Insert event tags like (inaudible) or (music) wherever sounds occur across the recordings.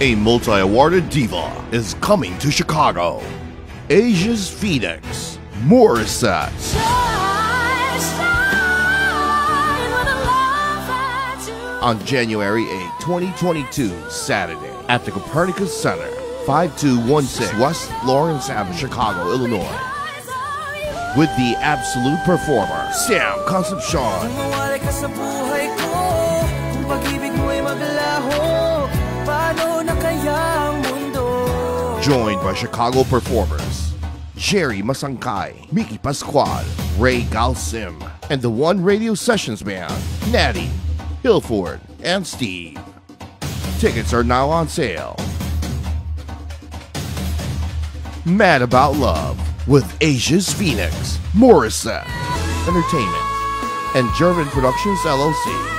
A multi awarded diva is coming to Chicago. Asia's Phoenix, Morissette. On January 8, 2022, Saturday, at the Copernicus Center, 5216 West Lawrence Avenue, Chicago, Illinois. With the absolute performer, Sam Concepcion. joined by Chicago performers Jerry Masankai, Mickey Pasquale, Ray Galsim, and the One Radio Sessions Band, Natty, Hilford, and Steve. Tickets are now on sale. Mad About Love with Asia's Phoenix, Morissa Entertainment, and German Productions LLC.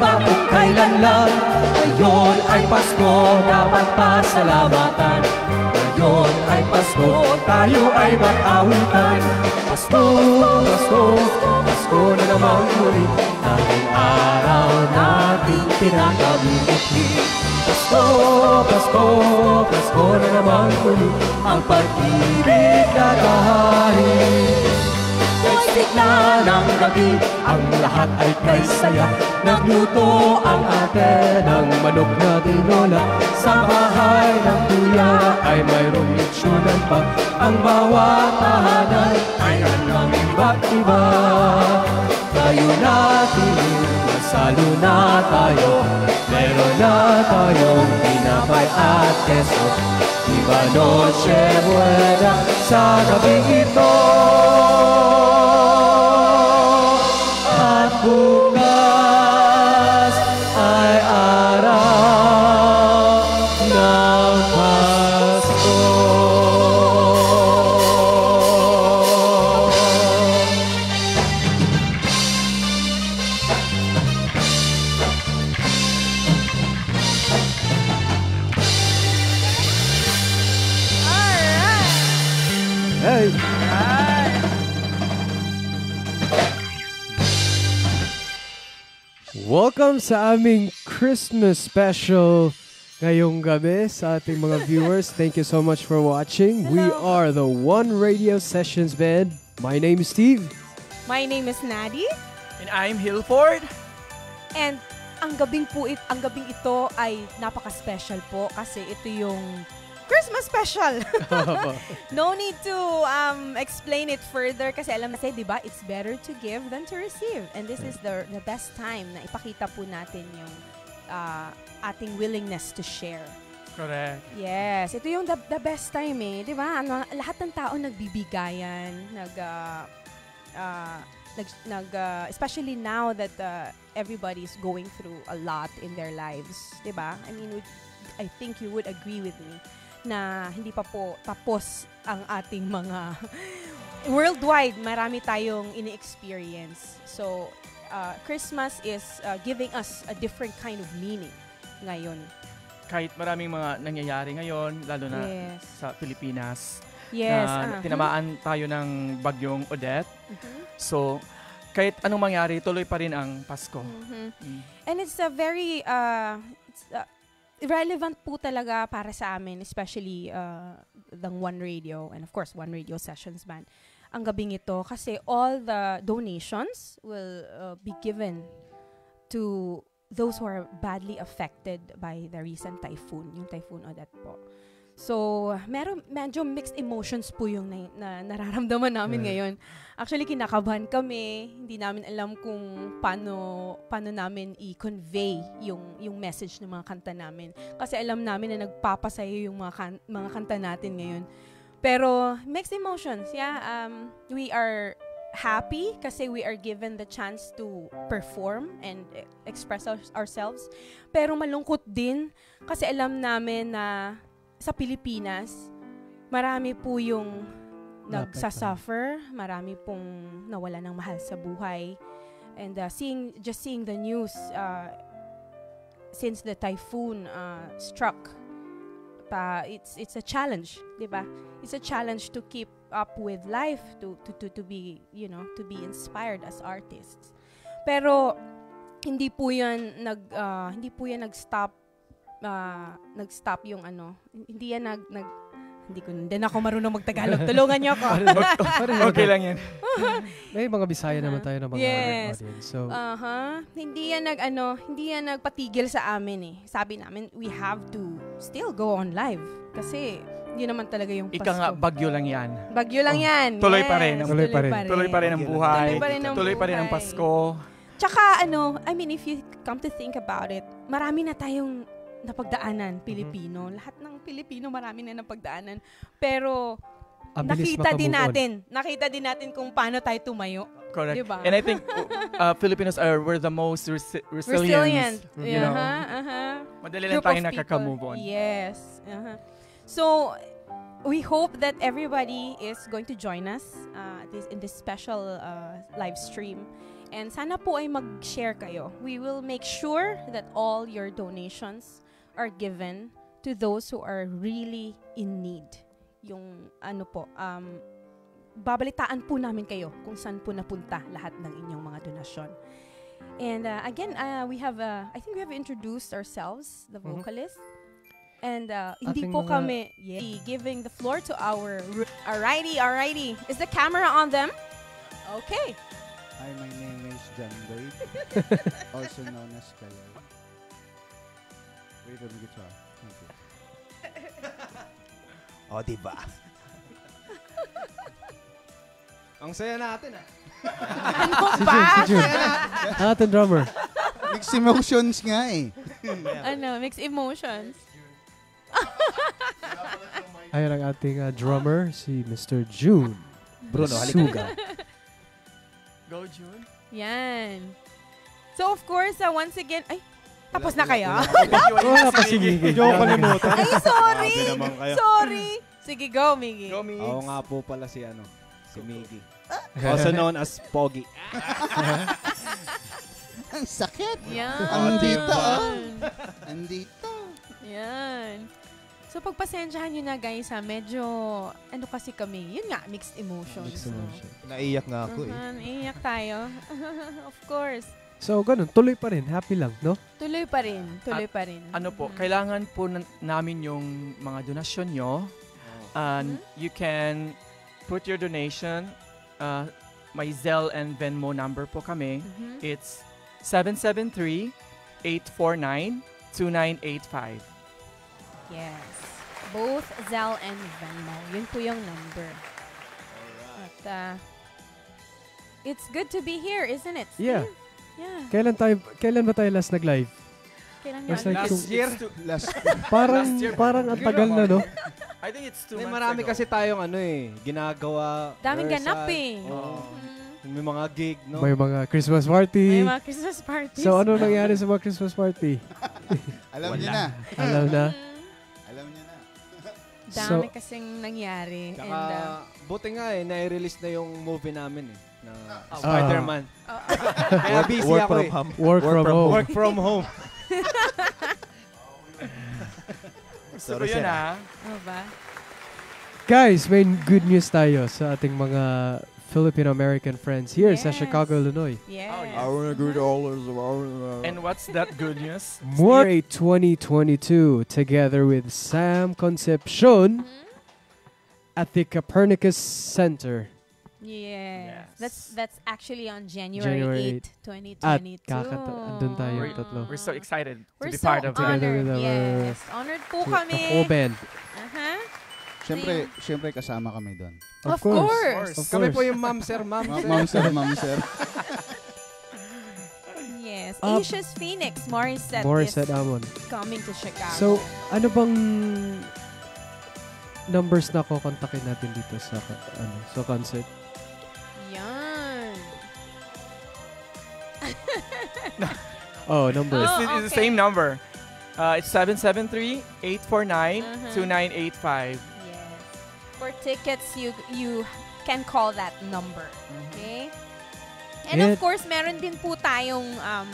pa kung kailan lang Ngayon ay Pasko, dapat pasalamatan. Ngayon ay Pasko, tayo ay mag-awitan. Pasko, Pasko, Pasko na naman muli. Tanging araw natin pinakabibigin Pasko, Pasko, Pasko na naman muli. Ang pag-ibig na gaharin Plastic na ng gabi, ang lahat ay kay saya. Nagluto ang ate ng manok na tinola. Sa bahay ng kuya ay mayroong litsunan pa. Ang bawat tahanan ay anong iba't iba. Tayo natin, masalo na tayo. Meron na tayong tinapay at keso. Iba noche buena sa gabing ito sa aming Christmas special ngayong gabi sa ating mga (laughs) viewers. Thank you so much for watching. We are the One Radio Sessions Band. My name is Steve. My name is Nadi And I'm Hilford. and ang gabing po it, ang gabing ito ay napaka-special po kasi ito yung Christmas special. (laughs) no need to um, explain it further kasi alam na 'di ba, it's better to give than to receive. And this is the the best time na ipakita po natin yung uh, ating willingness to share. Correct. Yes, ito yung the, the best time eh, 'di ba? Ano, lahat ng tao nagbibigayan, nag uh, uh, nag, nag uh, especially now that uh, everybody's going through a lot in their lives, 'di ba? I mean, I think you would agree with me na hindi pa po tapos ang ating mga (laughs) worldwide, marami tayong ini-experience. So, uh, Christmas is uh, giving us a different kind of meaning ngayon. Kahit maraming mga nangyayari ngayon, lalo na Yes. sa Pilipinas, Yes. na ah. tinamaan tayo ng bagyong Odette. Mhm. So, kahit anong mangyari, tuloy pa rin ang Pasko. Mhm. Mm. And it's a very uh, relevant po talaga para sa amin, especially uh, the One Radio and of course One Radio Sessions Band. Ang gabing ito kasi all the donations will uh, be given to those who are badly affected by the recent typhoon, yung Typhoon Odette po. So, meron medyo mixed emotions po yung na, na nararamdaman namin Yeah. ngayon. Actually, kinakabahan kami. Hindi namin alam kung paano paano namin i-convey yung yung message ng mga kanta namin. Kasi alam namin na nagpapasaya yung mga kan- mga kanta natin ngayon. Pero mixed emotions. Yeah, um we are happy kasi we are given the chance to perform and express our- ourselves. Pero malungkot din kasi alam namin na sa Pilipinas, marami po yung nagsasuffer, marami pong nawala ng mahal sa buhay. And uh, seeing just seeing the news uh, since the typhoon uh, struck, pa it's it's a challenge, 'di ba? It's a challenge to keep up with life, to to to to be, you know, to be inspired as artists. Pero hindi po 'yan nag uh, hindi po 'yan nag-stop uh, nag-stop yung ano, hindi yan nag, nag hindi ko din ako marunong magtagalog. (laughs) Tulungan niyo ako. (laughs) okay lang yan. (laughs) May mga Bisaya naman tayo na mga Yes. audience. So, Aha. Hindi yan nag ano, hindi yan nagpatigil sa amin eh. Sabi namin, we have to still go on live kasi yun naman talaga yung Ika nga, Pasko. bagyo lang yan. Bagyo lang yan. Tuloy Yes, pa rin. Tuloy pa rin. Tuloy pa rin ang buhay. Tuloy pa rin ang Tuloy pa rin ang. Pasko. Tsaka ano, I mean, if you come to think about it, marami na tayong napagdaanan, Pilipino. Lahat ng Pilipino marami na napagdaanan. Pero ang bilis nakita din makamove on. natin, nakita din natin kung paano tayo tumayo. Correct. Diba? And I think uh, Filipinos are we're the most resi- resilient. Resilient. You know, Aha, aha. madali lang tayo nakaka-move on. Yes. Uh-huh. So, we hope that everybody is going to join us uh, this, in this special uh, live stream. And sana po ay mag-share kayo. We will make sure that all your donations are given to those who are really in need. yung ano po, um, babalitaan po namin kayo kung saan po napunta lahat ng inyong mga donasyon. And uh, again, uh, we have, uh, I think we have introduced ourselves, the Mhm. vocalist. And uh, hindi po kami yeah, giving the floor to our, alrighty, alrighty. Is the camera on them? Okay. Hi, my name is John Boyd, (laughs) also known as Kalay. The guitar. Thank you. (laughs) O, diba? (laughs) Ang saya natin ah. Ano Si ba? Jun, si Jun. Ang ating drummer. Mixed emotions nga eh. (laughs) ano, mixed emotions. Ayan ang ating uh, drummer, si Mr. June. Bruno, halika. Suga. Go, June. Yan. So, of course, uh, once again, ay, tapos na kayo? Pa si Miggy. Medyo kalimutan. Ay, sorry! Sorry! Sige, go, Miggy. Go, Mix. Oo nga po pala si ano, si Miggy. (laughs) Also known as Pogi. (laughs) Ang sakit! Yan. Andito, oh. Yan. Andito. Yan. So, pagpasensyahan nyo na, guys, ha, medyo, ano kasi kami, yun nga, mixed emotions. Mixed emotion. Naiyak nga ako eh. Uh-huh, iiyak tayo. (laughs) of course. So, ganun. Tuloy pa rin. Happy lang, no? Tuloy pa rin. Tuloy pa rin. Ano po, Mhm. kailangan po na- namin yung mga donasyon nyo. And you can put your donation. Uh, may Zelle and Venmo number po kami. Mhm. It's 773-849-2985. Yes. Both Zelle and Venmo. Yun po yung number. At, uh, it's good to be here, isn't it? Steve? Yeah. Kailan tayo, kailan ba tayo last nag-live? Kailan Last night Last year. Last, (laughs) Parang, Last year. parang ang tagal na, no? (laughs) I think it's two May months marami ago. kasi tayong ano eh, ginagawa. Daming ganap eh. Oo. Mhm. May mga gig, no? May mga Christmas May party. mga Christmas parties. So, ano nangyari sa mga Christmas party? (laughs) Alam niyo na. Alam na? Alam niyo na. Dami So- kasing nangyari. Tsaka, And, uh, buti nga eh, nai-release na yung movie namin eh. Na Ah. Spider-Man. oh, (laughs) Kaya busy Work ako from eh. home. Work, from home. Work from home. (laughs) Gusto ko Sorry, yun sir. ah. ano ba? Guys, may good news tayo sa ating mga Filipino-American friends here sa Yes. Chicago, Illinois. Yes. Oh, yeah. Our good dollars of our... And what's that good news? (laughs) More 2022 together with Sam Concepcion Mhm. at the Copernicus Center Yes. That's that's actually on January, January 8, 2022. At kakata andun tayo We're- tatlo. We're so excited to We're be so part of it. Together honored. our- yes. Honored po kami. band. Uh-huh. Siyempre, siyempre kasama kami doon. Of, Of course. course. Of Kami course. po yung ma'am sir, ma'am sir. Ma'am sir, ma'am (laughs) sir. Yes. Uh, Asia's Phoenix, Morissette, Morissette is Amon. coming to Chicago. So, ano bang numbers na kukontakin natin dito sa ano sa concert? (laughs) Oh, numbers. Oh, It's, it's the okay. same number. Uh, it's 773-849-2985. Yes. For tickets, you you can call that number. Okay? And Yeah. of course, meron din po tayong um,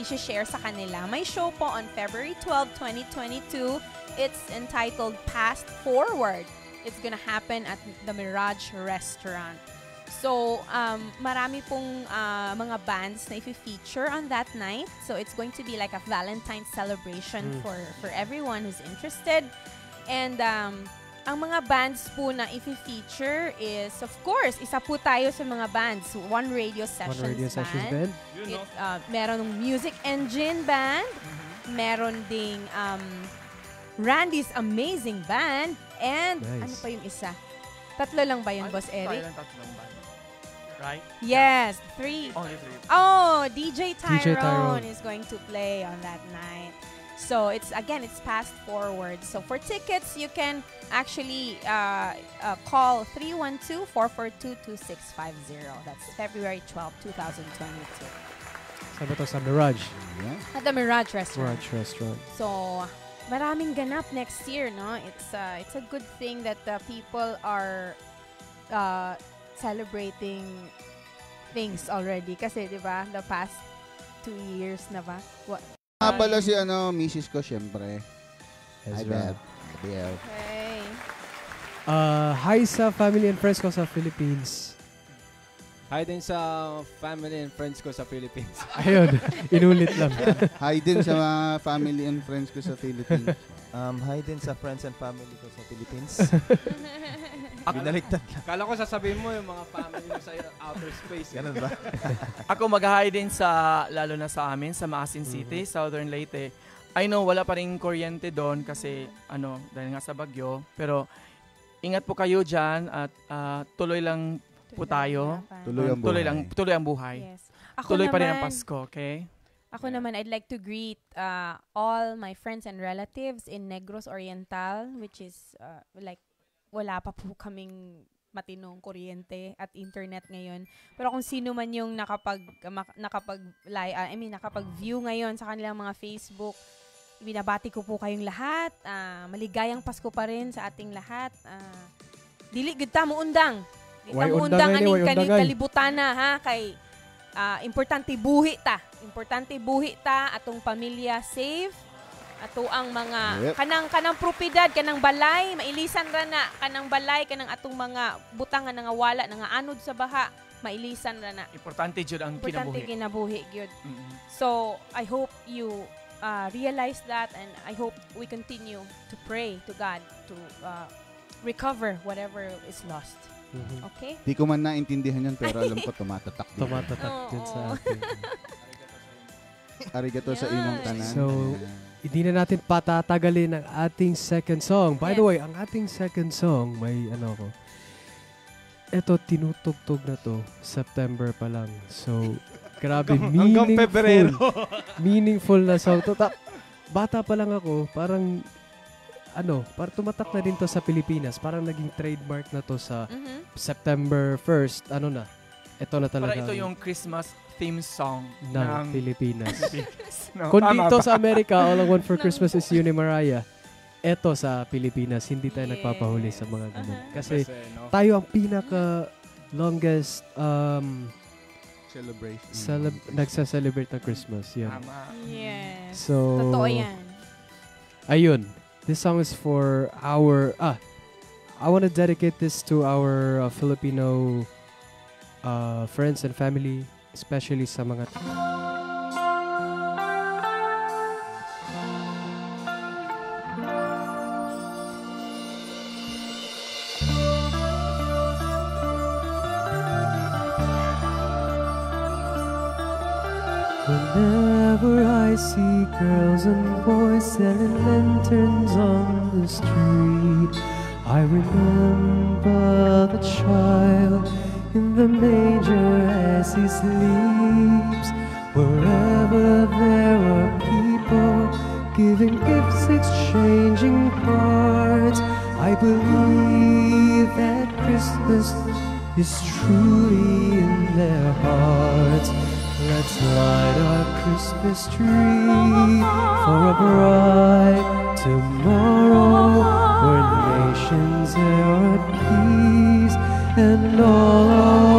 isi-share sa kanila. May show po on February 12, 2022. It's entitled Past Forward. It's gonna happen at the Mirage Restaurant. So, um, marami pong ah, mga bands na i-feature on that night. So, it's going to be like a Valentine's celebration Mm. for, for everyone who's interested. And um, ang mga bands po na i-feature is, of course, isa po tayo sa mga bands. One Radio One Sessions radio sessions Band. band. It, uh, meron ng Music Engine Band. Mm-hmm. Meron ding um, Randy's Amazing Band. And Nice. ano pa yung isa? Tatlo lang ba yun, Boss Eric? Tatlong band. Right? Yes, three. Only three. Oh, DJ Tyrone, DJ Tyrone. is going to play on that night. So it's again, it's past forward. So for tickets, you can actually uh, uh, call 312-442-2650. That's February 12, 2022. Saan ba to? Sa Mirage. Yeah. At the Mirage Restaurant. Mirage Restaurant. So, maraming ganap next year, no? It's uh, it's a good thing that the people are uh, celebrating things already. Kasi, di ba, the past two years na ba? What? Nga pala si ano, misis ko, syempre. Hi. Beth. Biel. Okay. Uh, hi sa family and friends ko sa Philippines. Hi din sa family and friends ko sa Philippines. (laughs) Ayun, inulit lang. (laughs) Hi din sa mga family and friends ko sa Philippines. Um, hi din sa friends and family ko sa Philippines. (laughs) Ako, Binaliktad lang. Kala ko sasabihin mo yung mga family mo sa outer space. eh. Ganun ba? (laughs) ako mag-hi din sa, lalo na sa amin, sa Maasin City, Southern Leyte. I know, wala pa rin kuryente doon kasi, ano, dahil nga sa bagyo. Pero, ingat po kayo dyan at ah, tuloy lang po tayo. Tuloy ang tuloy buhay. lang, tuloy ang buhay. Yes. Ako Tuloy pa rin ang naman- Pasko, okay? Ako naman, I'd like to greet uh, all my friends and relatives in Negros Oriental, which is uh, like, wala pa po kaming matinong kuryente at internet ngayon. Pero kung sino man yung nakapag, nakapag, uh, I mean, nakapag-view ngayon sa kanilang mga Facebook, binabati ko po kayong lahat. Ah, maligayang Pasko pa rin sa ating lahat. Ah, dili gud ta mo undang. Mo undang aning undangay. kalibutana ha kay ah, importante buhi ta. Importante buhi ta atong pamilya safe. Ato ang mga Yep. kanang kanang propiedad kanang balay mailisan ra na kanang balay kanang atong mga butang nga wala nga anod sa baha mailisan ra na. Importante jud ang Importante kinabuhi. kinabuhi gyud. Mm-mm. So, I hope you uh, realize that and I hope we continue to pray to God to uh, recover whatever is lost. Mhm. Okay? Di ko man naintindihan yan, pero alam ko tumatatak. din. Tumatatak din sa (laughs) Oo. atin. Arigato sa Yan. imong tanan. So, Hindi na natin patatagalin ang ating second song. By the Yes. way, ang ating second song, may ano ko. Ito, tinutugtog na to. September pa lang. So, (laughs) grabe, Hanggang- meaningful. hanggang Pebrero. meaningful na song. to. Ta- bata pa lang ako, parang, ano, parang tumatak na din to sa Pilipinas. Parang naging trademark na to sa Mhm. September 1st. Ano na? Ito na talaga. Para ito yung Christmas theme song ng ng Pilipinas. (laughs) no, Kung dito ba? sa Amerika, All I Want for (laughs) Christmas is You ni Mariah, eto sa Pilipinas, hindi tayo nagpapahuli sa mga ganun. Yes. Kasi Kasi, no? tayo ang pinaka longest um, Celebration. celeb- nagsa-celebrate ng Christmas. Yan. Tama. Yes. So, Totoo yan. ayun. This song is for our, ah, I want to dedicate this to our uh, Filipino uh, friends and family, especially sa mga Whenever I see girls and boys selling lanterns on the street, I remember the child in the manger as he sleeps. Wherever there are people giving gifts, exchanging cards, I believe that Christmas is truly in their hearts. Let's light our Christmas tree for a bright tomorrow where nations are at peace and all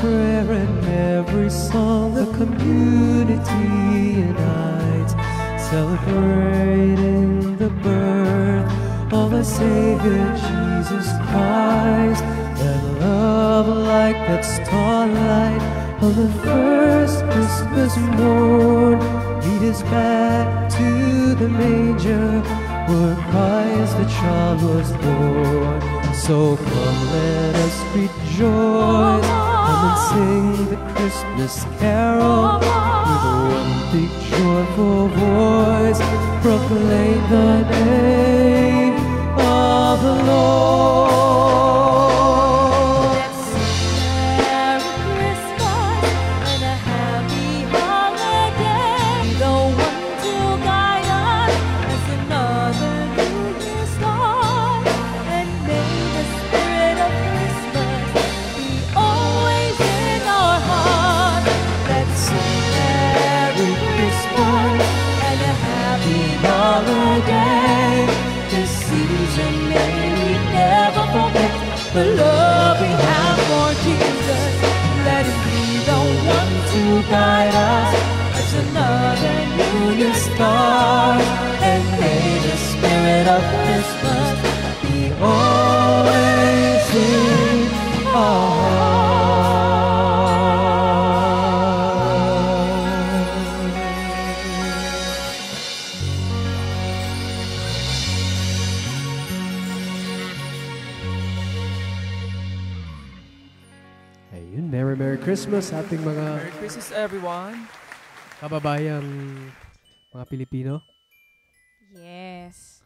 prayer and every song, the community unites, celebrating the birth of our Savior Jesus Christ. And love like that starlight of the first Christmas morn, lead us back to the manger where Christ the child was born. So come, let us rejoice. And sing the Christmas carol with a one big joyful voice. Proclaim the name Christmas sa ating mga Merry Christmas, everyone. kababayang mga Pilipino. Yes.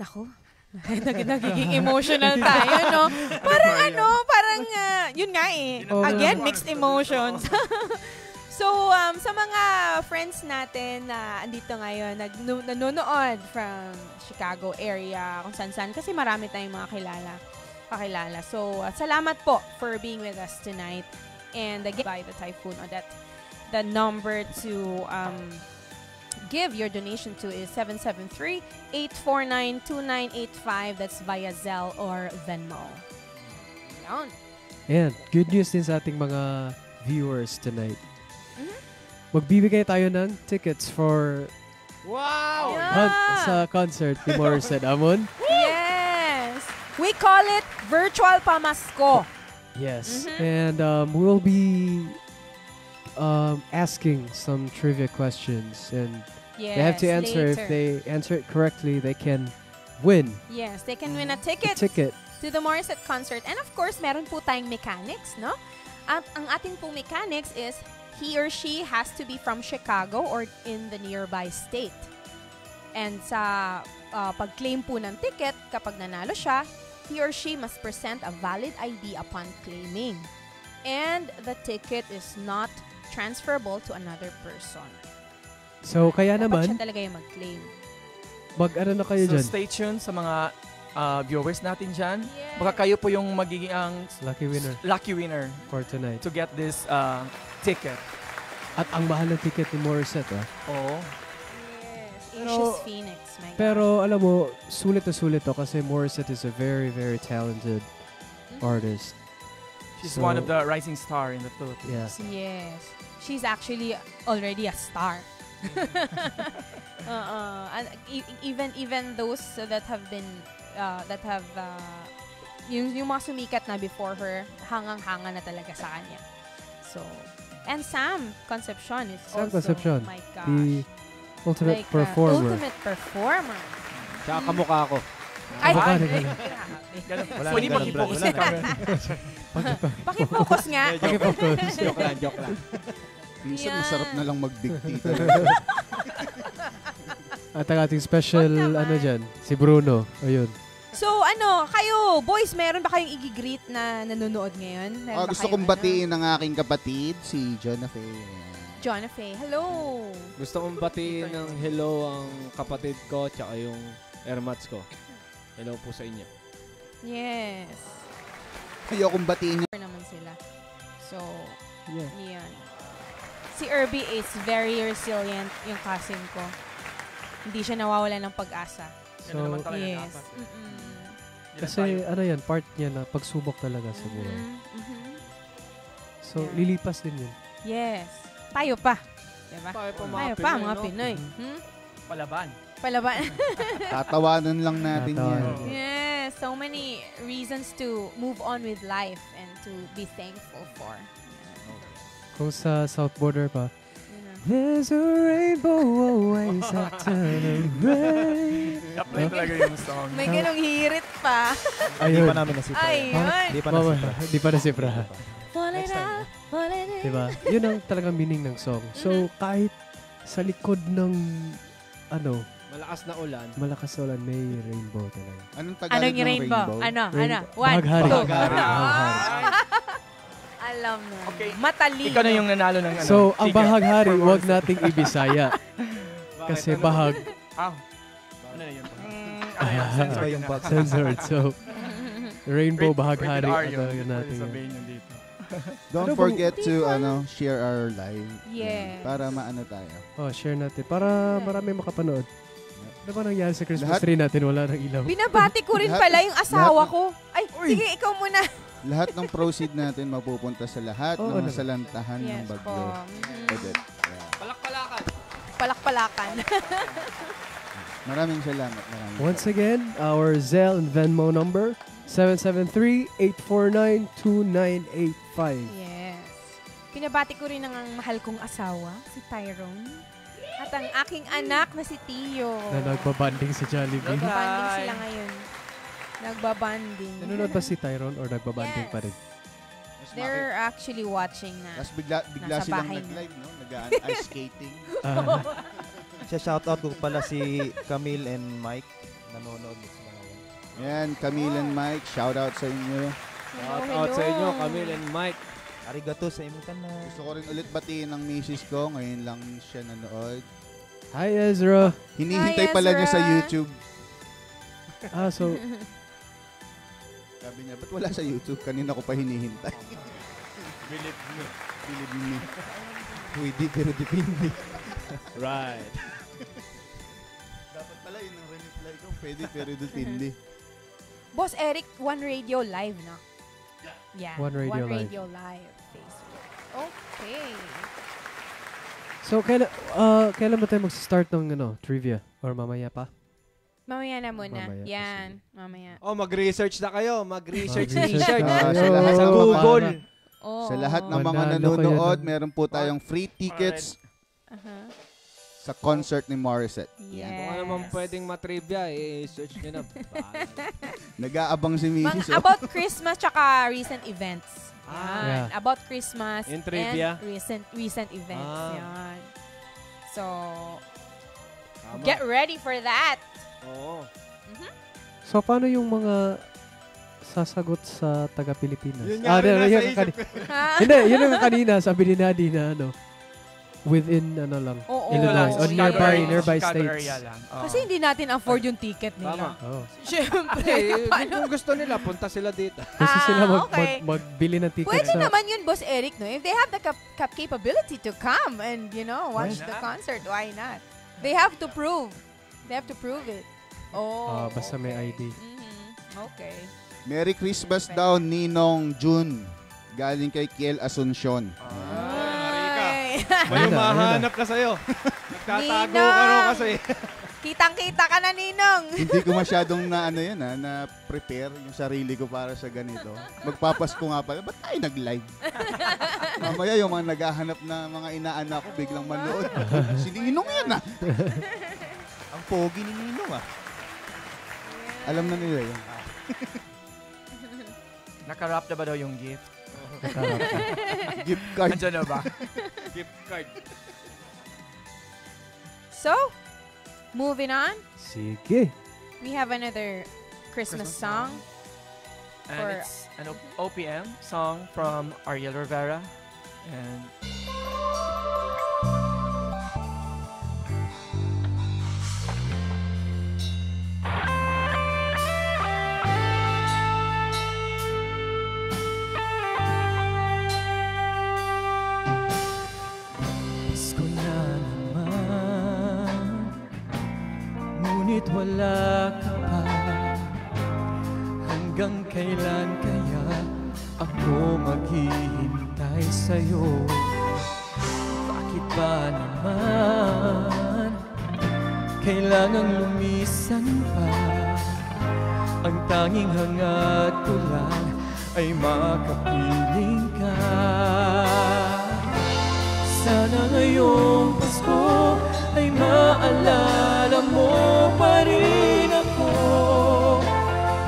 Nako. (laughs) Nag- nagiging emotional tayo, no? Parang ano, parang, ah, yun nga eh. Again, mixed emotions. (laughs) so, um, sa mga friends natin na andito ngayon, nag nanonood from Chicago area, kung saan-saan, kasi marami tayong mga kilala, kakilala. So, uh, salamat po for being with us tonight. And again, by the Typhoon or that the number to um, give your donation to is 773-849-2985. That's via Zelle or Venmo. Yan. And good news din sa ating mga viewers tonight. Mhm. Magbibigay tayo ng tickets for Wow! Yeah. con- sa concert ni Morissette Amon. (laughs) Yes! We call it Virtual Pamasko. Yes. Mhm. And um, we'll be um, asking some trivia questions. And Yes, they have to answer. If they answer it correctly, they can win Yes, they can win a a ticket ticket. to the Morissette concert. And of course, meron po tayong mechanics, no? At ang ating pong mechanics is he or she has to be from Chicago or in the nearby state. And sa uh, pag-claim po ng ticket, kapag nanalo siya, he or she must present a valid ID upon claiming. And the ticket is not transferable to another person. So, kaya Dapat naman, siya talaga yung mag-claim. mag-ano na kayo So dyan? stay tuned sa mga ah, viewers natin dyan. Yes. Baka kayo po yung magiging ang Lucky winner lucky winner for tonight. to get this ah, ticket. At ang mahal ng ticket ni Morissette, ah. Oo. Yes. Pero- Asia's Phoenix. Pero alam mo, sulit na sulit to kasi Morissette is a very, very talented artist. She's So- one of the rising star in the Philippines. Yeah. Yes. She's actually already a star. (laughs) uh-uh. And e- even even those that have been uh, that have uh, yung yung mga sumikat na before her, hangang-hanga na talaga sa kanya. So, and Sam Concepcion is Sam also, Concepcion, my gosh, The ultimate like, uh, performer. ultimate performer. Tsaka kamukha ko. Ay, ay, ay. Wala Pwede mag-focus. Pakifocus nga. Pakifocus. joke lang, joke lang. Minsan Yan. masarap na lang mag-big (laughs) tita. At ang ating special, ano dyan, si Bruno. Ayun. So, ano, kayo, boys, meron ba kayong igigreet na nanonood ngayon? Meron Ah, gusto kayong, kong ano? batiin ang aking kapatid, si John John Faye, hello! Gusto kong batiin ng hello ang kapatid ko tsaka yung airmats ko. Hello po sa inyo. Yes. Ayokong batiin Sure naman sila. So, Yeah. yan. Si Irby is very resilient, yung cousin ko. Hindi siya nawawala ng pag-asa. Naman So, talaga Yes. Mm-mm. Yan kasi ano yan, part niya na pagsubok talaga sa buhay. Mhm, mhm. So, Yeah. lilipas din yun. Yes. Tayo pa. Diba? Tayo pa mga Tayo pa, Pinoy, mga no? Pinoy. Mhm. Hmm? Palaban. Palaban. (laughs) Tatawanan lang natin Tatawanan. yan. yes. So many reasons to move on with life and to be thankful for. Kung sa South Border pa. There's a rainbow always after the rain. Apply talaga yung song. May ganong hirit pa. Hindi Ayun. pa namin nasipra. Ayun. Hindi pa nasipra. di pa nasipra. Falling out, falling in. Diba? Yun ang talagang meaning ng song. So, Mm-hmm. kahit sa likod ng, ano, Malakas na ulan. malakas na ulan, may rainbow talaga. Anong Tagalog Anong ng rainbow? rainbow? Ano? Rainbow. Ano? One, Bahaghari. two. Bahaghari. Ah. (laughs) Alam mo. Okay. Matalino. Ikaw na yung nanalo ng ano. So, ang ticket bahaghari, wag nating (laughs) ibisaya. Bakit? Kasi Ano? bahag, Ah. Ano na yun? Mm, ano yun? (laughs) Sensor Iba yun yung na. censored. So, rainbow, Rated- bahaghari, R ano yun. yun Pwede natin yun. sabihin yun dito. Don't Ano bang- forget to ano share our live. Yes. Para maano tayo. Oh, share natin. Para marami makapanood. Ano ba nangyari sa Christmas Lahat- tree natin? Wala nang ilaw. Binabati ko rin Lahat- pala yung asawa lahat- ko. Ay, sige, ikaw muna. Lahat ng proceed natin mapupunta sa lahat Oo ng nasalantahan ng Yes po. bagyo. Mhm. Edit. Yeah. Palakpalakan. Palakpalakan. Maraming salamat. Maraming Once salamat. again, our Zelle and Venmo number, 773-849-2985. yes. Pinabati ko rin ang mahal kong asawa, si Tyrone. At ang aking anak na si Tio. Na nagbabanding si Jollibee. Nagbabanding sila ngayon. Nagbabanding. Nanonood ba si Tyrone or nagbabanding Yes. pa rin? They're actually watching na. Tapos bigla, bigla Nasa silang nag-live, no? Nag-ice (laughs) skating. Ah, (laughs) Siya shoutout ko pala si Camille and Mike. Nanonood. Yan, Camille and Mike, shout out sa inyo. Shout out sa inyo, Camille and Mike. Arigato sa imong tanan. Gusto ko rin ulit batiin ng misis ko. Ngayon lang siya nanood. hi Ezra. Hinihintay Hi, pala niya sa Ezra. YouTube. Ah, so, (laughs) Sabi niya, ba't wala sa YouTube? Kanina ko pa hinihintay. Believe me. Believe me. Pwede pero depende. (laughs) Right. Dapat pala yun ang reply ko. Pwede pero depende. (laughs) Boss Eric, One Radio Live na. Yeah. One Radio Live. Radio Live. Facebook. Okay. so kailan, uh, kailan ba tayo mag-start ng ano, trivia? Or mamaya pa? Mamaya na muna. Mamaya pa, Yan. Mamaya. Oh, mag-research na kayo. Mag-research Mag-research research. na Ah, kayo. sa Google. Oo. Sa lahat ng mga nanonood, meron po tayong free tickets Uh-huh. Sa concert ni Morissette. Yes. Kung ano naman pwedeng matrivia, i-search nyo na. (laughs) Nag-aabang si Mga Mrs. oh. about Christmas tsaka recent events. Ah. Yan. Yeah. About Christmas Yung and recent recent events. Ah. Yan. So, Tama. get ready for that. Oo. So, paano yung mga sasagot sa taga-Pilipinas? Yun nga rin di- nasa yun ang isip kani- ko. (laughs) Ha? Hindi, yun ang kanina, sabi ni Nadi na ano, within ano lang, Oo. Illinois, Wala, or Chicago nearby, area- nearby Chicago states. area lang. Oo. Kasi hindi natin afford yung ticket Tama. nila. Oh. Siyempre. Eh, (laughs) paano? kung gusto nila, punta sila dito. (laughs) Kasi Ah, sila mag, okay. mag, magbili ng ticket Pwede sa... naman yun, Boss Eric, no? If they have the cap- cap- capability to come and, you know, watch Why the not? concert, why not? They have to prove. They have to prove it. Oh. Ah, basta may ID. Mhm. Okay. Merry Christmas daw, Ninong June. Galing kay Kiel Asuncion. Ay. (laughs) May mahanap na sa'yo. Nagtatago ka raw kasi. Kitang-kita ka na, Ninong. (laughs) Hindi ko masyadong na ano yan ha, na prepare yung sarili ko para sa ganito. Magpapasko nga pala, ba't tayo nag-live? (laughs) Mamaya yung mga naghahanap na mga inaanak ko biglang manood. si Ninong yan ah. Ang pogi ni Ninong ah. Alam na nila yun. Nakarap na ba daw yung gift? (laughs) Gift card. Andiyan na ba? (laughs) Gift card. So, moving on, Sige. we have another Christmas, Christmas song. And it's an OPM song from Ariel Rivera. And Ngunit wala ka pa. Hanggang kailan kaya Ako maghihintay sa'yo? Bakit ba naman? Kailangang lumisan pa? Ang tanging hangad ko lang Ay makapiling ka. Sana ngayong Pasko maalala mo pa rin ako.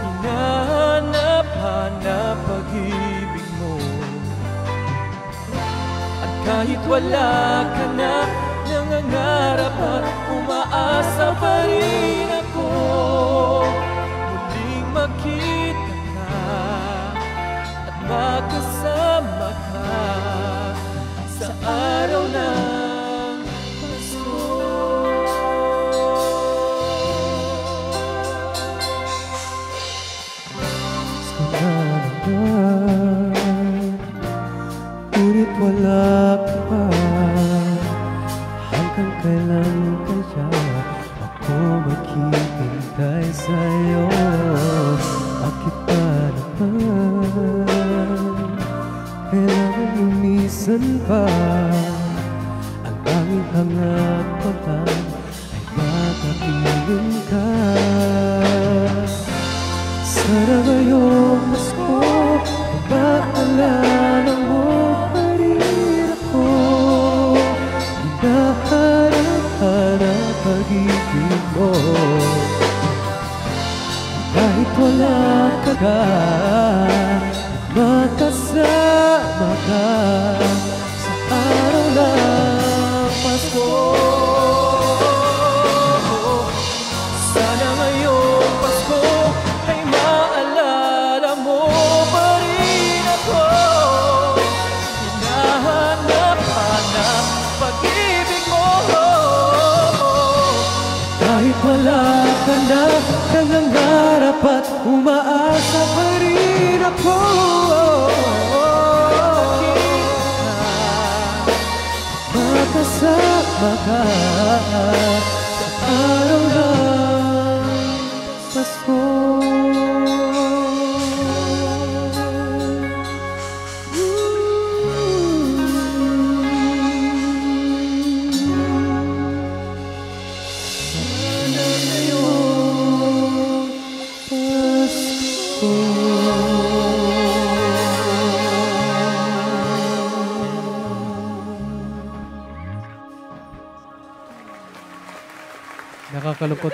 Hinahanap-hanap pag-ibig mo. At kahit wala ka na Nangangarap at umaasa pa rin ako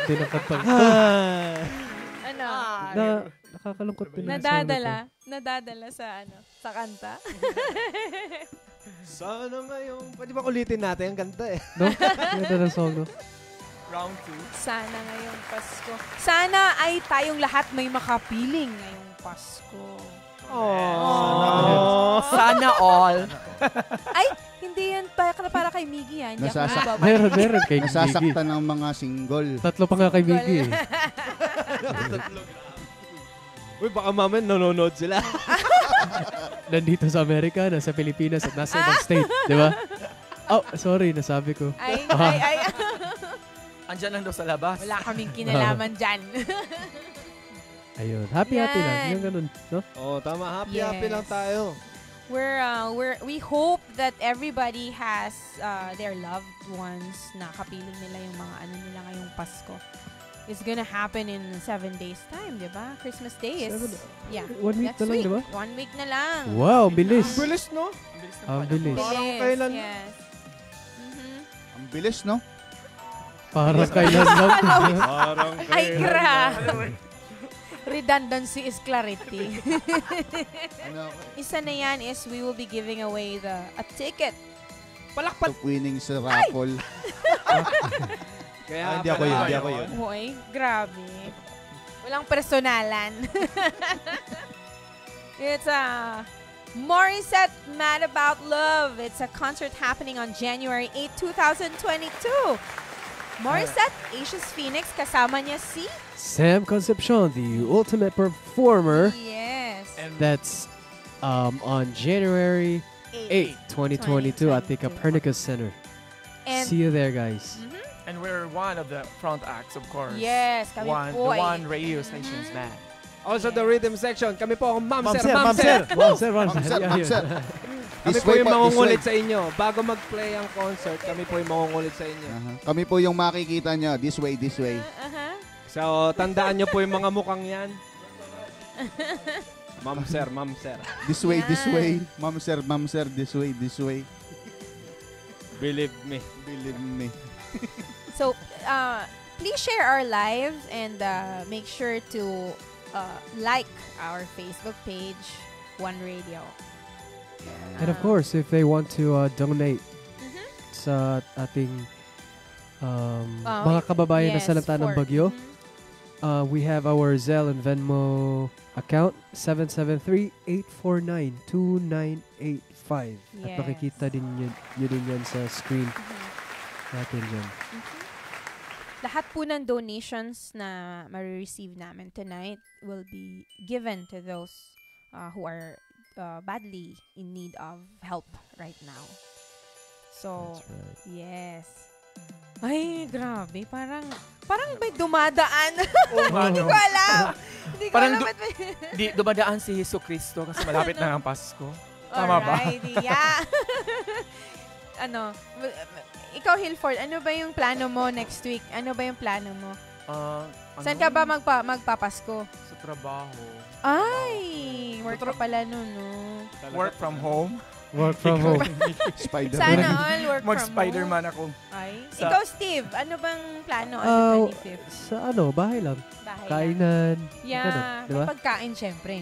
din ang kantang to. (laughs) Ano? Na, nakakalungkot din. Nadadala. Nadadala sa ano? Sa kanta. (laughs) Sana ngayong... Pwede ba ulitin natin? Ang ganda eh. No? Ganda ng song, no? Round 2. Sana ngayong Pasko. Sana ay tayong lahat may makapiling ngayong Pasko. Oh. Sana all. Ay, para, para kay Miggy yan. Ako Nasasak-. Meron, meron kay Miggy. Nasasaktan ng mga single. Tatlo pa nga kay Miggy eh. (laughs) Uy, baka mamaya nanonood sila. (laughs) Nandito sa Amerika, nasa Pilipinas, at nasa ibang state. (laughs) Di ba? Oh, sorry, nasabi ko. Ay, Ah. ay, ay. Andyan lang daw sa labas. Wala kaming kinalaman dyan. Ayun. Happy-happy lang. Yan. Yung ganun, no? Oo, tama. Happy-happy Yes. lang tayo. We're, uh, we're, we hope that everybody has uh, their loved ones na kapiling nila yung mga ano nila ngayong Pasko. It's gonna happen in seven days time, di ba? Christmas Day is, Seven? yeah, One week na lang, di ba? One week na lang. Wow, bilis. Bilis, no? Ang bilis. Parang Bilis, kailan- Yes. Mhm. Ang bilis, no? Para kailan lang. (laughs) Parang Ay, gra. (laughs) Redundancy is clarity. Ano, (laughs) (laughs) Isa na yan is we will be giving away the a ticket. top winning sa raffle. (laughs) Kaya Ah, hindi ako yun, hindi ako yun. Hoy, grabe. Walang personalan. It's a Morissette Mad About Love. It's a concert happening on January 8, 2022. Morissette, Asia's Phoenix, kasama niya si... Sam Concepcion, the ultimate performer. Yes. That's um, on January 8, 2022 at the Copernicus Center. And See you there, guys. And we're one of the front acts, of course. Yes, kami one, po The ay- one radio station's man. Also, the rhythm section. Kami po ang Ma'am Sir, Ma'am Sir. Ma'am sir. ma'am sir. Kami This po way yung mangungulit way. sa inyo. Bago mag-play ang concert, kami po yung mangungulit sa inyo. Aha. Kami po yung makikita nyo. This way, this way. Uh-huh. So, tandaan nyo po yung mga mukhang yan. Ma'am Sir, Ma'am Sir. This way, this way. Ma'am sir, ma'am sir, this way, this way. Believe me. Believe me. So, uh, please share our live and uh, make sure to uh, like our Facebook page, One Radio. And of course, if they want to uh, donate Mhm. sa ating um, Uh, mga kababayan yes, na salanta ng bagyo, Mhm. Uh, we have our Zelle and Venmo account, 773-849-2985. At Yes. makikita din yun, yun din yan sa screen Mhm. natin dyan. Mhm. Lahat po ng donations na marireceive namin tonight will be given to those uh, who are uh, badly in need of help right now. So, right. yes. Ay, grabe. Parang, parang may dumadaan. Nga, (laughs) Hindi ko alam. Hindi ko Parang alam. du- may- Di, dumadaan si Yeso Cristo kasi malapit na ang Pasko. Tama ba? Alright, yeah. (laughs) ano, ikaw, Hilford, ano ba yung plano mo next week? Ano ba yung plano mo? Ah, Saan ano? ka ba magpa magpapasko? Sa trabaho. Ay, work ka pala nun, no? Work from home. Work from home. (laughs) Spider. Sana all work from home. Mag-Spider-Man ako. Ay. Sa- Ikaw, Steve, ano bang plano on Ah, the 25th? sa ano, bahay lang. Bahay lang. Kainan. Yeah, Ganun, di ba? may pagkain, syempre.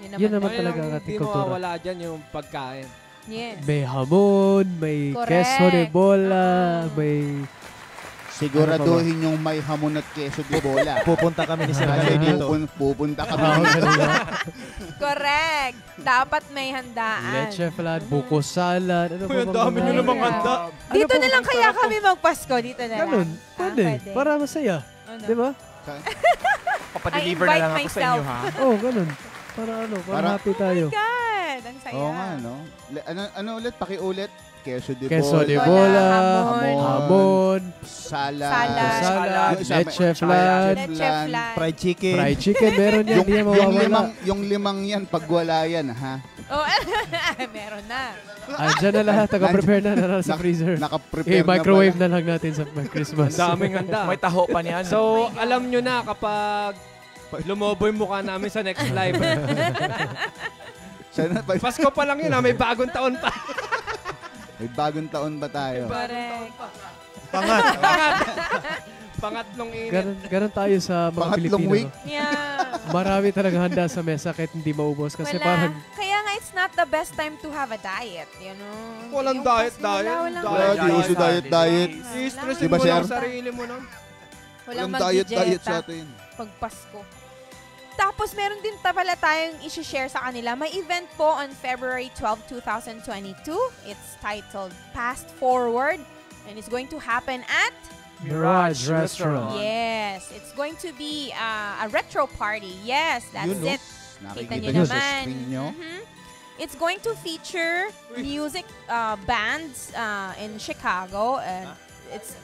Yun naman. Yun naman talaga ang ating Hindi kultura. mawawala dyan yung pagkain. Yes. May hamon, may Correct. queso de bola, Ah. may... Siguraduhin yung may hamon at keso de bola. (laughs) Pupunta kami ni Sir Kasi dito. pupun- pupunta kami Ah? (laughs) Correct. Dapat may handaan. Leche flan, buko salad. Ano Uy, ang dami nyo namang handa. Dito Ano na lang kaya kami magpasko. Dito na lang. Ganun. Ah, Pwede. Para masaya. Ano? Di ba? (laughs) Papadeliver na lang ako sa inyo, ha? Oo, oh, ganun. Para ano, para, Para- happy tayo. God, ang saya. Oo nga, no? Le- ano, ano ulit? Pakiulit. Keso de Queso de bola. bola, hamon, hamon, Salad. Salad. salad, leche flan, Leche flan. Fried chicken. fried chicken. Meron yan, yung, yan yung limang yung limang yan pag wala yan ha. Oh, (laughs) meron na. Andyan na lahat. Taga-prepare na na sa freezer. Naka-prepare I-microwave na. na lang natin sa Christmas. Ang daming handa. May taho pa niyan. So, alam nyo na kapag lumobo yung mukha namin sa next live. (laughs) Pasko pa lang yun ha, may bagong taon pa. (laughs) may bagong taon ba tayo? Correct. Pangat. (laughs) Pangat. Pangatlong init. Ganun, ganun tayo sa mga Pangatlong Pilipino. week. no? Yeah. Marami talaga handa sa mesa kahit hindi maubos. Kasi Wala. parang Kaya nga, it's not the best time to have a diet, you know? Walang Yung diet, diet. Wala, walang Wala, di diet. uso diet, diet. I-stress Diba, mo lang sarili mo nun. Walang Walang diet, diet sa atin. pag Pasko. Tapos meron din ta pala tayong isi-share sa kanila. May event po on February 12, 2022. It's titled Past Forward and it's going to happen at Mirage Restaurant. Yes, it's going to be uh, a retro party. Yes, that's no? it. Kita Nakikita nyo naman. nyo. Mhm. It's going to feature music uh, bands uh, in Chicago. And it's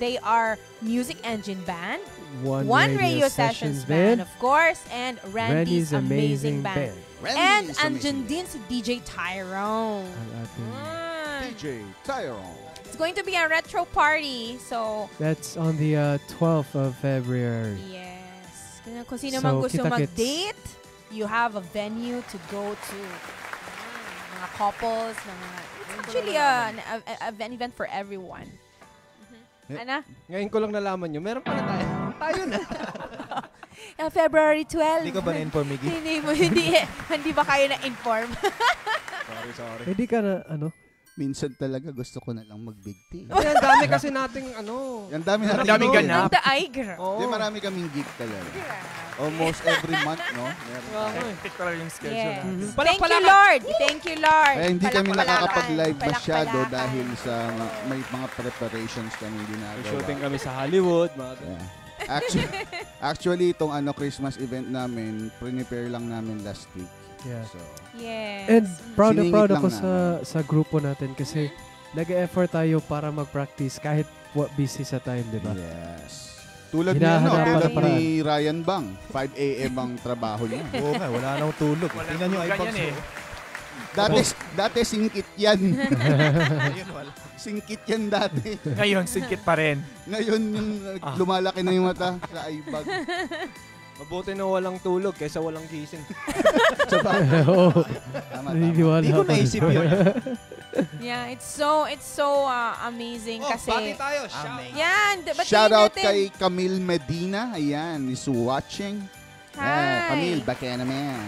they are Music Engine Band, One, One Radio, Sessions Band, of course, and Randy's, Randy's Amazing, Amazing Band. Band. And andyan din si DJ Tyrone. Mm. DJ Tyrone. It's going to be a retro party. So, That's on the uh, 12th of February. yes. Kung- sino So, gusto mag-date, you have a venue to go to. Mm, Mga couples, mga... It's actually a, a, a- an event for everyone. Mhm. Ano? Ngayon ko lang nalaman nyo, meron pala tayo. Tayo na. (laughs) Uh, February 12. Hindi ka ba na-inform, Miggy? (laughs) hindi mo, hindi, hindi ba kayo na-inform? sorry, sorry. Hindi ka na, ano? Minsan talaga gusto ko na lang mag-big tea. Ay, ang dami kasi nating ano. Ang dami natin. Ang daming doon. ganap. Ganda ay, girl. Oo. Di marami kaming gig talaga. Almost every month, no? Meron tayo. yung schedule Yes. natin. Thank Palakpakan. you, Lord. Thank you, Lord. Kaya hindi kami nakakapag-live masyado Palakpalakan. dahil sa ma- may mga preparations kami May ginagawa. shooting kami sa Hollywood. Mga Yeah. Actually, (laughs) actually, itong ano Christmas event namin, prepare lang namin last week. Yeah. So, Yes. And proud na proud ako sa sa grupo natin kasi nag-effort tayo para mag-practice kahit busy sa time, di ba? yes. Tulad ni, ano, Hinahanapan tulad ng paraan. ni Ryan Bang, 5 a.m. ang trabaho niya. Oo nga, wala nang tulog. Tingnan nyo tulugan iPads. eh. Dati, dati singkit yan. Wala. (laughs) singkit yan dati. Ngayon, sigkit pa rin. Ngayon yung Ah. lumalaki na yung mata sa iPad. Mabuti na walang tulog kaysa walang gising. (laughs) (laughs) Oo. Tama, tama. Naniniwala Hindi ko ako naisip yun. Yeah, it's so it's so uh, amazing Oh, kasi bati tayo. Shout. Yan, d- batiin Shout out natin. kay Camille Medina. Ayan, is watching. Hi. Yeah, Camille, baka naman.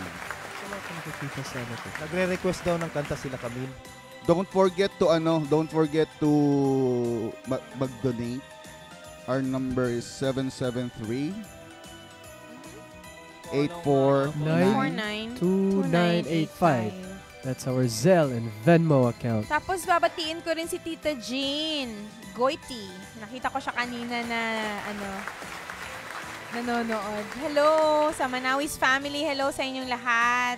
Nakikita sa ano to. Nagre-request daw ng kanta sila, Camille. Don't forget to ano, don't forget to mag- mag-donate. Our number is 773 Nine. 84 2985. That's our Zelle and Venmo account. Tapos babatiin ko rin si Tita Jean Goiti. Nakita ko siya kanina na ano nanonood. Hello sa Manawis family. Hello sa inyong lahat.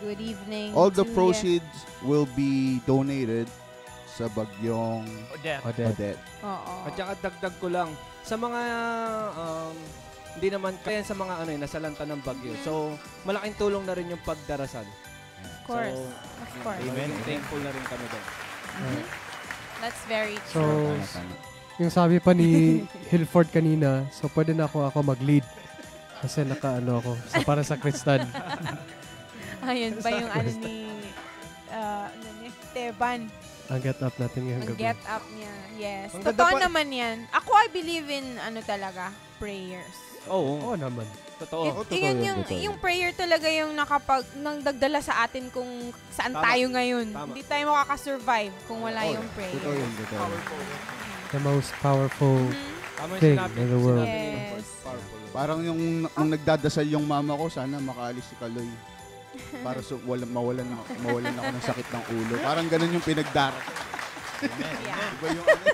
Good evening. All the to you. proceeds will be donated sa bagyong Odette. Odette. Odette. Oo. At saka dagdag ko lang, sa mga, um, hindi naman, kaya sa mga ano yun, nasalanta ng bagyo. So, malaking tulong na rin yung pagdarasal. Of course. So, of course. Amen. Thankful na rin kami doon. Mhm. That's very So, true. Tama. yung sabi pa ni Hilford kanina, so pwede na ako ako mag-lead. Kasi naka-ano ako, so para sa Kristan. (laughs) Ayun pa yung ano ni uh, (laughs) ano ni Teban. Ang get up natin ngayong Ang gabi. get up niya. Yes. Ang Totoo pa- naman yan. Ako, I believe in ano talaga, prayers. Oo, Oo naman. totoo. Oh, totoo Yun yun, yung, totoo yung prayer talaga yung nakapag, nang dagdala sa atin kung saan Tama. tayo ngayon. Tama. Hindi tayo makakasurvive kung wala Oo, yung prayer. Totoo yun, totoo yun. The most powerful Mhm. Yung thing in the world. Yes. Powerful. Parang yung nung nagdadasal yung mama ko, sana makaalis si Kaloy. Para so, wala, mawalan, mawalan ako ng sakit ng ulo. Parang ganun yung pinagdarat. Yeah. Diba yung ano?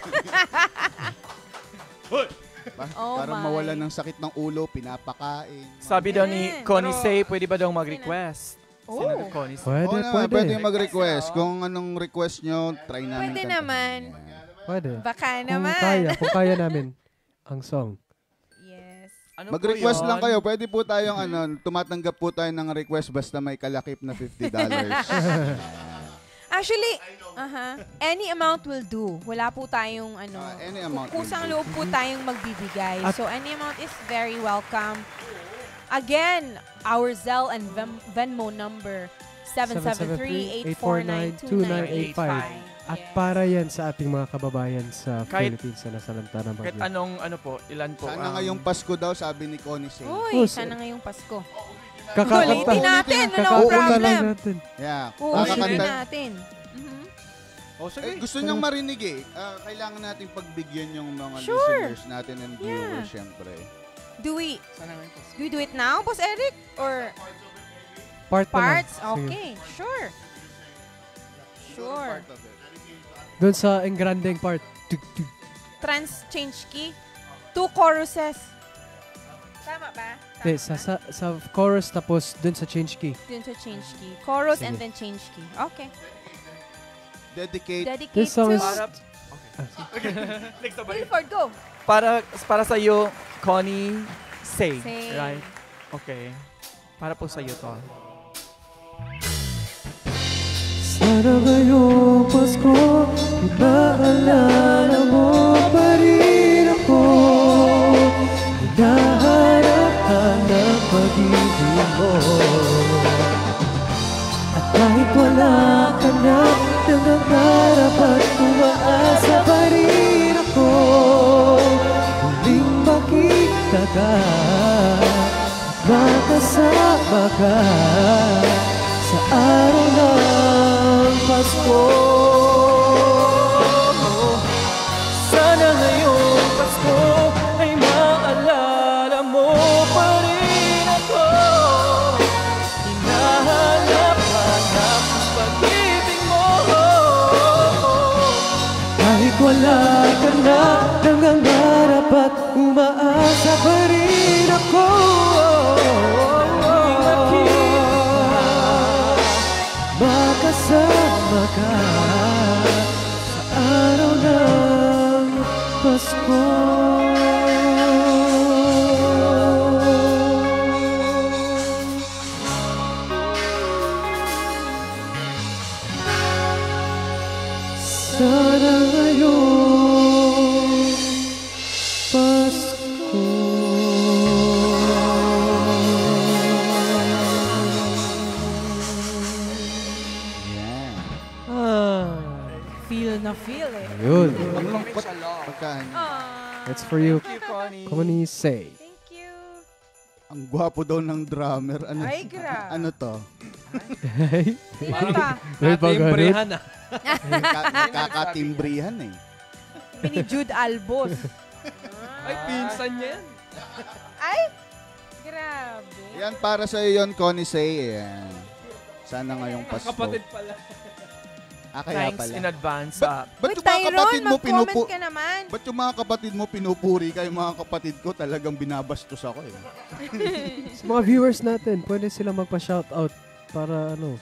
Pa- Oh parang my. mawalan ng sakit ng ulo, pinapakain. Sabi daw ni. Connie Pero- Say, pwede ba daw mag-request? Oh. Sino Connie Say? Pwede, Oo naman, pwede. pwede yung mag-request. Kung anong request nyo, try namin. Pwede naman. Pwede. Baka Kung naman. kaya, kung kaya namin ang song. Ano Mag-request lang kayo. Pwede po tayong ano, tumatanggap po tayo ng request basta may kalakip na $50. (laughs) Actually, aha, any amount will do. Wala po tayong ano, Ah, any amount kusang loob po tayong magbibigay. At- so any amount is very welcome. Again, our Zelle and Ven- Venmo number 773-849-2985. At para yan sa ating mga kababayan sa Kahit- Philippines na nasalanta ng Kahit anong ano po, ilan po? Sana ang- ngayong Pasko daw, sabi ni Connie Say. Uy, Oh, sana ngayong Pasko. Kakakanta. Ulitin natin, no problem. natin. Yeah. Kakakanta. natin. Mhm. Oh, sige. Eh, gusto niyang marinig eh. Ah, kailangan nating pagbigyan yung mga Sure. listeners natin and Yeah. viewers, syempre. Do we, do we do it now, Boss Eric? Or Part parts? Okay, sure. Sure. Doon sa engrandeng part. Tug, tug. Trans change key. Two choruses. Tama ba? Tama Hindi, sa, sa, sa chorus tapos doon sa change key. Dun sa change key. Chorus and Sige. then change key. Okay. Dedicate. Dedicate This song to... is- Para, okay. (laughs) Next na ba? Wilford, go. Para, para sa iyo, Connie Say. Say. Right? Okay. Para po sa iyo to. Sana ngayong Pasko, ibaalala mo pa rin ako. Hinahanap-hanap pag-ibig mo. At kahit wala ka na, nangangarap at umaasa pa rin ako. Huling makita ka, makasama ka sa araw ng Pasko. Sana ngayong Pasko ay maalala mo pa rin ako. Hinahanap-hanap ang pag-ibig mo. Kahit wala ka na, nangangarap at umaasa pa rin ako. That's for you. Thank you, Connie. Connie Say. Thank you. ang gwapo daw ng drummer. Ano, Ay, grabe. ano to? Kanta. May pag- Natimprehan na. Nagka- Nagkakatimbrihan eh. Ni Jude Albos. Ay, pinsan niya yan. Ay! Grabe. Yan para sa iyo yun, Connie Say. Yan. Sana ngayong Pasko. Kapatid pala. Ah, kaya Thanks pala. in advance. Ba- ah. ba't Uy, yung mga kapatid mo mag-comment pinupu... ka naman. Ba't yung mga kapatid mo pinupuri kayo, mga kapatid ko, talagang binabastos ako eh. Sa (laughs) mga viewers natin, pwede sila magpa-shoutout para ano.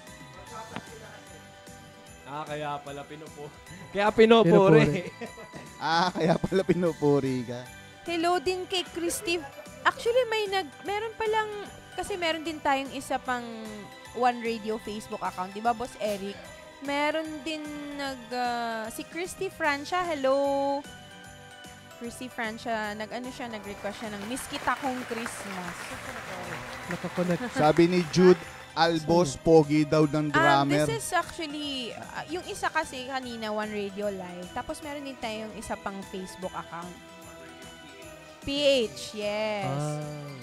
Ah, kaya pala pinupo. Kaya pinupuri. (laughs) Ah, kaya pala pinupuri ka. Hello din kay Christy. Actually, may nag... Meron palang... Kasi meron din tayong isa pang One Radio Facebook account. Di ba, Boss Eric? Meron din nag... ah, si Christy Francia. Hello! Christy Francia. Nag-ano siya, nag-request siya ng Miss Kita Kong Christmas. Nakakonect. Sabi ni Jude Albos, pogi daw ng Um, drummer. this is actually, uh, yung isa kasi kanina, One Radio Live. Tapos meron din tayong isa pang Facebook account. PH, yes.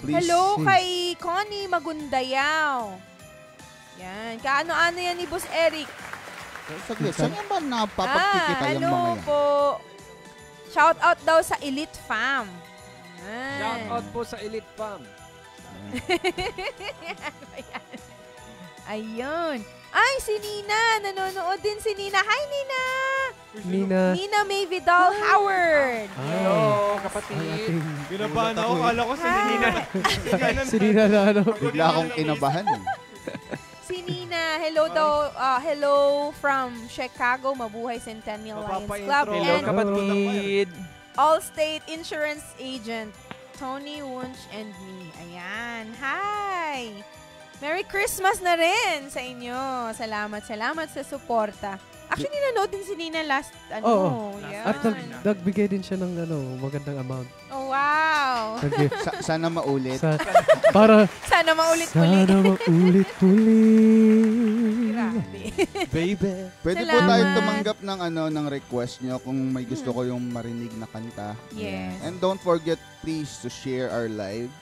Please. Hello kay Connie Magundayaw. Yan. Kaano-ano yan ni Boss Eric? Saglit, saan yan ba napapagkikita yung hello mga yan? po. Shout out daw sa Elite Fam. Yan. Shout out po sa Elite Fam. (laughs) Ayun. Ay, si Nina. Nanonood din si Nina. Hi, Nina! Nina. Nina May Vidal Howard. Hello, Ang kapatid. ating Kinabahan ako. Kala ko si. Nina. si Nina na ano. Bigla akong kinabahan eh. (laughs) Nina. Hello daw. uh, hello from Chicago. Mabuhay Centennial Lions. Club. Hello, And kapatid. Allstate Insurance Agent, Tony Wunsch and me. Ayan. Hi! Merry Christmas na rin sa inyo. Salamat, salamat sa suporta. Actually, nanood din si Nina last, ano, Oo. yan. At nag, nagbigay din siya ng ano, magandang amount. oh, wow. Nag-gift. Sa- sana maulit. Sa, para Sana maulit-ulit. sana maulit-ulit. (laughs) Grabe. Baby. Pwede po Salamat. tayong tumanggap ng ano ng request nyo kung may gusto ko yung marinig na kanta. Yes. And don't forget please to share our live.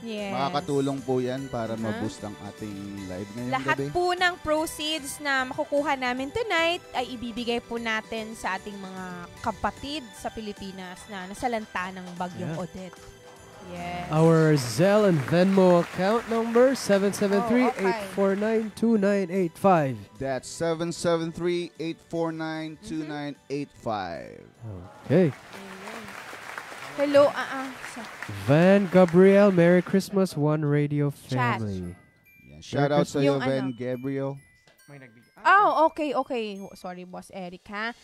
Yes. Makakatulong po yan para Uh-huh. ma-boost ang ating live ngayong Lahat gabi. po ng proceeds na makukuha namin tonight ay ibibigay po natin sa ating mga kapatid sa Pilipinas na nasalanta ng bagyong Yeah. Odette. Yes. Our Zelle and Venmo account number Oh, okay. 773-849-2985. That's 773-849-2985. Okay. Hello, ah, ah. sa- Van Gabriel, Merry Christmas, One Radio. Family. Yan. Shout out sa iyo, Ben ano. Gabriel. Nagbigay. Oh, okay, okay. Sorry, Boss Eric, ha?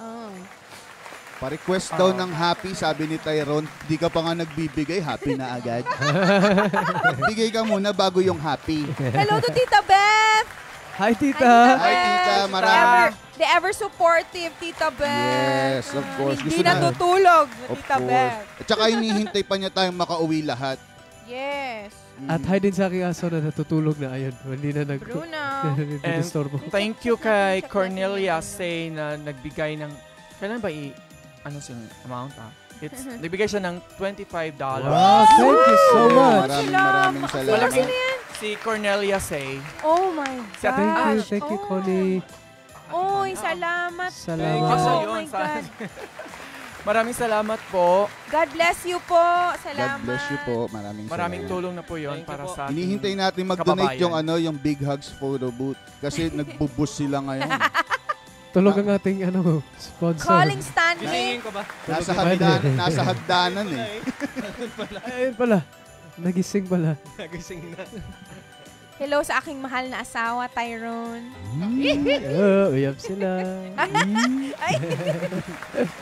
Oh. Pa-request daw ng happy, sabi ni Tyrone. Di ka pa nga nagbibigay, happy na agad. (laughs) Bigay ka muna bago yung happy. Hello to Tita Beth! Hi, Hi, Tita! Hi, Tita. The Marami. ever, the ever supportive Tita Beth. Yes, of course. Hindi Gusto na- natutulog na Of Tita course. Beth. At saka hinihintay pa niya tayong makauwi lahat. Yes. Mm. At hi din sa aking aso na natutulog na ayun. Hindi na nag... Bruno. (laughs) And thank you kay Cornelia Say na nagbigay ng, kailan ba i, ano yung amount ah? It's, (laughs) nagbigay siya ng $25. Wow, thank you so much. Maraming maraming salamat. Walang? Si Cornelia Say. Oh my Si Ate- Thank you, thank you, Oh. Connie. Oy, salamat. Salamat. You sa Oh yun. my Sa- God. (laughs) Maraming salamat po. God bless you po. God Salamat. bless you po. Maraming, Maraming salamat. tulong na po yun Thank you para po. sa ating Hinihintay natin mag-donate kababayan. yung ano, yung Big Hugs photo booth. Kasi (laughs) nagbubus sila ngayon. Tulog ang ating ano, sponsor. Calling Stanley. Gisingin ko ba? Nasa hagdanan, nasa hagdanan eh. Ayun pala. Nagising pala. (laughs) Nagising na. Hello sa aking mahal na asawa, Tyrone. Oh, uyab sila. (laughs) Ay,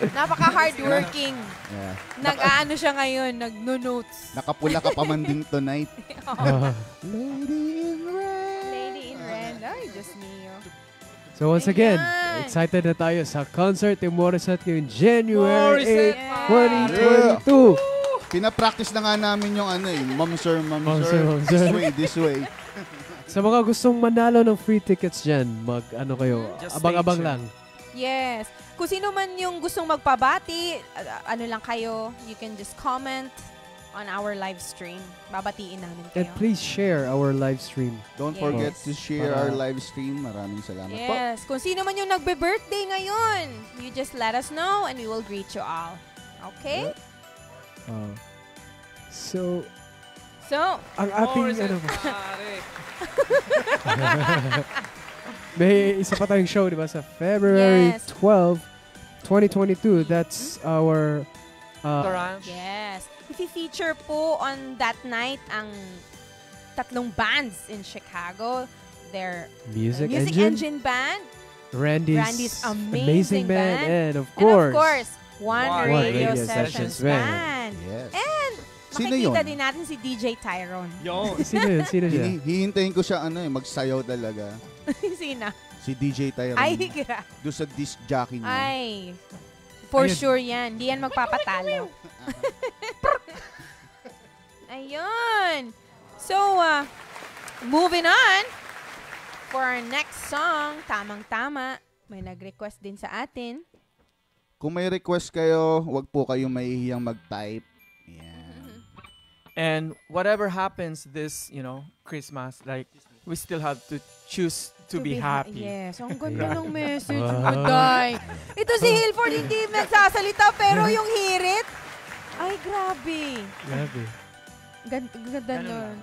(laughs) Napaka-hardworking. Yeah. Nag-aano siya ngayon, nag-notes. Nakapula ka pa man din tonight. Ah. Lady in red. Lady in red. Ay, Diyos mio. So once again, Ayan. excited na tayo sa concert ni Morissette ngayong January Morissette! 8, 2022. Pinapractice na nga namin yung ano eh, ma'am sir, ma'am Ma'am sir, sir, ma'am this way, this way. (laughs) Sa mga gustong manalo ng free tickets dyan, mag ano kayo, Just abang-abang lang. Yes. Kung sino man yung gustong magpabati, a- ano lang kayo, you can just comment on our live stream. Babatiin namin And kayo. please share our live stream. Don't Yes. forget to share Para- our live stream. Maraming salamat po. Yes. Kung sino man yung nagbe-birthday ngayon, you just let us know and we will greet you all. Okay? Ah. so, So, ang ating ano, pare. (laughs) may isa pa tayong show, di ba? Sa February Yes. 12, 2022. That's our uh, yes. Ifi-feature po on that night ang tatlong bands in Chicago. Their music, Music engine. Engine Band, Randy's, Randy's amazing, band, and of And course, of course, One, One Radio, Radio Sessions, Sessions Band. Yes. And Sino makikita yun? din natin si DJ Tyron. Yun. (laughs) sino yun? Sino siya? Hini- hihintayin ko siya ano eh, magsayaw talaga. (laughs) Sina? Si DJ Tyrone. Ay, gra. Doon sa disc jockey niya. Ay. For Ayun. sure yan. Di yan magpapatalo. Ayun. (laughs) So, uh, moving on. For our next song, tamang-tama, may nag-request din sa atin. Kung may request kayo, wag po kayong mahihiyang mag-type. And whatever happens this, you know, Christmas, like we still have to choose to, be, ha- happy. Yes. Ang ganda ng message. Wow. Aday. Ito si Hilford hindi nagsasalita pero (laughs) yung hirit, ay grabe. Grabe. Ganda, ganda nun.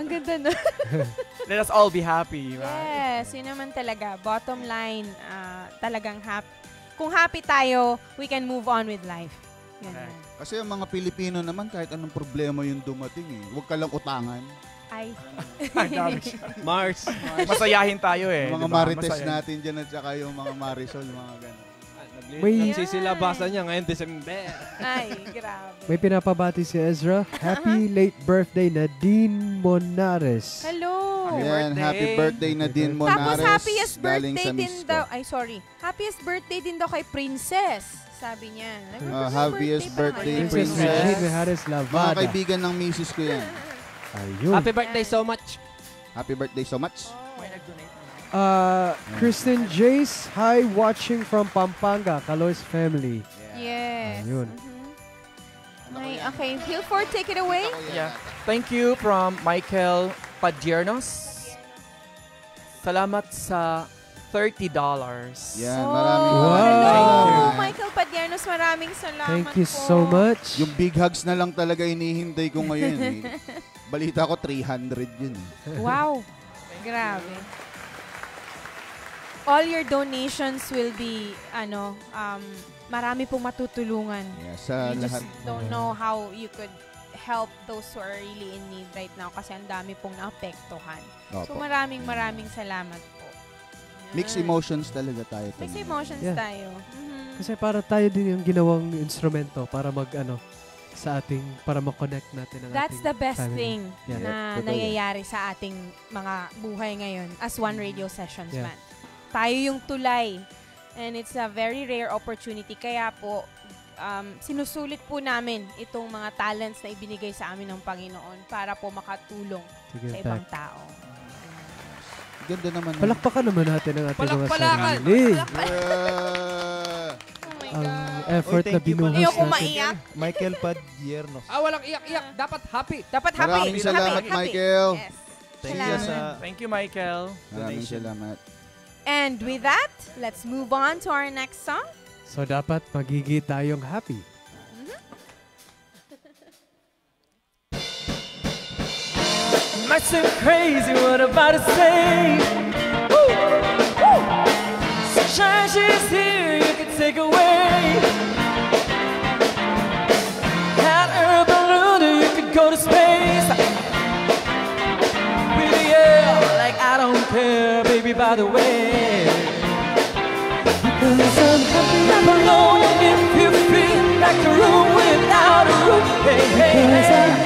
Ang ganda nun. (laughs) Let us all be happy, right? Yes, yun naman talaga. Bottom line, ah, talagang happy. Kung happy tayo, we can move on with life. Ganun. Kasi ang mga Pilipino naman, kahit anong problema yung dumating eh. Huwag ka lang utangan. Ay. (laughs) Ang dami siya. Mars. Masayahin tayo eh. Yung mga di ba? marites Masayahin. natin dyan at saka yung mga marisol, mga gano'n. May- Nagsisilabasan niya ngayon December. Ay, grabe. May pinapabati si Ezra. Happy late birthday na Dean Monares. Hello. Happy Yan, birthday. happy birthday na din Tapos Monares. Tapos happiest galing birthday sa din Misco. daw. Ay, sorry. Happiest birthday din daw kay Princess. Sabi niya. Ah, happiest birthday, naman. Princess Princess. Regine Mejares Mga Lavada. kaibigan ng misis ko yan. Ayun. Happy birthday so much. Happy birthday so much. May nag-donate naman. Uh, Kristen Jace, hi watching from Pampanga, Kaloy's family. Yes. Ayun. Mhm. Ay, okay. Hilford, take it away. Yeah. Thank you from Michael Padiernos. Salamat sa $30. Yan, Oh, maraming Wow. maraming Hello, salamat. Michael Padiernos. Maraming salamat Thank you po. so much. Yung big hugs na lang talaga inihintay ko ngayon eh. (laughs) Balita ko 300 yun eh. Wow. Grabe. All your donations will be, ano, um, marami pong matutulungan. Yeah, sa you lahat. just don't know how you could help those who are really in need right now kasi ang dami pong naapektuhan. So maraming maraming salamat po. Mixed emotions talaga tayo. Mixed tonight. emotions Yeah. tayo. Mhm. Kasi para tayo din yung ginawang instrumento para mag ano sa ating para ma-connect natin ang That's ating the best family. thing Yeah. na yan. nangyayari sa ating mga buhay ngayon as One Radio Sessions Yeah. man. Tayo yung tulay. And it's a very rare opportunity. Kaya po, um, sinusulit po namin itong mga talents na ibinigay sa amin ng Panginoon para po makatulong Sige, sa ibang tao. Ganda naman. Palakpakan naman natin ang ating mga sarili. Yeah. Oh my Ang God. effort Oy, na thank you binuhos pala. Ayoko natin. maiyak. Michael Padiernos. Ah, walang iyak-iyak. Dapat happy. Dapat happy. Maraming salamat, happy. Michael. Yes. Thank you sa Thank you, Michael. Maraming salamat. And with that, let's move on to our next song. So dapat magigi tayong happy. Might seem crazy what about to say. Woo! Woo! Sunshine, she's here, you can take away. Had a balloon, you could go to space. The air, like I don't care, baby, by the way. Because I'm happy I'm alone, if you feel like a room without a roof, hey, hey, hey.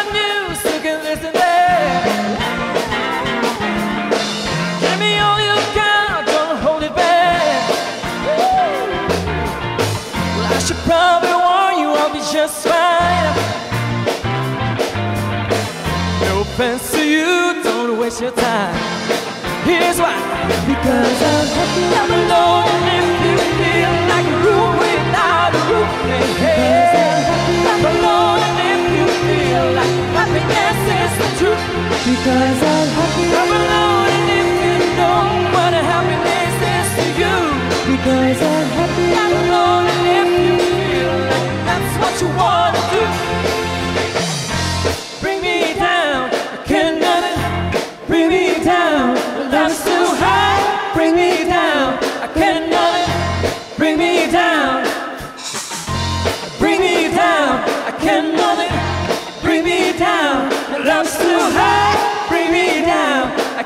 Offense to you, don't waste your time. Here's why. Because I'm happy I'm alone, and if you feel like a room without a roof, hey, hey. I'm alone, and if you feel like happiness is the truth. Because I'm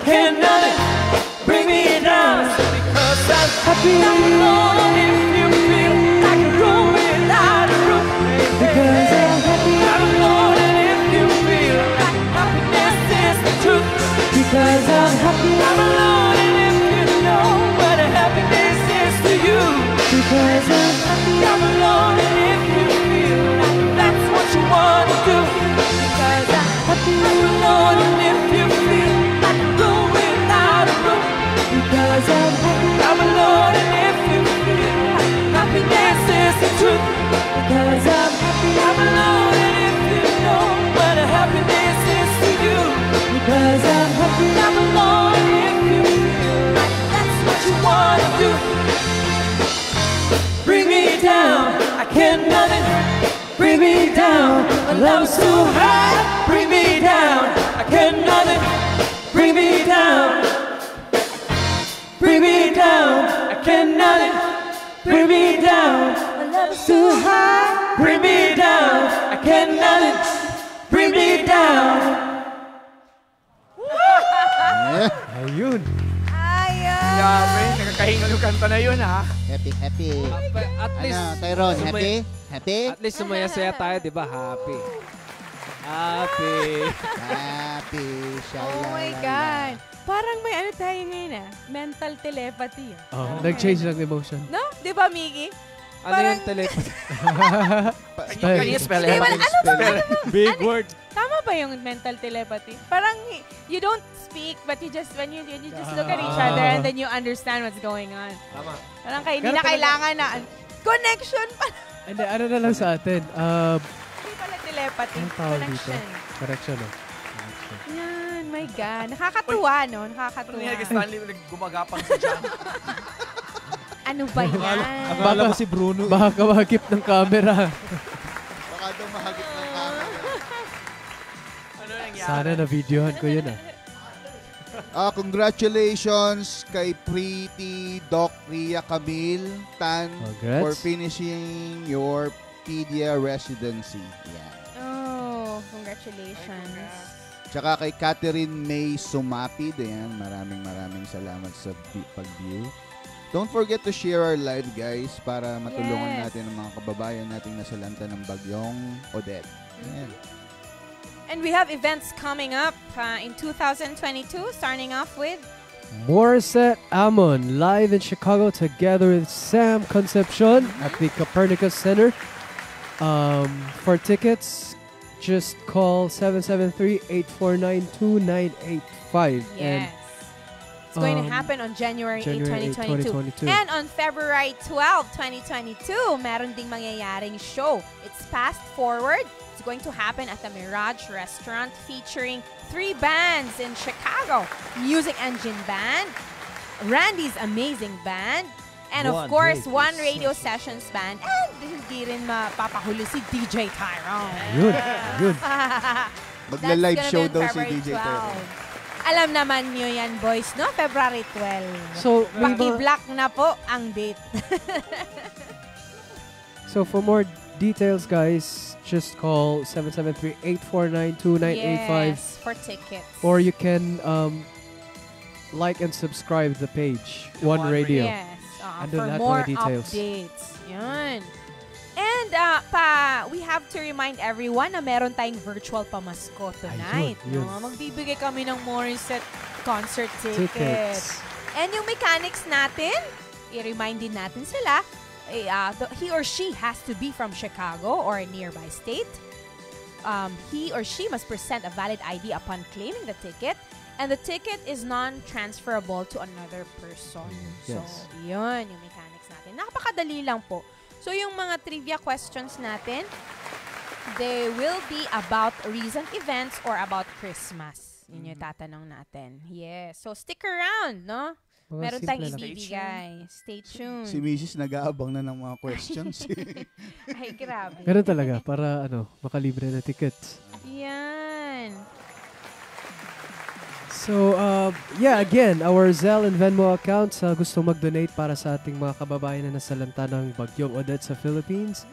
down. I can nothing bring me down. Because I'm happy. I'm alone if you feel like a room without a roof. Because I'm happy. I'm alone if you feel like happiness is the truth. Because I'm happy. I'm alone if you know what happiness is to you. Because I'm happy. I'm alone love's too high. Bring me down, I can't nothing. Bring me down. Bring me down I love too high, bring me down, Bring me down I can't nothing. Bring me down, my love's too high. Bring me down, I can't nothing. Bring me down. Ayun. Grabe, nakakahinga yung kanta na yun ha. Happy, happy. At least, Ano, Tyrone, happy? Happy? At least sumaya-saya tayo, di ba? Happy. Happy. Happy. Oh my God. Parang may ano tayo ngayon ah. Mental telepathy. ah. Oh, nag-change ng emotion. No? Di ba, Miggy? Ano Parang- yung telepathy? Can you spell it? ano ba? Ba? Big Ano- word. Tama ba yung mental telepathy? Parang you don't speak but you just when you you just look at each Ah. other and then you understand what's going on. Tama. Parang kay, hindi na kailangan na connection pa. Hindi, ano na lang sa atin? Uh, Hindi pala telepathy. Connection. correction, oh. Yan, my God. Nakakatuwa, no? Nakakatuwa. nangyari kay Stanley naggumagapang sa dyan? (laughs) Ano ba (laughs) yan? Akala ko si Bruno. Baka kawagip ng camera. (laughs) Baka daw mahagip ng camera. Ano nangyari? Sana na-videohan ko yun, ah. Ah, congratulations kay Pretty Doc Ria Camille Tan Congrats. for finishing your pedia residency. Yan. Oh, congratulations. Tsaka kay Catherine May Sumapid. Ayan, maraming maraming salamat sa vi- pag-view. Don't forget to share our live, guys, para matulungan Yes. natin ang mga kababayan nating nasalanta ng bagyong Odette. Ayan. And we have events coming up uh, in 2022, starting off with Morissette Amon live in Chicago together with Sam Concepcion at the Copernicus Center. Um, for tickets, just call 773-849-2985. Yes. It's going to um, happen on January, January 8, 8, 2022. 2022. And on February 12, 2022, meron ding mangyayaring show. It's Fast Forward. It's going to happen at the Mirage Restaurant featuring three bands in Chicago. Music Engine Band, Randy's Amazing Band, and of One course, Radio One Radio Sessions Band. And hindi rin mapapahuli si DJ Tyrone. Yun, yun. (laughs) Magla-live That's show gonna be on daw si February DJ 12. Tyrone. Alam naman nyo yan, boys, no? February 12. So, Paki-block na po ang date. (laughs) So for more details, guys, just call 773-849-2985 yes, for tickets. or you can um, like and subscribe the page, One, One Radio. Yes, uh, for more updates. Yun. And uh, pa, we have to remind everyone na meron tayong virtual pamasko tonight. Ayun, yun. No? Magbibigay kami ng Morissette concert tickets. Tickets. And yung mechanics natin, i-remind din natin sila, eh, uh, the- he or she has to be from Chicago or a nearby state. Um, he or she must present a valid ID upon claiming the ticket. And the ticket is non-transferable to another person. So, Yes. yun yung mechanics natin. Napakadali lang po. So, yung mga trivia questions natin, they will be about recent events or about Christmas. Yun yung tatanong natin. Yes. So, stick around, no? Mga Meron tayong ibibigay. Stay tuned. Si Mrs. nag-aabang na ng mga questions. (laughs) Ay, grabe. Meron talaga para ano, makalibre na tickets. Yan. So, uh, yeah, again, our Zelle and Venmo accounts sa gusto mag-donate para sa ating mga kababayan na nasalanta ng Bagyong Odette sa Philippines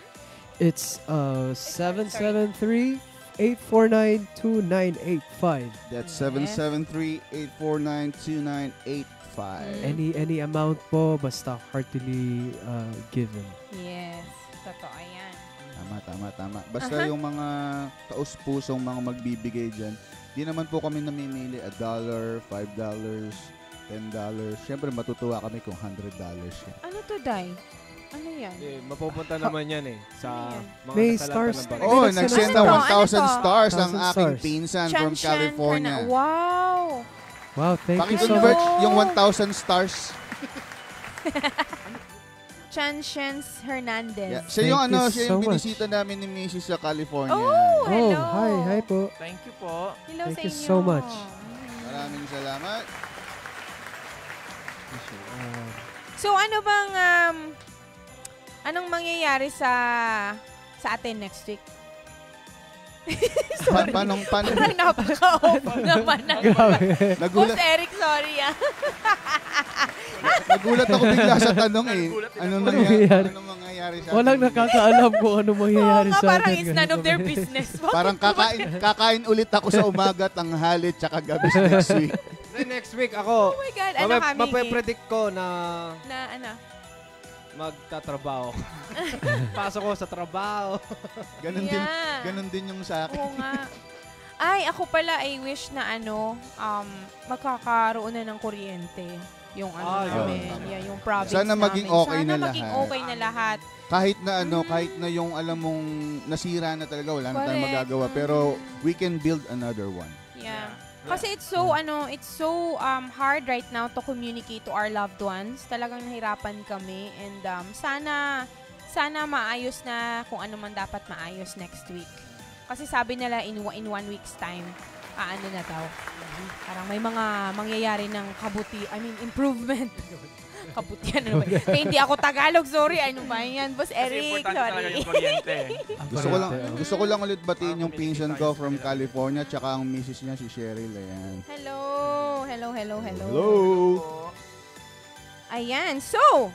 It's uh 773 849 2985. That's 773-849-2985. Any any amount po basta heartily uh, given. Yes. Totoo yan. Tama, tama, tama. Basta Aha. yung mga taus-pusong mga magbibigay dyan, di naman po kami namimili a dollar, five dollars, ten dollars. Siyempre matutuwa kami kung hundred dollars yan. Ano to, Day? Ano yan? Eh, mapupunta naman yan eh sa mga May stars. ng bagay. Oh, May nagsend. Ano 1,000 to? stars ang 1,000 aking stars. pinsan Chan from Chan California. Fernan- Wow! Wow, thank you so Paki-convert much. yung 1,000 stars. (laughs) Chan Shens Hernandez. Yeah. Siya yung Thank ano, you siya so yung much. binisita namin ni Mrs. sa California. Oh, hello. Oh, hi, hi po. Thank you po. Hello Thank sa you inyo. so much. Maraming salamat. So ano bang um anong mangyayari sa sa atin next week? (laughs) Pa- paano, paano, Parang napaka-off naman ng (laughs) grabe. nagulat, Eric, sorry ah. (laughs) nagulat ako bigla sa tanong eh. Ano Ano nangyari? mangyayari? Ano mangyayari sa Walang atin? nakakaalam kung ano mangyayari Oo nga, sa parang atin. it's none of their business. Parang kakain, kakain ulit ako sa umaga, tanghali, tsaka gabi sa next week. (laughs) Then next week ako, Oh my God, ano mape- kami? mape-predict ko na Na ano? magtatrabaho. (laughs) Pasok ko sa trabaho. (laughs) Ganun din, Yeah. ganun din yung sa akin. Oo nga. Ay, ako pala I wish na ano, um, magkakaroon na ng kuryente. Yung ano Ah, yun. namin, yeah, yung province Sana maging namin. okay Sana na maging lahat. okay na lahat. Kahit na ano, Mm. kahit na yung alam mong nasira na talaga, wala na tayong Correct. magagawa. Pero we can build another one. Yeah. Kasi it's so ano, it's so um hard right now to communicate to our loved ones. Talagang nahirapan kami and um sana sana maayos na kung ano man dapat maayos next week. Kasi sabi nila in in one week's time, aano na daw. Parang may mga mangyayari ng kabuti, I mean improvement. (laughs) Kabutihan ano ba? Kaya hindi ako Tagalog, sorry. Ano ba yan? Boss Eric, sorry. (laughs) Gusto ko lang Correct. gusto ko lang ulit batiin yung pinsan ko from. California tsaka ang misis niya si Cheryl ayan. Hello. Hello, hello, hello. Hello. Ayan. So.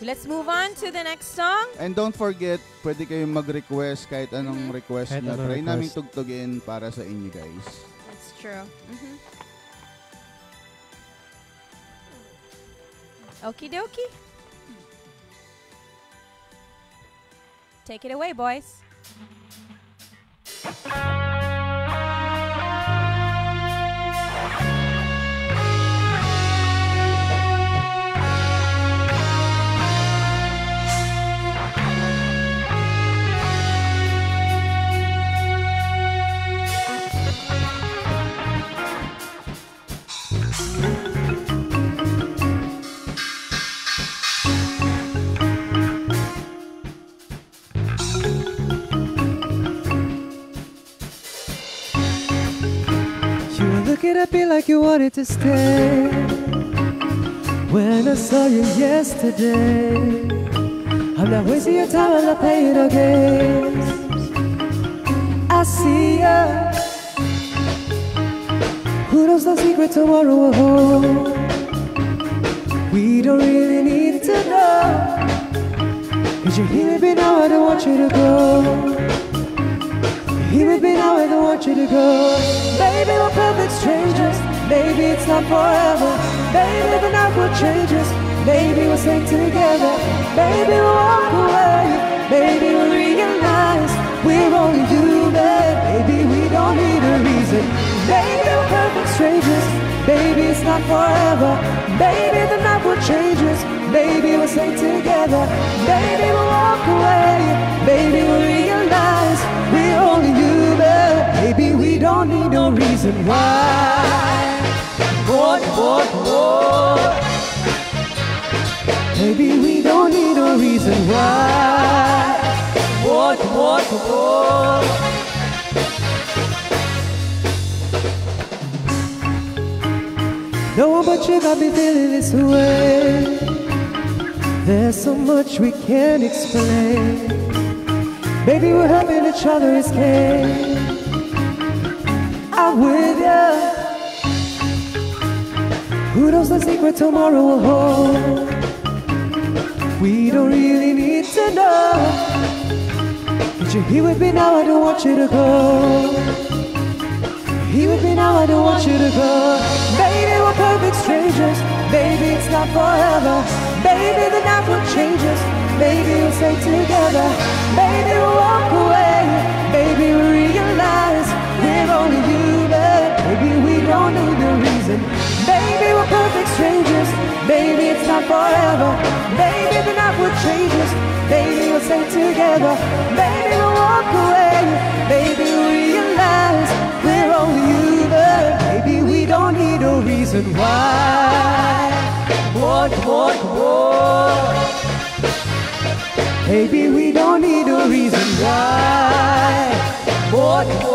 Let's move on to the next song. And don't forget, pwede kayong mag-request kahit anong Mhm. request Kahit na anong try namin request. tugtugin para sa inyo guys. That's true. Mhm. Okie dokie. Take it away, boys. Looking at me like you wanted to stay. When I saw you yesterday, I'm not wasting your time, I'm not playing no games. I see ya. Who knows the secret tomorrow will hold? We don't really need to know. Cause you're here with now, I don't want you to go. Here with me now, I don't want you to go. Maybe we're perfect strangers. Maybe it's not forever. Maybe the night will change us. Maybe we'll stay together. Maybe we'll walk away. Maybe we'll realize we're only human. Maybe we don't need a reason. Maybe we're perfect strangers. Maybe it's not forever. Maybe the night will change us. Maybe we'll stay together. Maybe we'll walk away. Maybe we'll realize we're only human. Maybe we don't need no reason why. What, what, what? Maybe we don't need no reason why. What, what, what? But you got me feeling this way. There's so much we can't explain. Maybe we're helping each other escape. I'm with ya. Who knows the secret tomorrow will hold? We don't really need to know. Would you're here with me now? I don't want you to go. Here with me now, I don't want you to go. Baby, perfect strangers. Baby, it's not forever. Baby, the night will change us. Baby, we'll stay together. Baby, we'll walk away. Baby, we realize we're only human. Baby, we don't know the reason. Baby, we're perfect strangers. Baby, it's not forever. Baby, the night will change us. Baby, we'll stay together. Baby, we'll walk away. Baby, we realize we're only human. Baby, we don't need a reason why. Come on, come on, come on. Baby, we don't need a reason why. Come on, come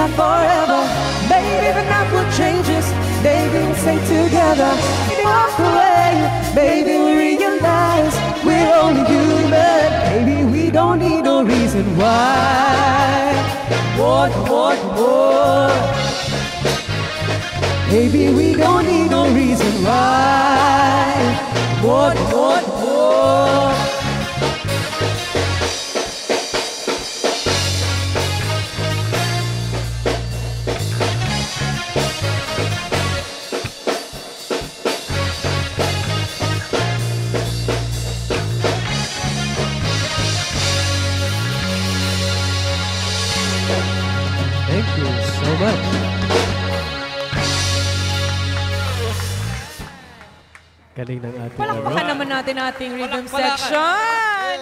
not forever. Baby, the night will change us. Baby, we'll stay together. Walk away. Baby, we realize we're only human. Baby, we don't need no reason why. What, what, what? Baby, we don't need no reason why. What, what? Galing ng ating Palakpakan naman natin ating rhythm section.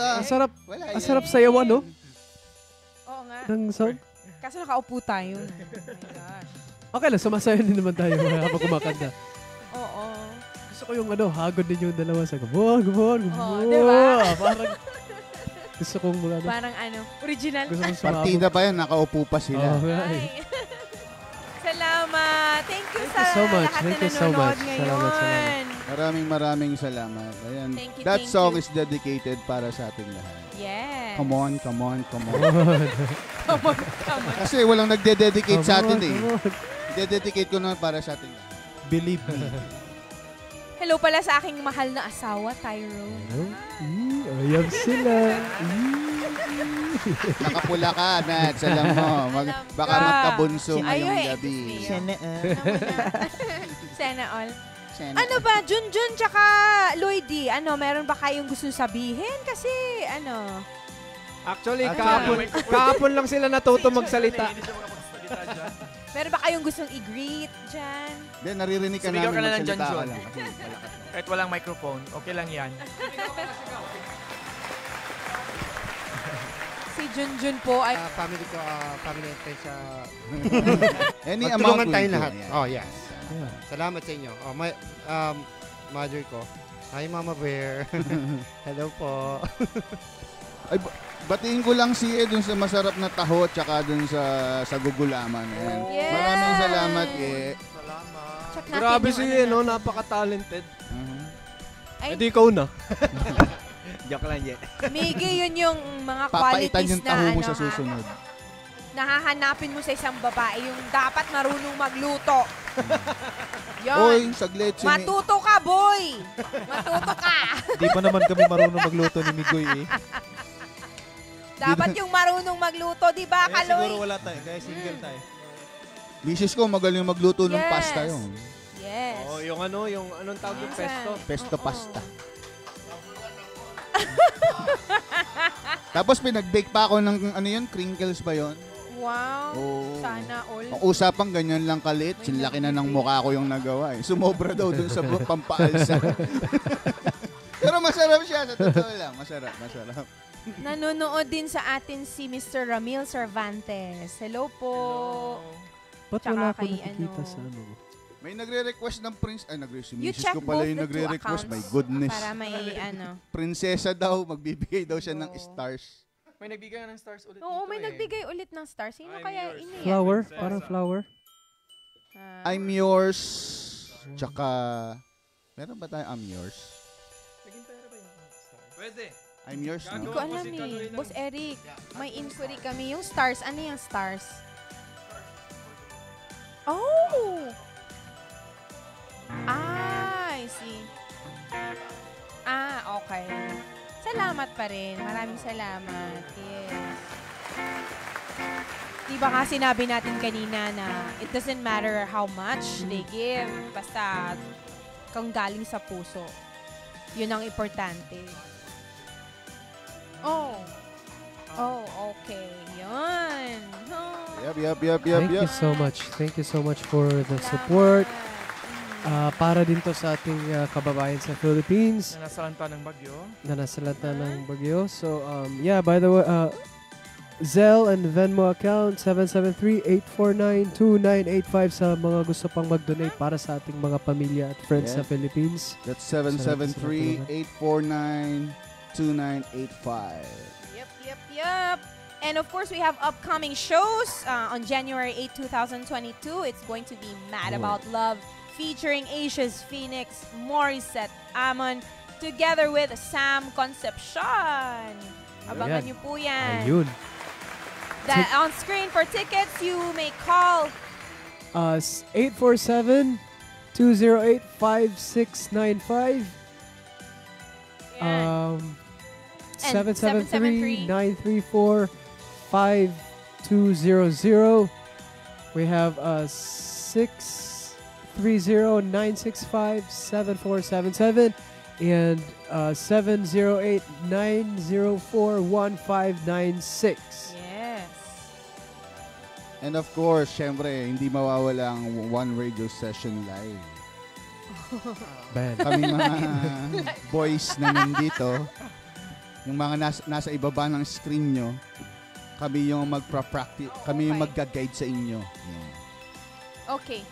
Ang sarap, ang sarap sayawan, no? Oo nga. Ng song. Kaso nakaupo tayo. (laughs) Oh my gosh. Okay lang, sumasayaw din naman tayo habang kumakanta. Oo. Gusto ko yung ano, hagod din yung dalawa sa gabon, gabon, gabon. Oo, di ba? Parang gusto kong ano, Parang ano, original. gusto kong sumabog. Partida pa yan, nakaupo pa sila. Nga eh. Ay. Salamat. Thank you Thank sa you so much. lahat Thank na you so much. ngayon. Salamat, salamat. Maraming maraming salamat. Ayan. Thank you, That thank song you. is dedicated para sa ating lahat. Yes. Come on, come on, come on. (laughs) Come on, come on. Kasi walang nagde-dedicate sa atin eh. on, on. Dededicate ko naman para sa ating lahat. Believe me. (laughs) Hello pala sa aking mahal na asawa, Tyrone. Ano? Ih, Ayam sila. Nakapula ka, Nats. Alam mo. Mag, baka ka. magkabunso Ay, ngayong ay, gabi. excuse me. Sana all. Sana- Ano ba, Junjun tsaka Lloydie, ano, meron ba kayong gusto sabihin? Kasi, ano, Actually, Actually, kahapon, kahapon lang sila natuto magsalita. (laughs) meron ba kayong gustong i-greet dyan? Hindi, naririnig ka Sumigaw namin ka na lang dyan, magsalita ka John. lang. Kasi malakas. Kahit walang microphone, okay lang yan. Si Junjun po ay... Ah, family ko, ah, family and friends sa... (laughs) Any Magtulungan amount will tayo do. lahat. Ayan. Oh, yes. Salamat sa inyo. Oh, my, um, mother ko. Hi, Mama Bear. (laughs) Hello po. (laughs) Batiin ko lang si Ed dun sa masarap na taho at saka dun sa sa gugulaman. Ayan. Yes! Maraming salamat, eh. Check natin Grabe yung si ano eh, no? na- Napaka-talented. Mhm. Ay, Hindi ikaw na. (laughs) Joke lang, Jet. Miggy, yun yung mga Papaitan qualities yung na taho mo ano, sa ha, susunod. nahahanapin mo sa isang babae, yung dapat marunong magluto. (laughs) Yun. Oy, saglit. Sini- Matuto ka, boy! Matuto ka! (laughs) Di pa naman kami marunong magluto ni Migoy eh. Dapat yung marunong magluto, di ba, Kaya siguro Kaloy? wala tayo. Kaya single tayo. Misis ko magaling magluto ng Yes. pasta yun. Yes. Oh, yung ano, yung anong tawag yung pesto? Pesto Oo. pasta. Tapos pinag-bake pa ako ng ano yun, crinkles ba yun? Wow. Oo. Sana all. Ang usapang ganyan lang kalit, sinlaki na ng mukha ko yung nagawa eh. Sumobra daw dun sa bu- pampaalsa. (laughs) Pero masarap siya, sa totoo lang. Masarap, masarap. Nanonood din sa atin si Mr. Ramil Cervantes. Hello po. Ba't Tsaka wala ako kay nakikita ano, sa ano? May nagre-request ng prince, ay nagre si You check ko pala both yung the two nagre-request. accounts My goodness. Para may ano. Prinsesa daw, magbibigay daw siya ng Oo. stars. May nagbigay ng stars ulit Oo, dito may eh. nagbigay ulit ng star. Sino I'm kaya yours. Flower? Princess. Parang flower? Ah, I'm yours. Tsaka, meron ba tayo I'm yours? Pwede. I'm yours, Hindi no? ko alam eh. Boss Eric, may inquiry kami. Yung stars, ano yung stars? Oh! Ah, I see. Ah, okay. Salamat pa rin. Maraming salamat. Yes. Di ba nga sinabi natin kanina na it doesn't matter how much they give. Basta kung galing sa puso. Yun ang importante. Oh. Oh, okay. Yun. Oh. Yup, yup, yup, yup, Thank yup. you so much. Thank you so much for the support. Ah, para din to sa ating ah, kababayan sa Philippines Na nasa lanta ng bagyo. na nasa lanta ng bagyo. So, um, yeah, by the way, uh, Zelle and Venmo account 773-849-2985 sa mga gusto pang mag-donate para sa ating mga pamilya at friends sa Yeah. Philippines. That's Salamat sa mga 773-849-2985. Yep, yep, yep. And of course, we have upcoming shows uh, on January 8, 2022. It's going to be Mad. About Love featuring Asia's Phoenix, Morissette Amon, together with Sam Concepcion. Abangan niyo po yan. Ayun. That on screen for tickets, you may call Uh, 847-208-5695. Um, And 773-934-5200. We have uh, 630-965-7477 and uh, 708-904-1596. Yes. And of course, syempre, hindi mawawala ang One Radio Session Live. (laughs) Band. Kami mga (laughs) boys na nandito, yung mga nas- nasa ibaba ng screen nyo, kami yung magpa-practice, kami yung magga-guide sa inyo. Yan. Okay.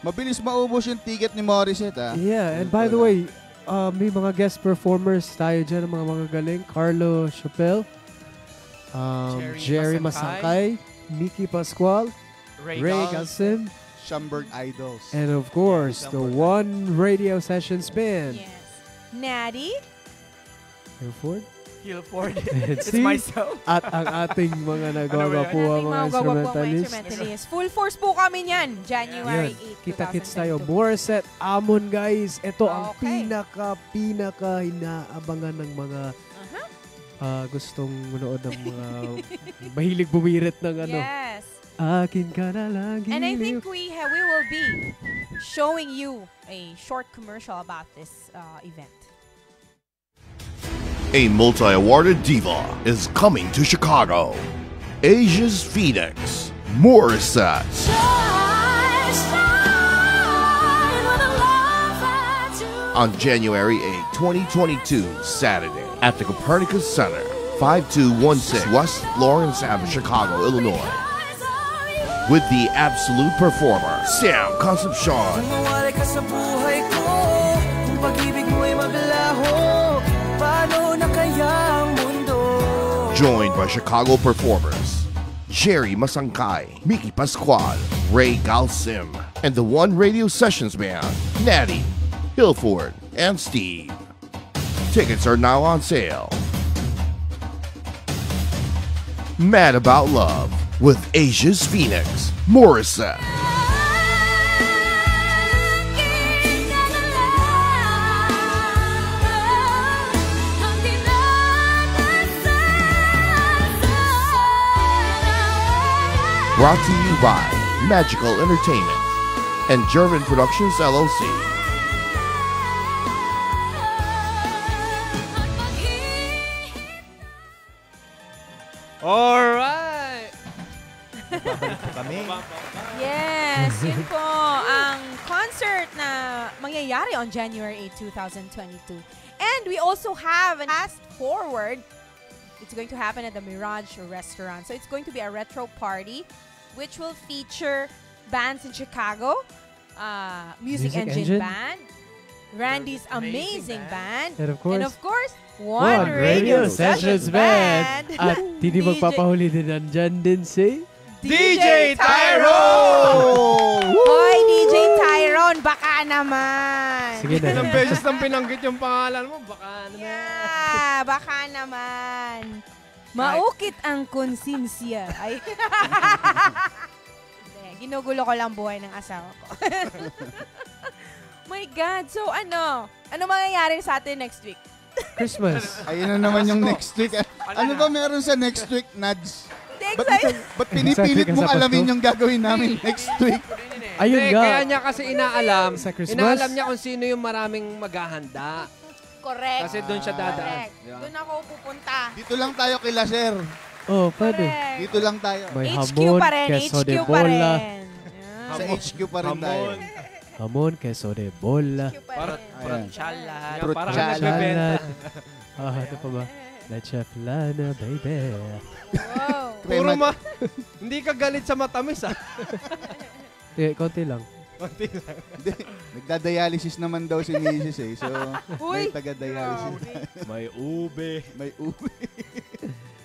Mabilis maubos yung ticket ni Morissette, ah. Yeah, and by the way, uh, may mga guest performers tayo dyan, mga mga galing. Carlo Chappelle, um, Jerry Jerry Masangkay, Mickey Pascual, Ray Ray, Gal- Galsim, Schumberg Idols. and of course, the One Radio Sessions Band. Yes. Natty. Hilford. Hilford. (laughs) It's myself. At ang ating mga nagwagawa po Ating mga instrumentalists. Full force po kami niyan. January Yan. 8, Kita-kits tayo. Morissette Amon, guys. Ito ang Okay. pinaka, pinaka inaabangan ng mga ah, gustong manood ng mga mahilig bumirit ng ano. Yes. Akin ka na lang. And I think we ha- we will be showing you a short commercial about this uh, event. A multi awarded diva is coming to Chicago. Asia's Phoenix, Morissette. On January 8, 2022, Saturday, at the Copernicus Center, 5216 West Lawrence Avenue, Chicago, Illinois. With the absolute performer, Sam Concepcion. Joined by Chicago performers Jerry Masangkay, Mickey Pascual, Ray Galsim, and the One Radio Sessions Band, Natty, Hilford, and Steve. Tickets are now on sale. Mad About Love with Asia's Phoenix, Morissette. Brought to you by Magical Entertainment and German Productions LLC. Alright! kami. Yes, yun po ang concert na mangyayari on January 8, 2022. And we also have an fast forward. It's going to happen at the Mirage restaurant. So it's going to be a retro party which will feature bands in Chicago, uh, Music, Music Engine, Engine. Band, Randy's amazing, band, And of course, and of course, One, One Radio, Radio Sessions Band. (laughs) At hindi (laughs) magpapahuli din nandyan din si DJ Tyrone! Hoy, DJ Tyrone, baka naman. Sige na. Ilang beses nang pinanggit yung pangalan mo, baka ano na. Yeah, baka naman. Maukit ang konsensya. Ay. (laughs) Ginugulo ko lang buhay ng asawa ko. (laughs) My God. So ano? Ano mangyayari sa atin next week? Christmas. (laughs) Ayun na naman yung next week. Ano ba meron sa next week, Nads? Hindi, Ba't, excited. ba't pinipilit mong alamin yung gagawin namin next week? Ayun Hindi, nga. Kaya niya kasi inaalam, Sa Christmas? inaalam niya kung sino yung maraming maghahanda. Correct. Kasi doon siya dadaan. Correct. Yeah. Doon ako pupunta. Dito lang tayo kila Sir. Oh, pwede. Correct. Dito lang tayo. May HQ hamon, pa rin. queso HQ de pa bola. rin. Sa HQ pa rin tayo. Hamon. Hamon, queso de bola. HQ pa Parang rin. Parang Fruit nagbebenta. Ah, ano pa ba? La chef Lana, baby. Wow. Puro ma... (laughs) Hindi ka galit sa matamis ah. (laughs) Eh, konti lang. Konti lang. Hindi, Nagda-dialysis naman daw si Mrs. eh. So, may Uy. taga-dialysis. May ube. May ube.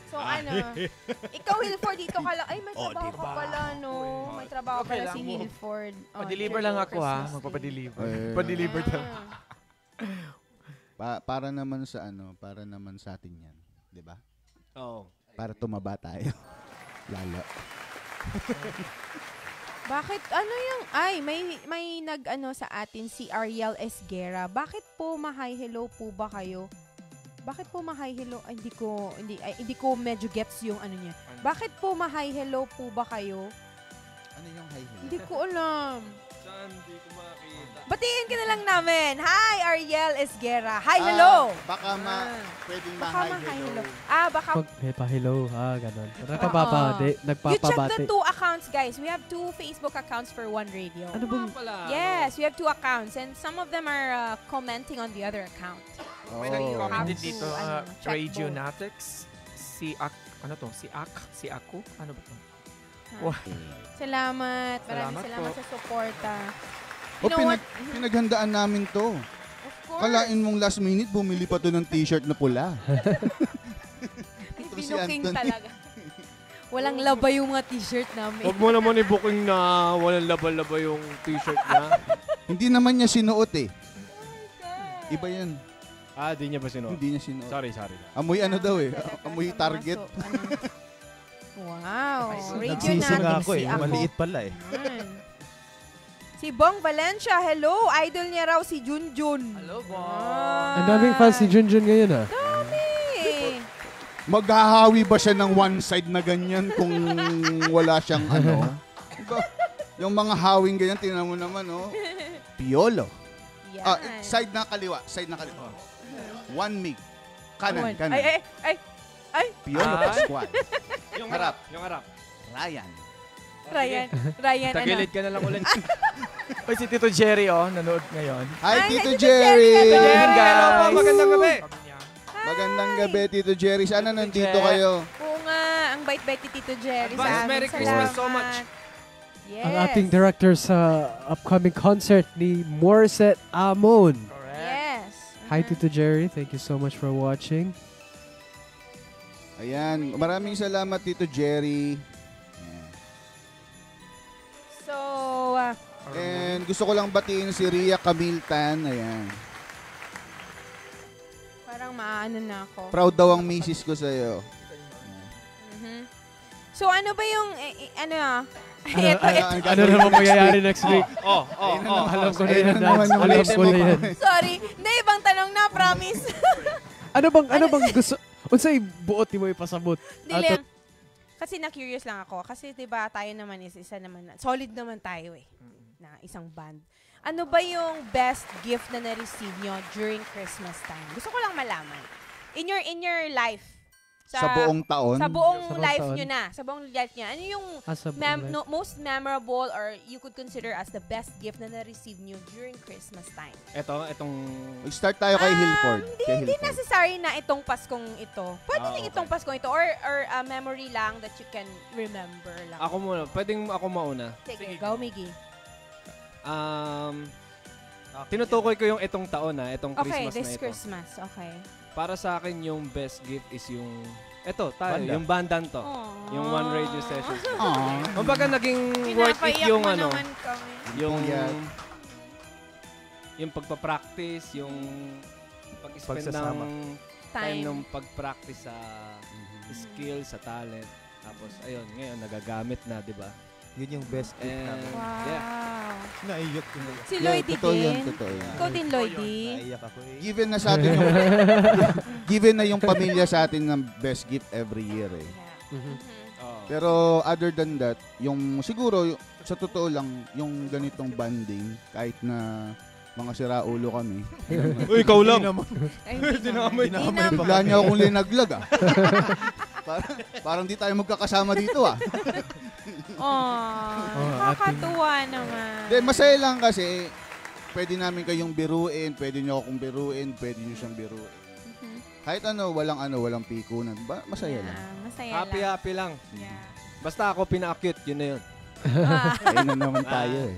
So ano, ikaw Hilford dito ka lang. Ay, may Oh, trabaho ka diba? pala, no? May trabaho Okay pala lang si mo. Hilford. Oh, Pa-deliver lang ako ha. Christmas Magpapadeliver. Eh. Pa-deliver daw. Ah. Pa- para naman sa ano, para naman sa atin yan. 'Di ba? Oo. Para tumaba tayo. (laughs) Lalo. Bakit ano yung ay may may nag ano sa atin si Ariel Esguera. Bakit po ma-hi hello po ba kayo? Bakit po ma-hi hello? Ay, hindi ko hindi ay, hindi ko medyo gets yung ano niya. Bakit po ma-hi hello po ba kayo? Ano yung high heel? Hindi ko alam. Saan di? Batiin ka na lang namin. Hi Ariel Esguera. Hi hello. Ah, baka ma, Ah. pwedeng Baka ma-hi ma-hi hello. hello. Ah, baka Pag hepa hello, ah, ganun. Nagpapabati, You check nagpapabati. the two accounts, guys. We have two Facebook accounts for One Radio. Ano bang? Yes, we have two accounts, and some of them are uh, commenting on the other account. May Oh. nag-comment Have din dito. to, Uh, ano, check Radio both. Natics. Si Ak. Ano to? Si Ak? Si Ako? Ano ba to? Salamat. Maraming Salamat salamat sa suporta. O, You know pinag, what? pinaghandaan namin to. Of course. Kalain mong last minute, bumili pa to ng t-shirt na pula. (laughs) Ito si Binuking Anthony. talaga. (laughs) Walang laba yung mga t-shirt namin. Huwag mo naman i-booking na walang laba-laba yung t-shirt niya. (laughs) Hindi naman niya sinuot eh. Iba yan. ah, di niya ba sinuot? Hindi niya sinuot. Sorry, sorry. Amoy ano daw eh. Amoy target. Ano. Wow. Radio Nagsisi nga natin ako si eh. Ako. Maliit pala eh. Si Bong Valencia, hello. Idol niya raw si Junjun. Hello, Bong. Ah. ang daming fans si Junjun ngayon ah. Dami. Maghahawi ba siya ng one side na ganyan kung wala siyang (laughs) ano? Diba? Yung mga hawing ganyan, tingnan mo naman, oh. Piolo. Yan. Ah, side na kaliwa. Side na kaliwa. One mig. Kanan, One. kanan. Ay, ay, ay. Ay, Piolo Ay. Pascual. Yung Harap. Yung harap. Ryan. Ryan. Ryan, ano? Tagilid ka na lang ulit. (laughs) Oy, si Tito Jerry, oh. Nanood ngayon. Hi, Ay, Tito hi, Tito Jerry. Jerry. Jerry, Hello po, guys. magandang gabi. Magandang gabi, Tito Jerry. Sana nandito Jer. kayo. Oo nga, ang bait-bait ni Tito Jerry Advance sa amin. Merry Christmas so much. Yes. Ang ating director sa upcoming concert ni Morissette Amon. Correct. Yes. Hi Mhm. Tito Jerry, thank you so much for watching. Ayan. Maraming salamat, Tito Jerry. So, uh, And gusto ko lang batiin si Ria Camiltan. Ayan. parang maano na ako. Proud daw ang misis ko sa'yo. Mhm. So, ano ba yung, eh, eh, ano ah? (laughs) Ano, Ito, ano, ito. ano naman mangyayari next week? Oh, oh, Ayun na oh. naman. Alam ko na Ayun yan, na naman Nats. yung Alam ko na yan. Sorry. Hindi, ibang tanong na, promise. (laughs) Ano bang, ano bang gusto, unsay buot ni mo ipasabot? Ato- lang. Kasi na-curious lang ako. Kasi 'di ba tayo naman is isa naman, na- solid naman tayo eh, na isang band. Ano ba yung best gift na na-receive nyo during Christmas time? Gusto ko lang malaman. In your in your life. Sa buong taon. Sa buong Sa buong life taon. nyo na. Sa buong life nyo. Ano yung Ah, sa mem- no- most memorable or you could consider as the best gift na na-receive nyo during Christmas time? Ito, itong... Start tayo kay Um, Hilford. Hindi, Kay hindi necessary na itong Paskong ito. Pwede Ah, okay. itong Paskong ito or, or a memory lang that you can remember lang. Ako muna. Pwedeng ako mauna. Sige, go, Miggy. Um, Tinutukoy ko yung itong taon na, itong Okay, Christmas this na ito. Christmas. Okay. Para sa akin, yung best gift is yung... Ito, tayo, Banda. yung bandan to. Aww. Yung one radio session. Aww. Kumbaga naging worth it yung ano, yung Puyat. yung pagpa-practice, yung pag-spend Pagsasama. ng time Time. ng pag-practice sa skill, sa talent. Tapos, ayun, ngayon, nagagamit na, di ba? Yun yung best gift And, namin. yeah. Wow. Naiyak ko na. Si Yeah, Lloydie totoo din. totoo yan. Ikaw din, Lloydie. Naiyak ako eh. Given na sa (laughs) atin yung given na yung pamilya sa atin ng best gift every year eh. Oo. Pero other than that, yung siguro y- sa totoo lang yung ganitong banding kahit na mga siraulo kami. (laughs) Uy, ikaw lang! Ay, hindi naman. Hindi naman. Bigla niya akong linaglag ah. (laughs) parang, parang di tayo magkakasama dito ah. Aww. Nakakatuwa naman. Then masaya lang kasi pwede namin kayong biruin, pwede niyo akong biruin, pwede niyo siyang biruin. Mhm. Kahit ano, walang ano, walang pikunan. Ba, masaya lang. Yeah, masaya Happy, lang. happy lang. Yeah. Basta ako pina-cute, yun na yun. Ah. (laughs) Ayun na naman tayo eh.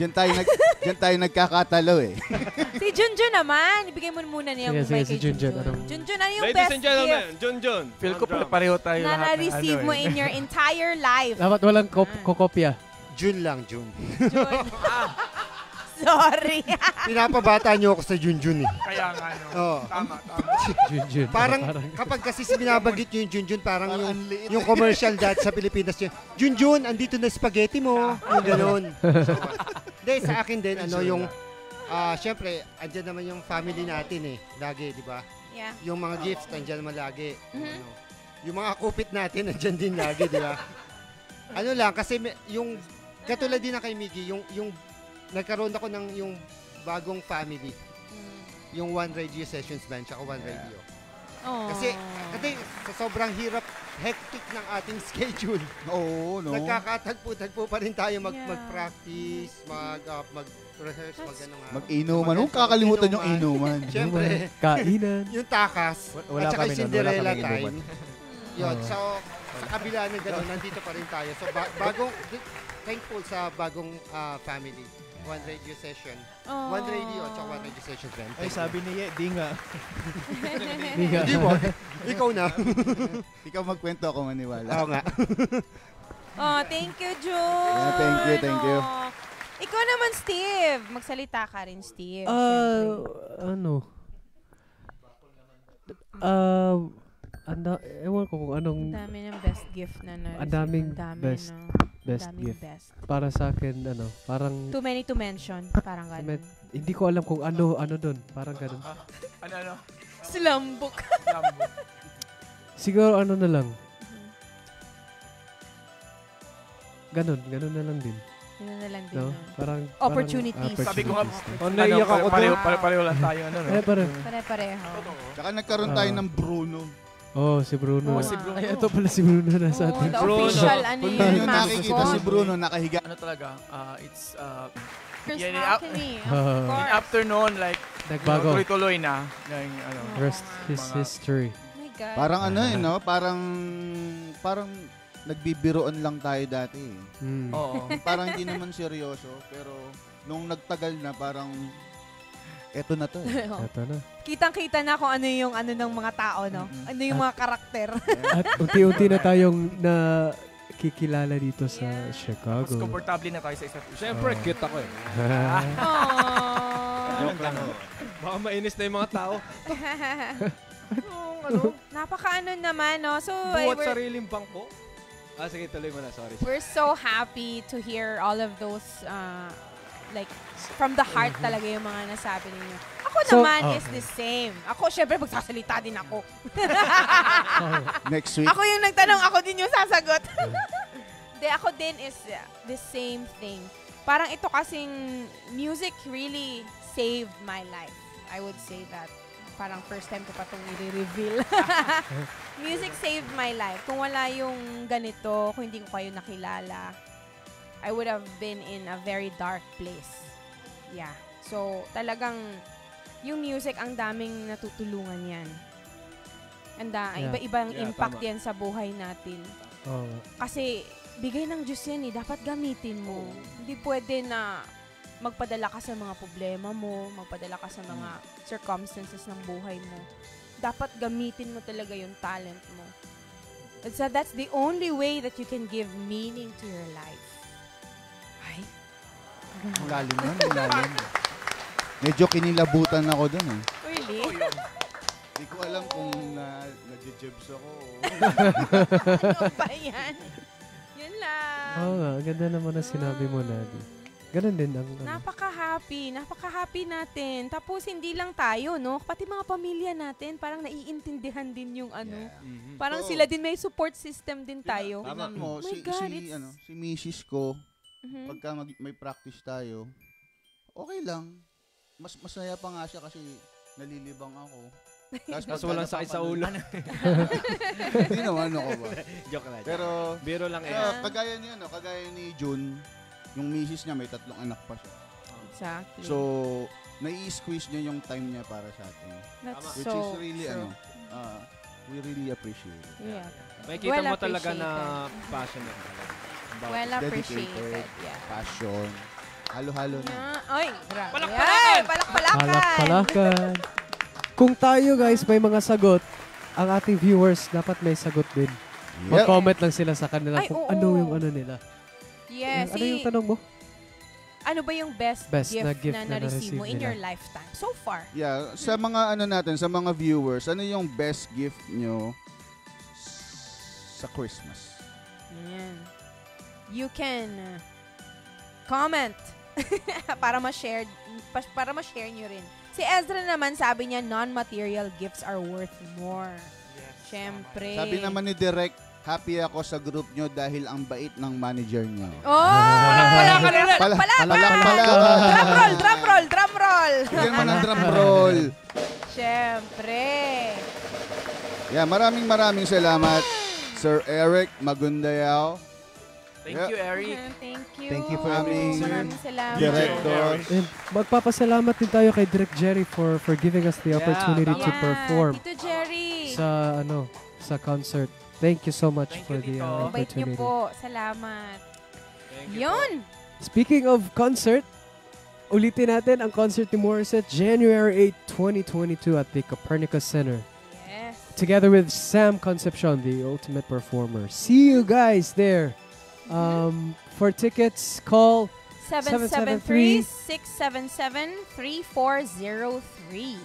Diyan tayo, nag, diyan tayo nagkakatalo eh. (laughs) si Junjun naman. Ibigay mo muna niya Sige, yung sige, mic si Junjun. Junjun. Anong- Junjun, ano yung Ladies best and gentlemen, gift Jun Jun. Feel ko drum. pareho tayo na na-receive ano mo eh. in your entire life? Dapat walang kop- kokopya. June lang, June. Jun. (laughs) Sorry. (laughs) Pinapabata niyo ako sa Junjun eh. Kaya nga, no. Oo. Tama, tama. Junjun. Parang kapag kasi binabanggit niyo yung Junjun, parang yung, yung commercial dati sa Pilipinas yun, Junjun, andito na spaghetti mo. Yung ganun. (laughs) Hindi, sa akin din, ano, yung, ah, syempre, andyan naman yung family natin eh. Lagi, di ba? yeah. Yung mga gifts, andyan naman lagi. Mhm. Ano, yung mga kupit natin, andyan din lagi, di ba? (laughs) ano lang, kasi may- yung, katulad din na kay Miggy, yung, yung, nagkaroon ako ng yung bagong family. Mm. Yung One Radio Sessions Band, tsaka One Radio. Aww. Kasi, kasi sa sobrang hirap, hectic ng ating (laughs) schedule. Oo, no? Nagkakatagpo-tagpo pa rin tayo mag, Yeah. mag-practice, mag, ah, mag-rehearse, mag ano nga. Mag-inuman. Huwag kakalimutan yung inuman. (laughs) Siyempre, Kainan. yung takas, Wala at saka kami wala Cinderella time. inuman. (laughs) Yun, so, sa kabila ng gano'n, nandito pa rin tayo. So, ba- bagong, thankful sa bagong ah, family. One radio session. Aww. One radio at one radio session. Friend. Ay, sabi ni Ye, di nga. (laughs) Hindi ka. Hindi mo. Ikaw na. (laughs) Ikaw magkwento ako maniwala. Oo nga. (laughs) Oh, thank you, Jun. Yeah, thank you, thank you. Oh. Ikaw naman, Steve. Magsalita ka rin, Steve. Syempre. ano? Ah, anda, ewan ko kung anong Ang dami ng best gift na na Ang daming dami, best- no? best daming gift. best. para sa akin, ano, parang, Too many to mention. Parang ganun. Met- hindi ko alam kung ano, ano doon. Parang ganun. Ano, ano? Slambok. Lambo. Siguro ano na lang. Ganun, ganun na lang din. Yun na lang din. No? no? Parang, Opportunities. Parang, Sabi ko nga. Oh, naiyak ako ano, pareho, doon. pareho, pareho lang tayo, ano, no? Eh, Pare-pareho. Tsaka nagkaroon tayo Ah. ng Bruno. Oh, si Bruno. Oh, si Bruno. Ay, ito pala si Bruno na sa Oh, atin. the Bruno. official, ano Kung yun, nyo mascot. nakikita si Bruno, nakahiga. Ano talaga, uh, it's, uh, Chris Yeah, in Anthony. Of course. afternoon, like, Nagbago. you know, tuloy-tuloy na. Yung, ano, Oh. Rest his Mga- history. Oh my God. Parang ano eh, no? Parang, parang nagbibiroan lang tayo dati. eh. Mm. Oo. (laughs) parang hindi naman seryoso, pero nung nagtagal na parang eto na to eh. Ito na. (laughs) Kitang-kita na kung ano yung ano ng mga tao, no? Ano yung mga karakter. (laughs) At unti-unti na tayong na kikilala dito sa Yeah. Mas Chicago. komportable na tayo sa isa't isa. Siyempre, Oh. cute ako eh. (laughs) Aww. Joke lang. Baka mainis na yung mga tao. (laughs) Yung ano, napaka-ano naman, no? So, eh, Buwat we're, sariling bangko. Ah, sige, tuloy mo na. Sorry. we're so happy to hear all of those, uh, like, from the heart talaga yung mga nasabi ninyo. Ako So, naman oh. is the same. Ako, syempre, magsasalita din ako. (laughs) Next week, Ako yung nagtanong, ako din yung sasagot. (laughs) Hindi, ako din is uh, the same thing. Parang ito kasing music really saved my life. I would say that. Parang first time ko pa itong i-reveal. (laughs) music saved my life. Kung wala yung ganito, kung hindi ko kayo nakilala, I would have been in a very dark place. Yeah. So, talagang yung music, ang daming natutulungan yan. Anda, Yeah. iba-ibang Yeah, impact tama. yan sa buhay natin. Oo. Kasi, bigay ng Diyos yan eh. Dapat gamitin mo. Hindi pwede na magpadala ka sa mga problema mo, magpadala ka sa mga circumstances ng buhay mo, dapat gamitin mo talaga yung talent mo. And so that's the only way that you can give meaning to your life. Ang lalim nun, ang lalim. Medyo kinilabutan ako dun eh. Really? Hindi ko alam kung na, nag-jibs ako. ano ba yan? Yun lang. Oo nga, ganda naman ang sinabi mo, Nadi. Ganun din ang ano. Napaka-happy. Napaka-happy natin. Tapos hindi lang tayo, no? Pati mga pamilya natin, parang naiintindihan din yung ano. Parang Oo. sila din may support system din tayo. Tingnan mo, Oh my si, God, si, it's- ano, si misis ko, Mhm. pagka mag- may practice tayo, okay lang. Mas masaya pa nga siya kasi nalilibang ako. Tapos (laughs) pagka walang sakit sa ulo. napapanood- (laughs) Hindi naman ako ba. Joke lang. Pero, Biro lang eh. ah, kagaya niya, no, kagaya ni June, yung misis niya may tatlong anak pa siya. Exactly. So, nai-squeeze niya yung time niya para sa atin. That's Which so is really, true. ano, ah, we really appreciate it. Yeah. Makikita Well mo talaga na passionate talaga. About Well it. appreciated. Yeah. Passion. Halo-halo na. Yeah. Ay, grabe. Palakpakan! Ay, palakpalakan! Palak-palakan. Kung tayo guys may mga sagot, ang ating viewers dapat may sagot din. Yep. Mag-comment lang sila sa kanila Ay, kung oo. ano yung ano nila. Yes. ano yung tanong mo? Ano ba yung best, Best gift, na gift na na na-receive mo in nila? your lifetime? So far. Yeah, sa mga ano natin, sa mga viewers, ano yung best gift nyo sa Christmas? Ayan. You can comment (laughs) para ma-share pa- para ma-share nyo rin. Si Ezra naman sabi niya non-material gifts are worth more. Syempre. Sabi naman ni Direk, happy ako sa group nyo dahil ang bait ng manager nyo. Oh! (laughs) Palakpakan ulit! Pala- Palakpakan! palakpakan! Drum roll! Drum roll! Drum roll! Bigyan mo ng drum roll. (laughs) Syempre. Yeah, maraming maraming salamat, Sir Eric Magundayaw. Thank Yeah. you, Eric. Thank you. Thank you for having Maraming salamat. Director. And magpapasalamat din tayo kay Direk Jerry for for giving us the Yeah, opportunity to Yeah, perform Tito Jerry. sa ano sa concert. Thank you so much Thank for you, the uh, Bait niyo opportunity. po. Salamat. Thank you po. Yun. Speaking of concert, ulitin natin ang concert ni Morissette January 8, 2022 at the Copernicus Center. Yes. Together with Sam Concepcion, the ultimate performer. See you guys there. Um, for tickets, call 773-677-3403.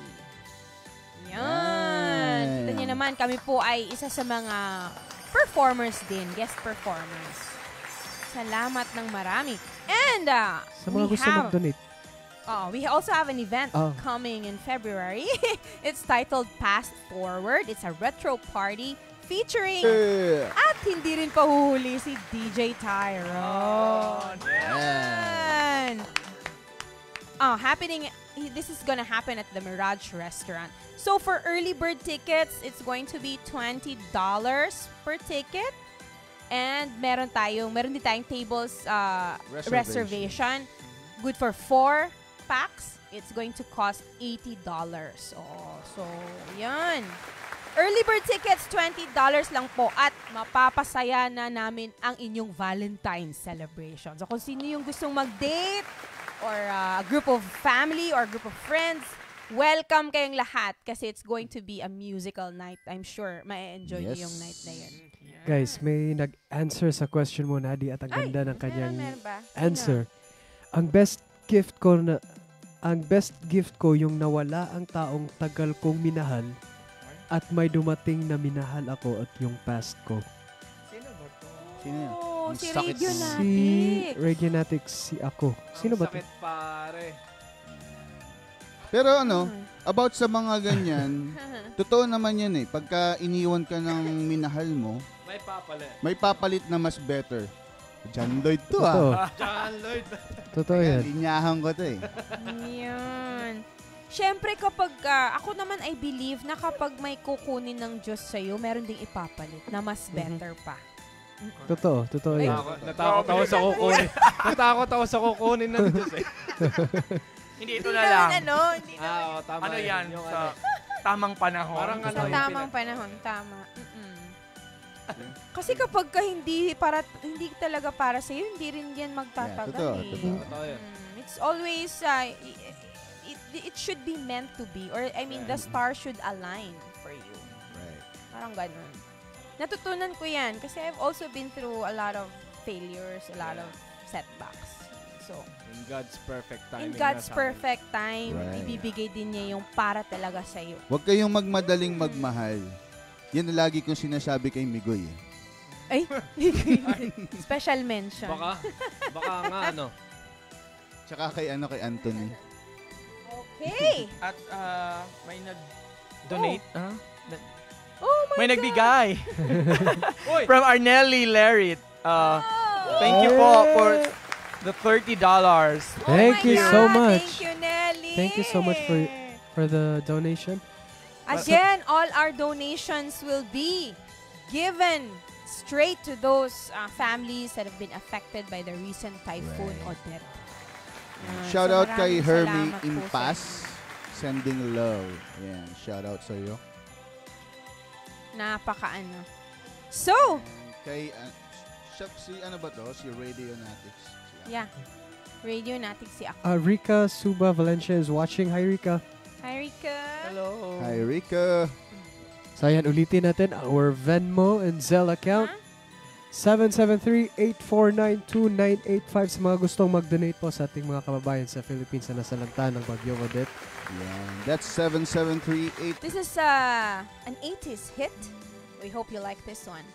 Yan. Kita naman, kami po ay isa sa mga performers din, guest performers. Salamat ng marami. And uh, sa mga we gusto have, mag-donate. oh, we also have an event Oh. coming in February. (laughs) it's titled Past Forward. It's a retro party featuring Yeah. at hindi rin pahuhuli si DJ Tyrone. Yan. Oh, happening this is gonna happen at the Mirage restaurant. So for early bird tickets, it's going to be $20 per ticket. And meron tayong, meron din tayong tables uh, Reservation. reservation. Good for four packs. It's going to cost $80. Oh, so, yan. Early bird tickets, $20 lang po at mapapasaya na namin ang inyong Valentine's celebration. So kung sino yung gustong mag-date or uh, a group of family or group of friends, welcome kayong lahat kasi it's going to be a musical night. I'm sure ma-enjoy niyo Yes. yung night na yun. Guys, may nag-answer sa question mo, Nadi, at ang Ay, ganda ng meron, kanyang meron? Sino? answer. Ang best gift ko na ang best gift ko yung nawala ang taong tagal kong minahal at may dumating na minahal ako at yung past ko. Sino ba to? Sino yan? Oh, Ang si sakit mo. Si Regionatics, si ako. Sino ba to? sakit pare. Pero ano, about sa mga ganyan, (laughs) totoo naman yan eh. Pagka iniwan ka ng minahal mo, May papalit. may papalit na mas better. John Lloyd to Totoo. ah. (laughs) John Lloyd. Totoo yan. linyahan ko to eh. Yan. Siyempre kapag, ah, ako naman I believe na kapag may kukunin ng Diyos sa'yo, meron ding ipapalit na mas better pa. Totoo, totoo yan. Natakot, ako sa kukunin. (laughs) natakot ako sa kukunin ng Diyos eh. (laughs) Hindi, ito na lang. ano, hindi naman. Ah, oo, tama Ano yun. yan? Yung Sa ano. tamang panahon. Parang ano, Sa tamang panahon, tama. Kasi kapag ka hindi para hindi talaga para sa hindi rin yan magtatagal Yeah, totoo, eh. totoo. Yun. Mm, it's always uh, it, should be meant to be or I mean the stars should align for you. Right. Parang ganun. Natutunan ko yan kasi I've also been through a lot of failures, a lot of setbacks. So, In God's perfect timing. in God's sa perfect time, Right. ibibigay din niya yung para talaga sa'yo. Huwag kayong magmadaling magmahal. Yan ang lagi kong sinasabi kay Migoy. Eh. Ay, (laughs) special mention. Baka, baka nga ano. Tsaka kay ano kay Anthony. Okay. (laughs) At ah, may nag-donate. ah? Na- Oh my may God. nagbigay. (laughs) From Arnelli Larit. Uh, Thank you po for the $30. Thank Oh you my so much. Thank you, Nelly. Thank you so much for for the donation. Again, all our donations will be given straight to those uh, families that have been affected by the recent typhoon Odette. Yan. Shout So, out kay Hermie Impas. Sending love. Yan. Shout out sa iyo. Napaka-ano. So, Kay uh, si ano ba to? Si Radionatics. Si- yeah. Radio natin si ako. Uh, Rika Suba Valencia is watching. Hi Rika. Hi, Rika. Hello. Hi, Rika. So ayan, ulitin natin our Venmo and Zelle account. 773-849-2985 sa mga gustong mag-donate po sa ating mga kababayan sa Philippines na nasalanta ng Bagyong Odette. Yan. That's 7738. This is uh, an 80s hit. We hope you like this one.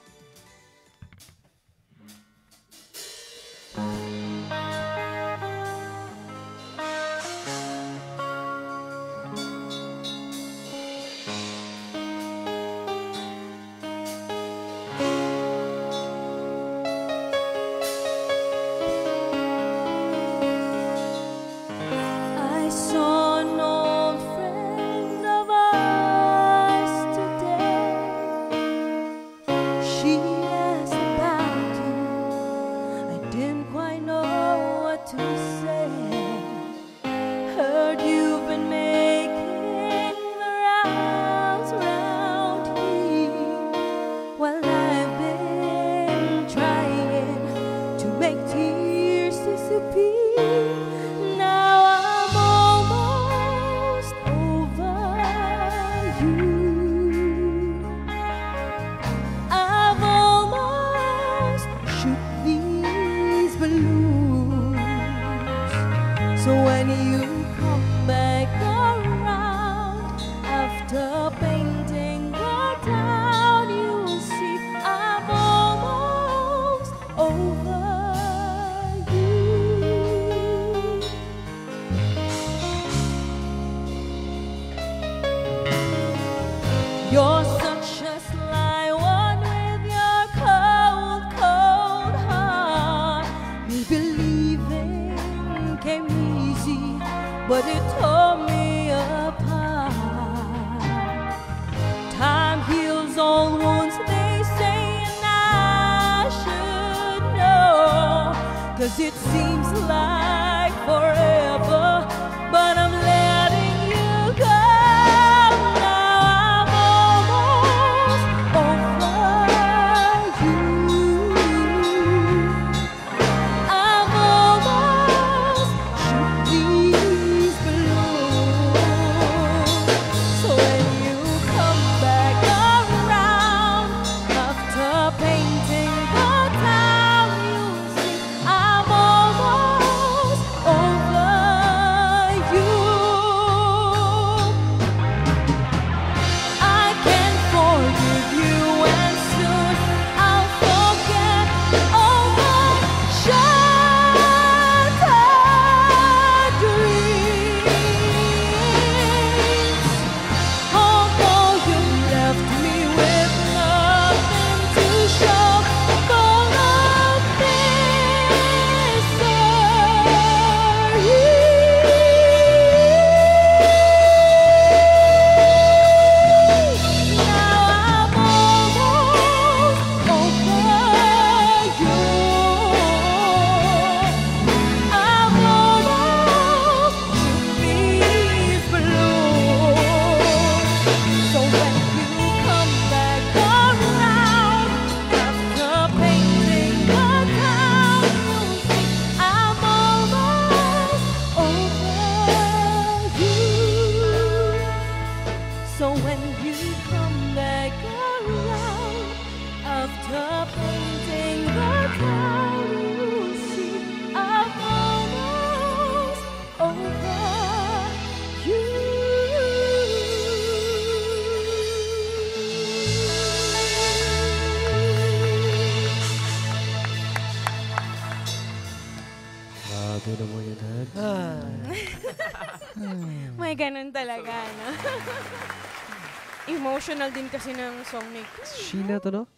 Emotional din kasi ng song ni Sheena to, no?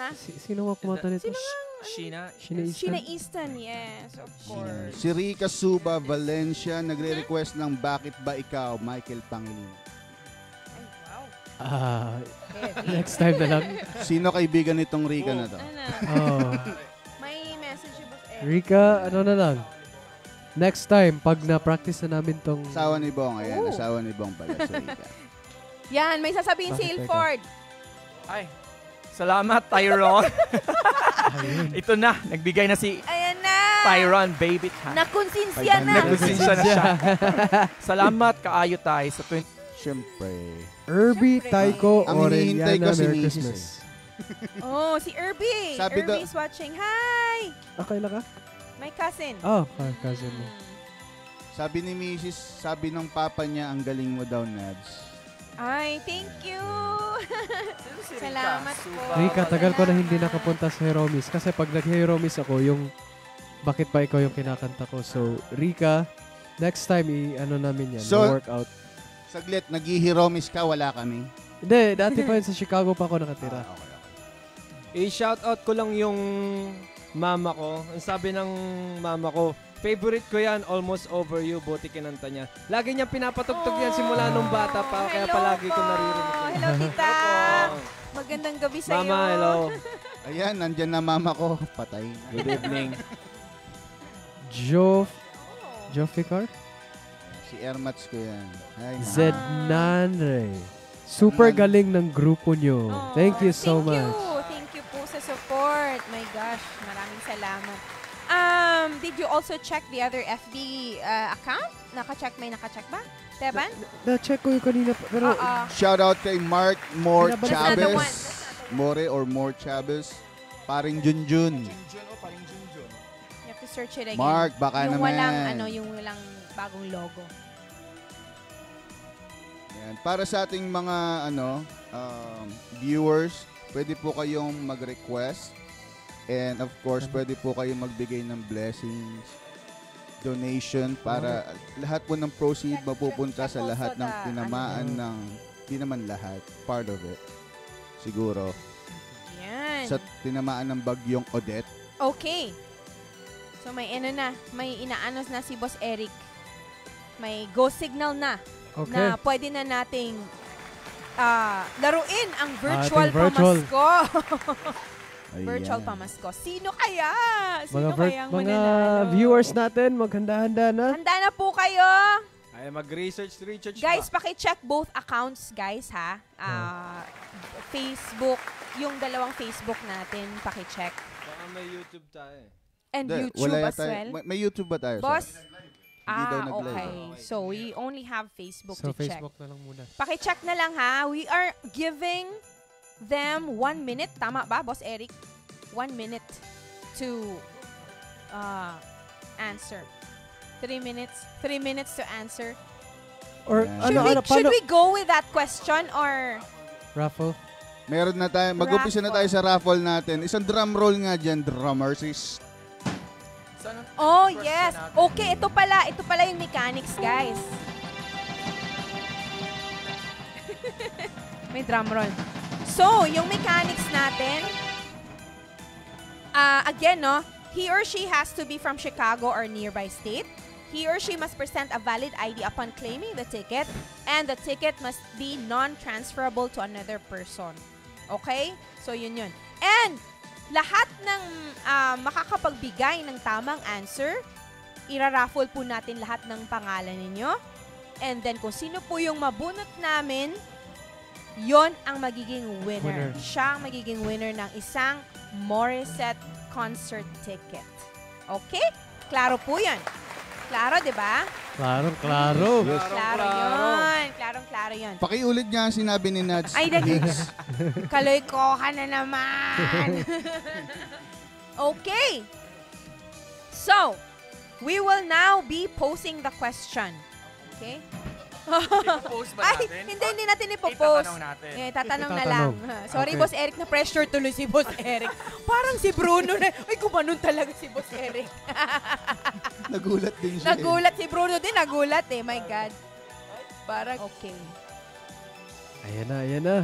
Ha? Si- sino nga kumanta nito? Sino nga? Sheena. Sheena Easton? Sheena Easton, yes, of course. Si Rica Suba Valencia nagre-request ng Bakit Ba Ikaw, Michael Pangilinan. Ah, next time na lang. Sino kaibigan nitong Rica na to? Ano? Oh. May message Eric. Rika, ano na lang. Next time, pag na-practice na namin tong... Asawa ni Bong, ayan. Oh. Asawa ni Bong pala si Rica. Yan, may sasabihin si Bakit, teka? Ilford. Ay, salamat, Tyrone. Ito na, nagbigay na si Ayan na! Tyron Baby Tan. Nakonsinsya na! Nagkonsensya na siya. (laughs) salamat, kaayo tayo sa 20... Siyempre. Irby, Taiko, Ang hinihintay Orellana, ko si Merry Mrs. Christmas. Oh, si Irby. Sabi daw- Irby's watching. Hi! Okay lang ka? My cousin. Oh, ah, cousin mo. Sabi ni Mrs., sabi ng papa niya, ang galing mo daw, Nads. Ay, thank you! (laughs) Salamat po. Rika, tagal ko na hindi nakapunta sa Heromis. Kasi pag nag-Heromis ako, yung bakit ba ikaw yung kinakanta ko. So, Rika, next time, i-ano namin yan, So- na workout. Saglit, naghihiromis ka, wala kami. Hindi, dati pa yun sa Chicago pa ako nakatira. I-shoutout ko lang yung mama ko. Ang sabi ng mama ko, favorite ko yan, Almost Over You, buti kinanta niya. Lagi niya pinapatugtog yan simula nung bata pa, kaya Hello palagi ko po. naririnig. Hello, tita. (laughs) Magandang gabi sa'yo. Mama, hello. Ayan, nandyan na mama ko. Patay. Good evening. Joe, Joe Ficar? Si Ermats ko yan. Hi, ma. Zed Nanre. Super galing ng grupo nyo. Oh, Thank you so thank much. You. Thank you po sa support. My gosh, maraming salamat. Um, did you also check the other FB uh, account? Naka-check, may naka-check ba? Teban? Na-check ko yung kanina pero Oo. Shout out kay Mark More. Chavez. More or More Chavez. Paring Junjun. You have to search it again. Mark, baka yung naman. walang, ano, yung walang bagong logo. Yan. Para sa ating mga ano um, viewers, pwede po kayong mag-request. And of course, pwede po kayong magbigay ng blessings, donation para lahat po ng proceed mapupunta sa lahat ng tinamaan ng di naman lahat, part of it. Siguro. Yan. Sa tinamaan ng bagyong Odette. Okay. So may ano na, may inaanos na si Boss Eric. May go signal na Okay. na pwede na nating ah, laruin ang virtual, Ating virtual. pamasko. (laughs) Ayan. virtual pamasko. Sino kaya? Sino mga, vir- kaya ang mga mananalo? viewers natin, maghanda-handa na. Handa na po kayo. Ay, mag-research, research Guys, pa. paki-check both accounts, guys, ha? Ah, Facebook, yung dalawang Facebook natin, paki-check. Baka may YouTube tayo eh. And Hindi, YouTube wala as yata- well. May, may YouTube ba tayo? Boss? Daw Ah, nag-live. okay. So, we only have Facebook So, to check. Facebook na lang muna. Paki-check na lang, ha? We are giving them one minute. Tama ba, Boss Eric? One minute to uh, answer. Three minutes. Three minutes to answer. Or Yan. ano, Should, we, ano, should we go with that question or... Raffle? Meron na tayo. Mag-umpisa na tayo sa raffle natin. Isang drum roll nga dyan, drummers. Is Oh, yes. Okay, ito pala. Ito pala yung mechanics, guys. (laughs) May drum roll. So, yung mechanics natin, uh, again, no, he or she has to be from Chicago or nearby state. He or she must present a valid ID upon claiming the ticket, and the ticket must be non-transferable to another person. Okay? So, yun yun. And, lahat ng ah, makakapagbigay ng tamang answer, iraraffle po natin lahat ng pangalan ninyo. And then, kung sino po yung mabunot namin, yon ang magiging winner. Winner. Siya ang magiging winner ng isang Morissette concert ticket. Okay? Klaro po yan. Klaro, di ba? Klaro, klaro. Klaro yun. Klarong klaro yun. pakiulit niya ang sinabi ni Nads. Ay, dali. Higgs. (laughs) Kaloy ko ka na naman. (laughs) okay. So, we will now be posing the question. Okay? Ipopost ba Ay, natin? hindi, hindi natin ipopost. Itatanong natin. Eh, tatanong na lang. Itatanong. Sorry, Okay. Boss Eric, na pressure tuloy si Boss Eric. Parang si Bruno na, ay, gumanon talaga si Boss Eric. (laughs) Nagulat din siya. eh. nagulat si Bruno din, nagulat eh. My God. Parang, okay. Ayan na, ayan na.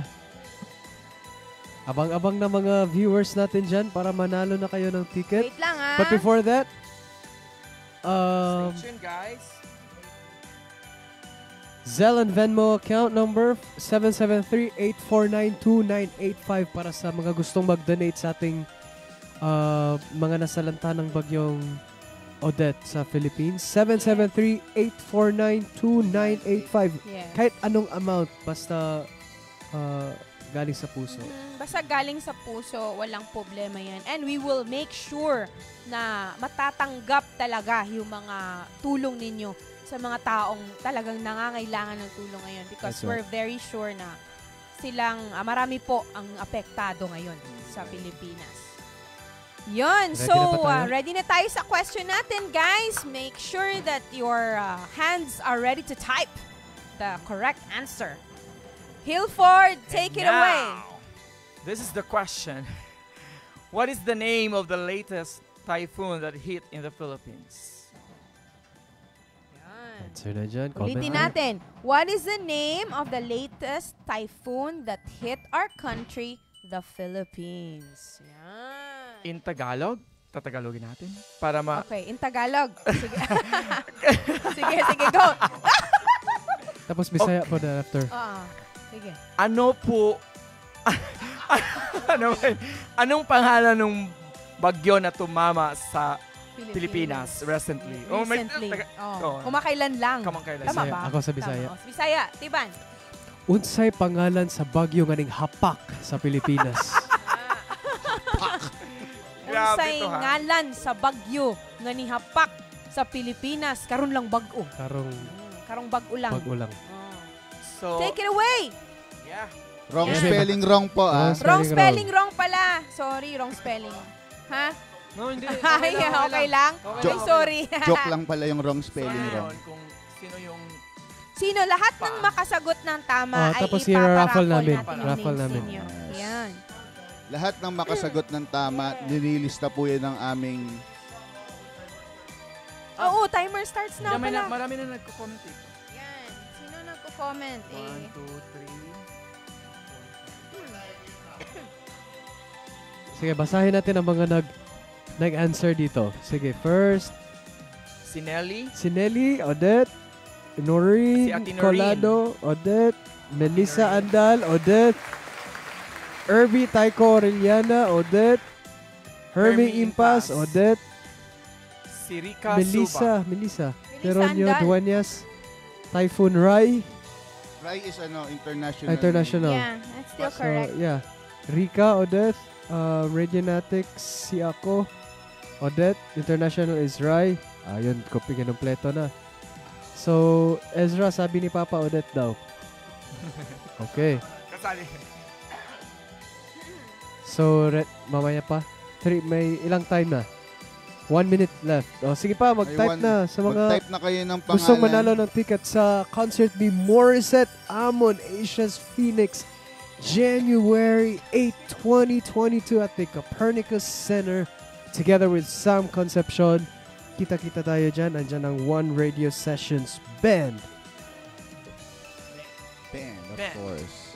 Abang-abang na mga viewers natin dyan para manalo na kayo ng ticket. Wait lang ah. But before that, um, Stay tuned, guys. Zelle and Venmo account number 773-849-2985 para sa mga gustong mag-donate sa ating uh, mga nasalanta ng bagyong Odette sa Philippines. 773-849-2985. Yeah. Kahit anong amount, basta uh, galing sa puso. Mm, Basta galing sa puso, walang problema yan. And we will make sure na matatanggap talaga yung mga tulong ninyo sa mga taong talagang nangangailangan ng tulong ngayon because That's right. we're very sure na silang, ah, marami po ang apektado ngayon sa Pilipinas. Yun. Ready so, na ah, ready na tayo sa question natin, guys. Make sure that your ah, hands are ready to type the correct answer. Hilford, take it And away. now, This is the question. (laughs) What is the name of the latest typhoon that hit in the Philippines? Answer na dyan. Comment Ulitin na. natin. What is the name of the latest typhoon that hit our country, the Philippines? Yan. In Tagalog? Tatagalogin natin. Para ma... Okay, in Tagalog. Sige, (laughs) sige, sige, go. (laughs) Tapos Bisaya po thereafter. Ah, sige. Ano po... (laughs) ano? Anong pangalan ng bagyo na tumama sa Pilipinas recently? Oh, may- Recently. taga- Oh. oh. Kumakailan lang. Kamakailan. Tama Bisaya. ba? Ako sa Bisaya. Tama. Oh, Bisaya. Tiban. Unsay pangalan sa bagyo nga ning hapak sa Pilipinas? (laughs) (laughs) Grabe Unsay to, ha? ngalan sa bagyo nga nihapak sa Pilipinas. Karon lang bag-o. Karong Mm, karong bag-o lang. bago lang. Oh. So, Take it away. yeah. Wrong Yeah. spelling wrong po ah. Wrong Wrong Spelling spelling wrong pala. Sorry, wrong spelling. Ha? No, hindi. (laughs) Ay, okay lang. Jo- Ay, sorry. Joke (laughs) lang pala yung wrong So, spelling ano wrong. Kung sino yung... Sino lahat ng makasagot ng tama Oh, ay tapos ipaparaffle namin. yung Raffle namin. Yes. Yan. Lahat ng makasagot ng tama, nililista po yan ng aming Oo, timer starts na may na, pala. marami na nagko-comment dito. Yan. Sino nagko-comment eh? One, two, three. Sige, basahin natin ang mga nag nag-answer dito. Sige, first, Si Nelly. si Nelly, Odette, Noreen, Si Ate Noreen. Colado, Odette, Melissa Andal, Odette, Irby Taiko Aureliana, Odette, Hermie Hermie Impas, Impas. Odette, Si Rika Suba. Melissa, Melissa, Teronio Andal. Typhoon Rai, Rai is ano, international. International. Yeah, that's still So, correct. yeah. Rika, Odette, uh, Regionatics, si ako, Odette, International is Rai. Ayun, copy kinumpleto na. So, Ezra, sabi ni Papa Odette daw. (laughs) Okay. Kasali. So, re- mamaya pa. Three, may ilang time na? One minute left. O, sige pa, mag-type one- na sa mga Mag-type na kayo ng pangalan. gustong manalo ng ticket sa concert ni Morissette Amon, Asia's Phoenix, January 8, 2022 at the Copernicus Center together with Sam Concepcion. Kita-kita tayo dyan. Andyan ang One Radio Sessions Band. Band, of Band. course.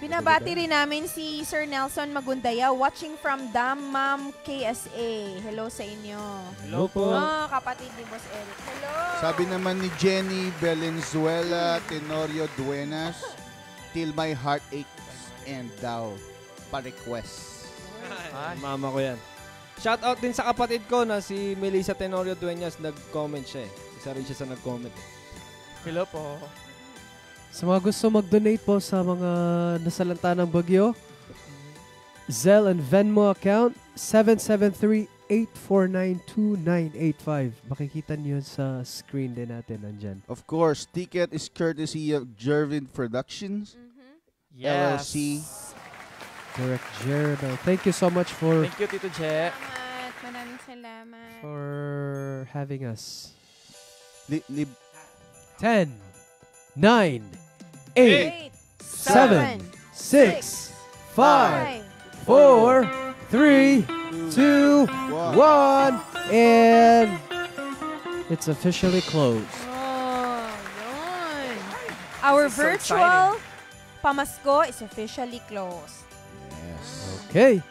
Binabati rin namin si Sir Nelson Magundaya watching from Damam KSA. Hello sa inyo. Hello po. Oh, kapatid ni Boss Eric. Hello. Sabi naman ni Jenny Valenzuela Tenorio Duenas, Till my heart aches and thou pa-request. Ay. Mama ko yan. Shout out din sa kapatid ko na si Melissa Tenorio Dueñas. Nag-comment siya eh. Isa rin siya sa nag-comment. Hello po. Sa mga gusto mag-donate po sa mga nasalanta ng bagyo, Zelle and Venmo account 773-849-2985. Makikita niyo sa screen din natin nandyan. Of course, ticket is courtesy of Jervin Productions. Yes. LLC. Direct Jeremy. Thank you so much for Thank you, Tito Je. Salamat. Maraming salamat. for having us. Li- lib- 10, nine, eight, seven, six, five, four, three, two, one, and it's officially closed. Oh, yun. Our This is so virtual pamasko is officially closed. Okay.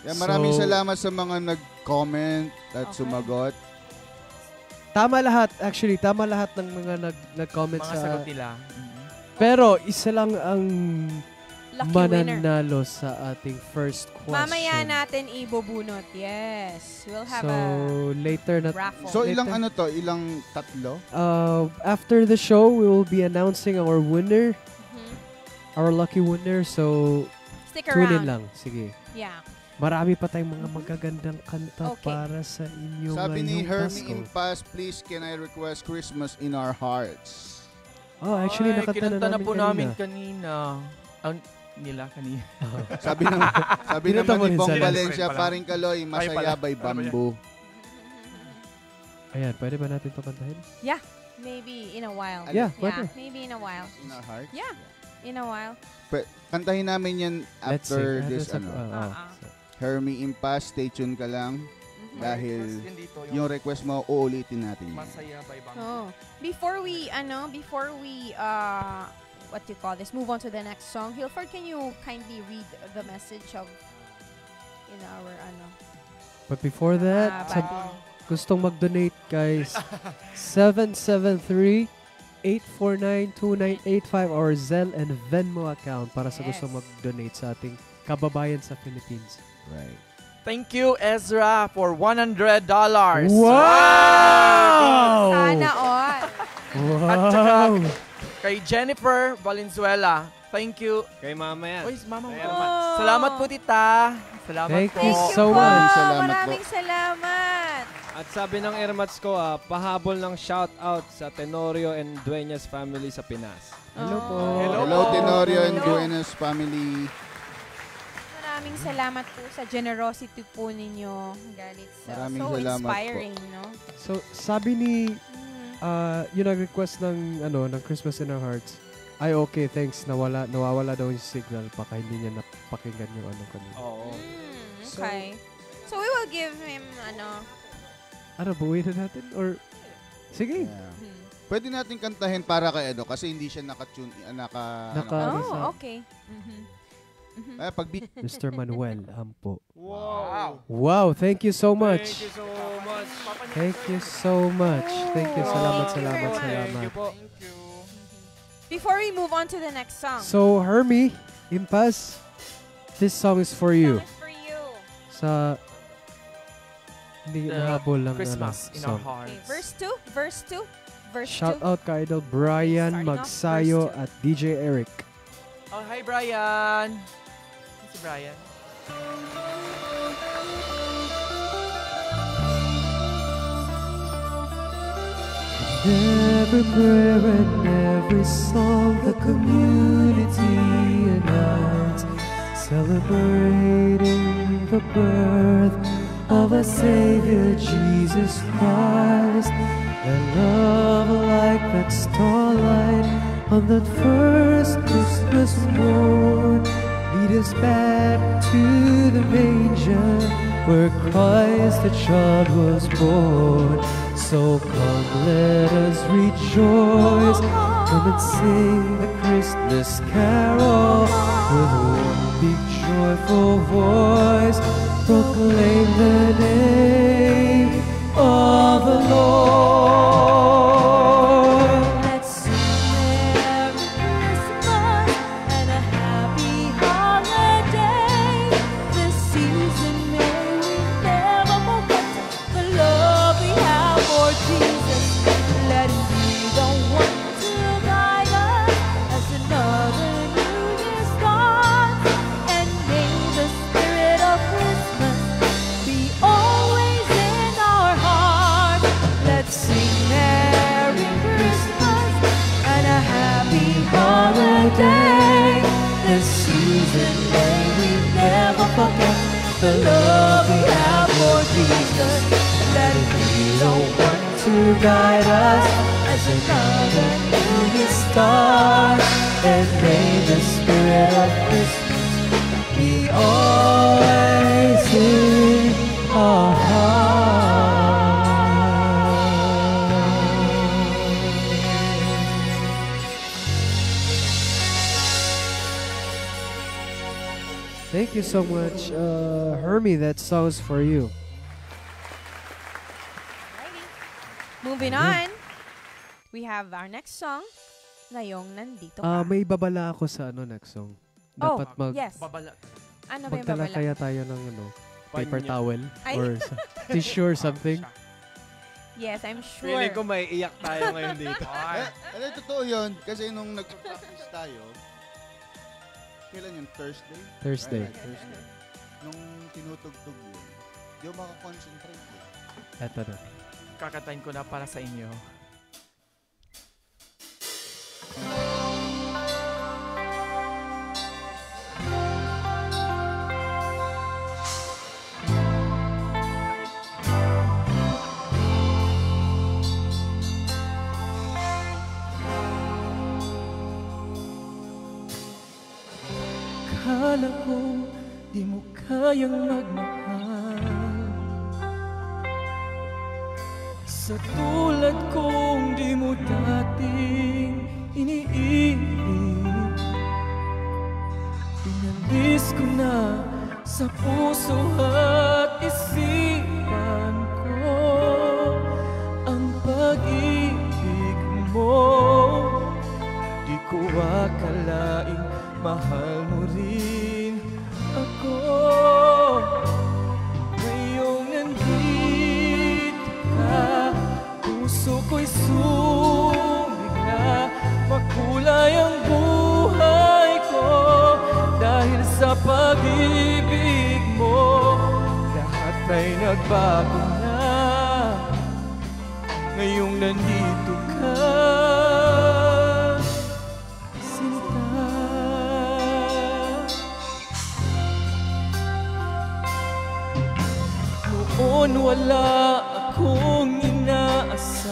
Yeah, maraming So- salamat sa mga nag-comment at Okay. sumagot. Tama lahat. Actually, tama lahat ng mga nag nag-comment Mga sa... sagot nila. Pero isa lang ang Lucky winner. mananalo sa ating first question. Mamaya natin ibubunot. Yes. We'll have so, a later na... raffle. So, ilang Later. ano to? Ilang tatlo? Uh, after the show, we will be announcing our winner. Our lucky winner. So, Stick tune in around. lang. Sige. Yeah. Marami pa tayong mga magagandang kanta Okay. para sa inyo Sabi ni Hermie. Impas, please can I request Christmas in our hearts? Oh, actually, Ay, nakanta na kinanta namin po kanina. namin kanina. Ang nila kanina. (laughs) Sabi ng sabi naman ni Bong Valencia, paring Kaloy, masaya by bamboo. Ayan, pwede ba natin ito kantahin? Maybe in a while. Yeah, Yeah, pwede. maybe in a while. In our hearts? Yeah. In a while. Pe- kantahin namin yan after sing. this ano. uh, uh, Ah, so- Hermie Impas, stay tuned ka lang. Mhm. Dahil Request dito yung request mo, uulitin natin yan. Masaya by Bang. Oh. Before we ano, before we uh what do you call this? Move on to the next song. Hilford, can you kindly read the message of in our ano? But before that, ah, sa bati. gustong mag-donate, guys, (laughs) 773 849-2985 our Zelle and Venmo account para sa Yes. mag-donate sa ating kababayan sa Philippines. Right. Thank you, Ezra, for $100. Wow! Sana all. At saka Wow! kay Jennifer Valenzuela. Thank you. Kay mama yan. Uy, mama mo. Oh. Salamat po, tita. Salamat Thank po. you Thank you so po. much. Salamat Maraming salamat. At sabi ng Airmats ko, ah, pahabol ng shout out sa Tenorio and Dueñas family sa Pinas. Hello po. Hello. Hello, Tenorio and Hello. Duenas family. Maraming salamat po sa generosity po ninyo. Galit sa Maraming so salamat po. inspiring, no? So, sabi ni, Mm. ah, yung nag-request ng, ano, ng Christmas in our Hearts, ay okay, thanks, nawala, nawawala daw yung signal, baka hindi niya napakinggan yung ano kanina. Oo. Mm, So- okay. So, we will give him, ano, Ano, buuin na natin? Or, sige. Yeah. hmm. Pwede natin kantahin para kay Edo kasi hindi siya naka-tune, ah, naka, Naka- ano, Ano Oh, okay. Mhm. Mhm. eh, pag beat. Mr. Manuel (laughs) Ampo. Wow. Wow, thank you so much. Thank you so much. Thank you so much. Thank you. Salamat, Thank you salamat, salamat. Thank you po. Thank you. Before we move on to the next song. So, Hermie, Impas, this song is for you. Song is for you. Sa hindi The nahabol lang Christmas ano, in song. our hearts. Okay, verse 2, verse 2, verse Shout 2. out ka idol Brian Starting Magsayo at DJ Eric. Oh, hi, Brian. Si Brian. Every prayer and every song, the community unites, celebrating the birth of a Savior, Jesus Christ. And love like that starlight on that first Christmas morn, lead us back to the manger where Christ the child was born. So come, let us rejoice. Come and sing the Christmas carol with one big joyful voice. Proclaim the name of the Lord. So much, uh, Hermie. That song's for you. Moving on, we have our next song, Ngayong Nandito Ka. Ah, may babala ako sa ano next song. Oh, Dapat mag yes. Babala. Ano ba yung babala? kaya tayo ng ano, paper Panya. towel Ay. or sa- (laughs) tissue or something. Yes, I'm sure. Feeling ko may iyak tayo ngayon dito. (laughs) Eh, eh, totoo yun. Kasi nung nagpa-practice tayo, kailan yun? Thursday? Thursday. Right, Thursday. Nung tinutugtog yun, di ako makakonsentrate eh. Eto na. Kakatayin ko na para sa inyo. Kala ko di mo kayang magmahal. Sa tulad kong di mo dating iniibig Inalis ko na sa puso at isipan ko Ang pag-ibig mo. Di ko akalaing mahal mo rin ako. Ngayong nandito ka Puso ko'y sumigla Makulay ang buhay ko. Dahil sa pag-ibig mo na. Ngayong nandito ka Noon wala akong inaasahan.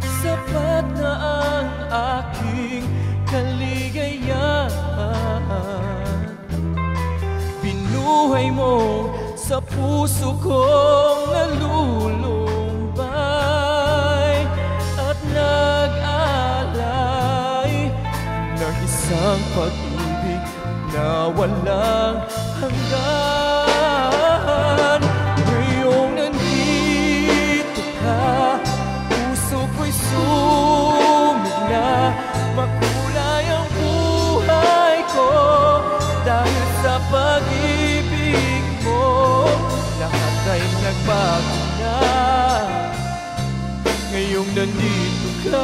Sapat na ang aking kaligayahan. Binuhay mo sa puso kong nalulumbay At nag-alay ng isang pag-ibig na walang hanggan Ngayong nandito ka, puso ko'y sumigla Makulay ang buhay ko. Dahil sa pag-ibig mo Lahat ay nagbago na. Ngayong nandito ka,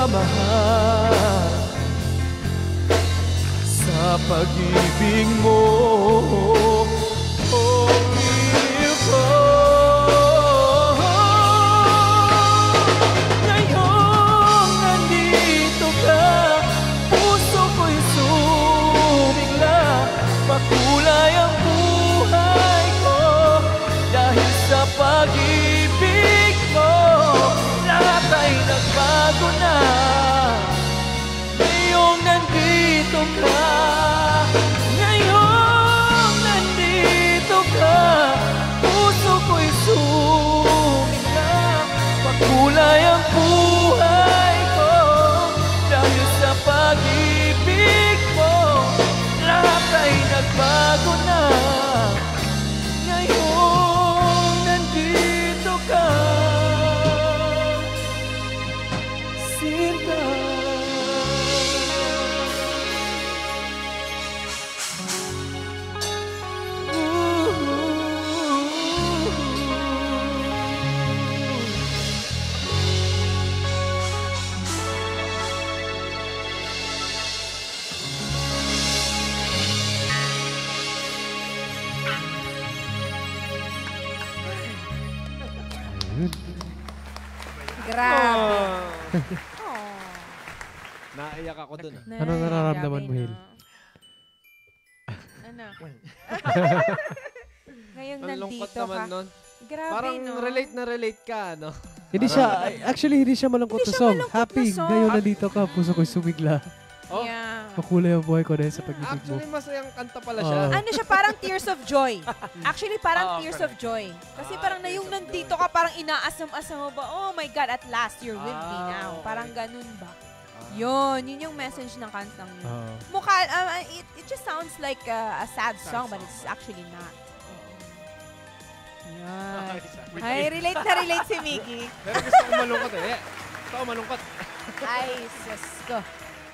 pagmamahal. Sa pag-ibig mo dun. ah. Ano nararamdaman mo, Hil? no? Ano? (laughs) Ngayon Ang lungkot nandito naman ka. nun. Grabe, Parang no? relate na relate ka, no? Hindi siya, actually, hindi siya malungkot Hindi na siya song. malungkot Happy, na song. ngayon nandito ka, puso ko sumigla. Oh, Yeah. Makulay ang buhay ko dahil sa pag-ibig mo. actually, masayang kanta pala Oo. siya. Ano siya, parang tears of joy. (laughs) Actually, parang Oo, tears correct. of joy. Kasi Ah, parang na tears yung of nandito ka, parang inaasam-asam mo ba, oh my God, at last, you're with me Ah, now. okay. Parang ganun ba? Yun, yun yung message ng kantang yun. Oo. Mukha, uh, it, it just sounds like uh, a sad song, but it's actually not. Yan. Ay, relate na relate si Mickey. (laughs) Pero gusto ko malungkot eh. Gusto ko malungkot. Ay, sus ko.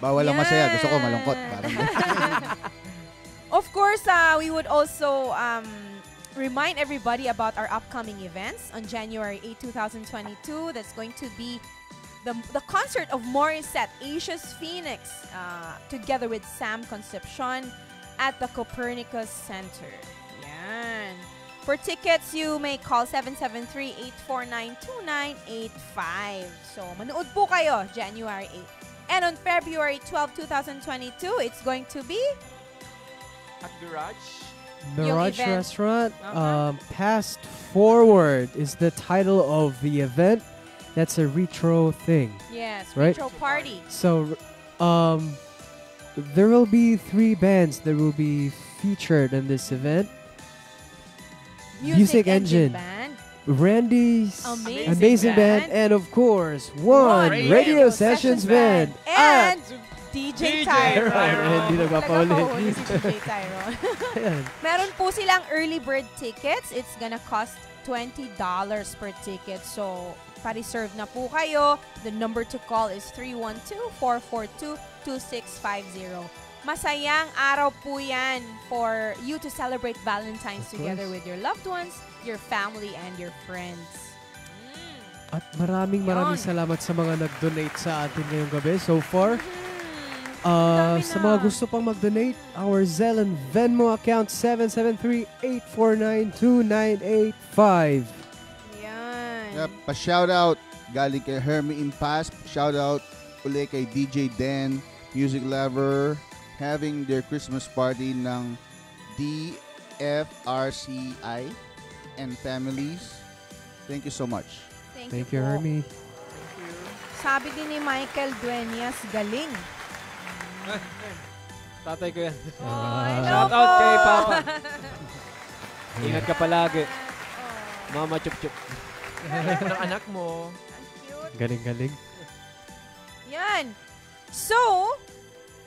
Bawal ang masaya. Gusto ko malungkot. Parang (laughs) Of course, uh, we would also um, remind everybody about our upcoming events on January 8, 2022. That's going to be the, the concert of Morissette, Asia's Phoenix, uh, together with Sam Concepcion at the Copernicus Center. Yan. For tickets, you may call 773-849-2985. So, manood po kayo January 8. And on February 12, 2022, it's going to be At Garage. Yung Mirage. Restaurant, Uh-huh. um, Past Forward is the title of the event. That's a retro thing. Yes, Right? retro party. So, um, there will be three bands that will be featured in this event. Music Engine. Band. Randy's Amazing Amazing, Band. Band. and of course, one One Radio, Sessions, Band. And DJ Tyron. Hindi nagpapaulit. Nagpapahuli si DJ Tyron. (laughs) (laughs) Ayan. Meron po silang early bird tickets. It's gonna cost $20 per ticket. So, pa-reserve na po kayo. The number to call is 312-442-2650. Masayang araw po yan for you to celebrate Valentine's Of together course. with your loved ones, your family, and your friends. At maraming maraming Yun. salamat sa mga nag-donate sa atin ngayong gabi so far. Uh, Dami sa na. mga gusto pang mag-donate, our Zelle and Venmo account 773-849-2985. Yep, pa-shout out galing kay Hermie in Past. Shout out uli kay DJ Dan, music lover, having their Christmas party ng DFRCI and families. Thank you so much. Thank, Thank you you. Hermie. Sabi din ni Michael Dueñas, galing. Tatay ko yan. Ah. Shout out kay Papa. (laughs) Ingat ka palagi. Mama chup chup. Ng anak mo. Galing-galing. Yan. So,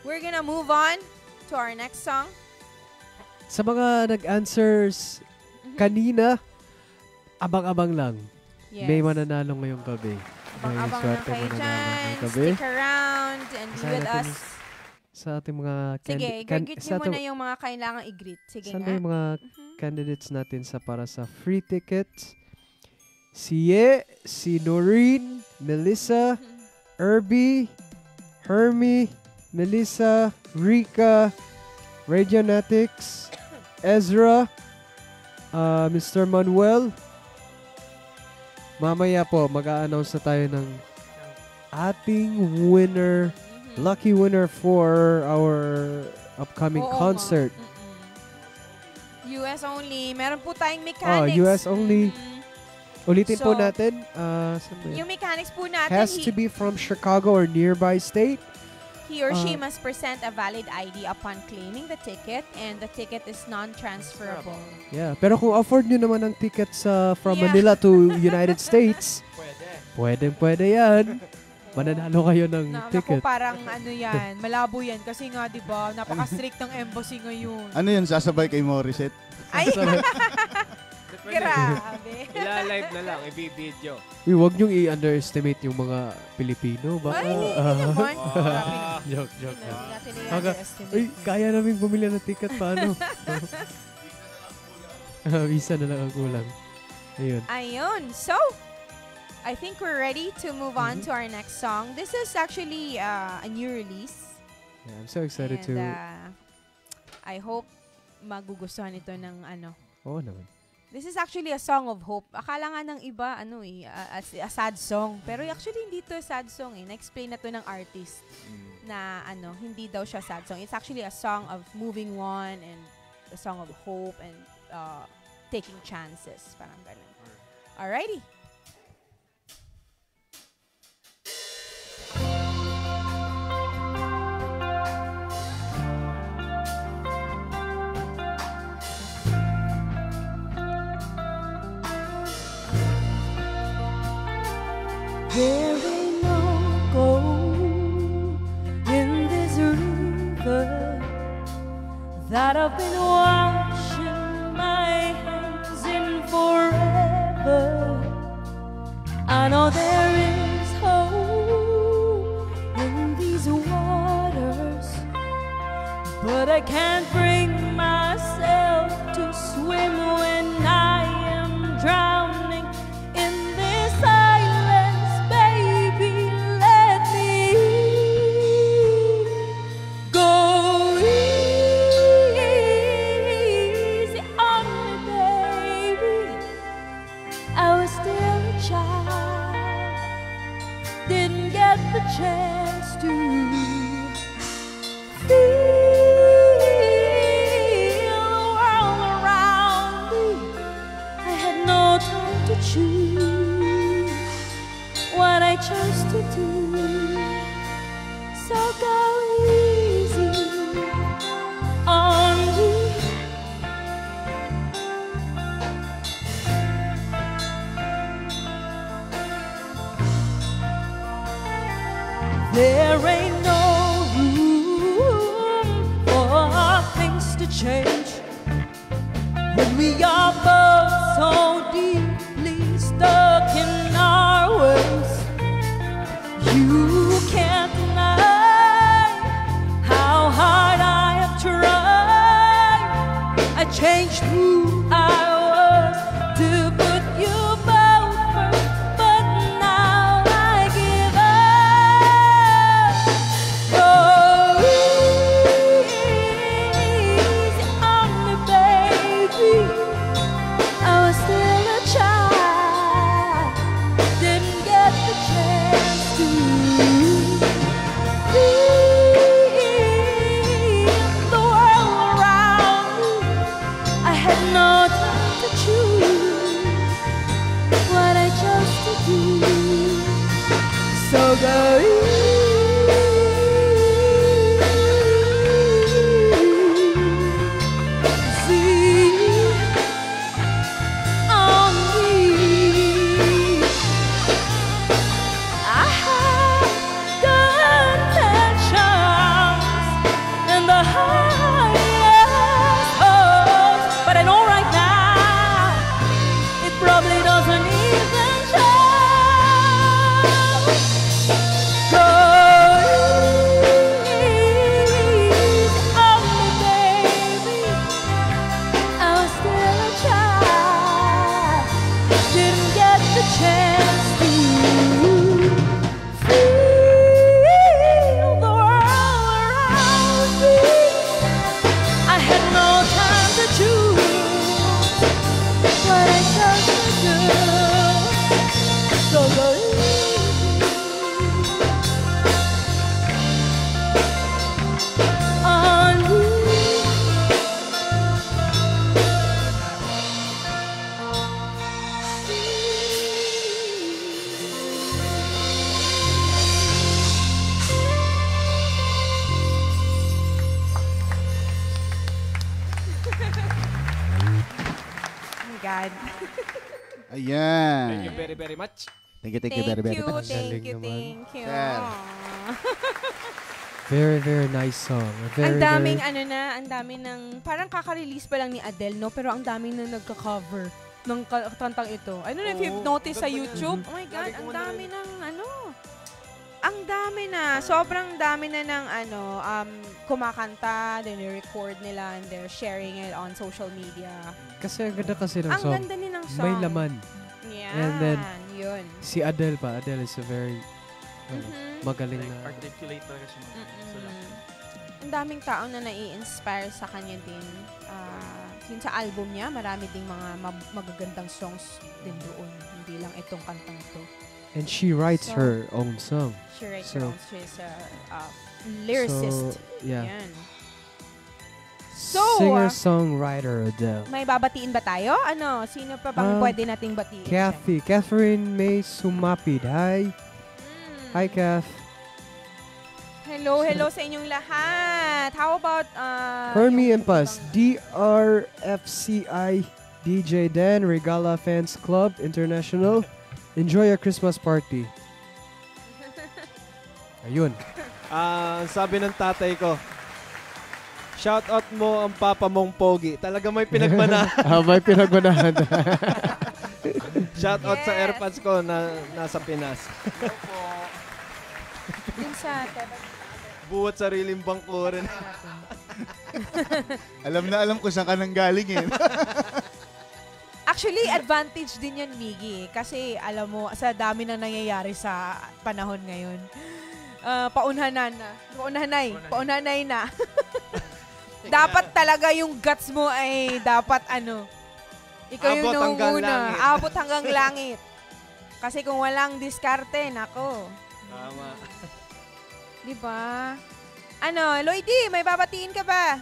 we're gonna move on to our next song. Sa mga nag-answers Mhm. kanina, abang-abang lang. Yes. May mananalo ngayong gabi. May Abang-abang lang swerte kayo dyan. Stick around and be with us. Sa ating mga... Sige, sa niyo muna yung mga kailangang i-greet. Sige Saan nga. ba yung mga Mhm. candidates natin sa para sa free tickets? Si Ye, si Noreen, Melissa. Irby, Hermie, Melissa, Rika, Radionatics, Ezra, uh, Mr. Manuel. Mamaya po, mag-a-announce na tayo ng ating winner, lucky winner for our upcoming Oo concert. Mm-mm. US only. Meron po tayong Oh, mechanics. US only. Mhm. Ulitin po So, natin. Uh? Yung mechanics po natin, Has he, to be from Chicago or nearby state. he or she uh, must present a valid ID upon claiming the ticket and the ticket is non-transferable. Yeah, pero kung afford nyo naman ang ticket sa from Yeah. Manila to (laughs) United States, Pwede. pwedeng pwede yan. (laughs) Mananalo kayo ng Na, naku, ticket. parang (laughs) ano yan, malabo yan. Kasi nga, di ba, napaka-strict ng embassy ngayon. Ano yun, sasabay kay Morissette? Ay, Depende. grabe. (laughs) Ila-live na lang, i-video. Uy, wag nyo i-underestimate yung mga Pilipino. Baka, Ay, hindi ah, naman. (laughs) Grabe. joke, joke. Hindi natin i-underestimate. Uy, kaya namin bumili ng ticket. Paano? (laughs) Ah, Visa na lang ang kulang. Ayun. Ayun. So, I think we're ready to move on Mhm. to our next song. This is actually uh, a new release. Yeah, I'm so excited and, to... uh, I hope magugustuhan ito ng ano, Oo naman. This is actually a song of hope. Akala nga ng iba, ano eh, a, a- a sad song. Pero actually, hindi to a sad song eh. Na-explain na to ng artist na ano, hindi daw siya sad song. It's actually a song of moving on and a song of hope and uh, taking chances. Parang ganun. Alrighty. That I've been washing my hands in forever. I know there is hope in these waters, but I can't bring Very, very nice song. Very, ang daming very... ano na, ang dami ng, parang kaka-release pa lang ni Adele, no? Pero ang daming na nagka-cover ng ka- kantang ito. I don't know if you've noticed sa YouTube. Oh my God, Lagi ko ang dami ng ano. Ang dami na. Sobrang dami na ng ano, um, kumakanta, then record nila and they're sharing it on social media. Kasi ang ganda kasi ng Ang song. ganda din ng song. May laman. Yan, And then, yun. Si Adele pa. Adele is a very ano, Mhm. magaling Like, na. articulate talaga siya. Mm-mm. Sulat. Ang daming tao na nai-inspire sa kanya din. Ah, yun sa album niya, marami ding mga ma- magagandang songs din doon. Hindi lang itong kantang to. And she writes So, her own song. She writes So- her own. She's a uh, lyricist. So, yeah. Yan. So, Singer ah, songwriter Adele. may babatiin ba tayo? Ano? Sino pa bang Um, pwede nating batiin? Kathy, Catherine May Sumapid. Hi. Hi, Kath. Hello, hello sa inyong lahat. How about uh, Hermie Paz, DRFCI DJ Dan Regala Fans Club International. Enjoy your Christmas party. (laughs) Ayun. Ah, sabi ng tatay ko, shout out mo ang papa mong pogi. Talaga may pinagmana. (laughs) ah, may pinagmanahan. (laughs) shout out sa airpads ko na nasa Pinas. Dun sa Buwat sariling bangko rin. (laughs) alam na alam ko saan ka nang galing eh. Actually, advantage din yan, Miggy. Kasi, alam mo, sa dami na nangyayari sa panahon ngayon. Uh, paunhanan na. Paunhanay. Paunhanay na. (laughs) dapat talaga yung guts mo ay dapat ano. Ikaw yung Abot hanggang nangunguna. langit. Abot hanggang langit. Kasi kung walang diskarte, nako. Tama. Di ba? Ano, Lloydie, may babatiin ka ba?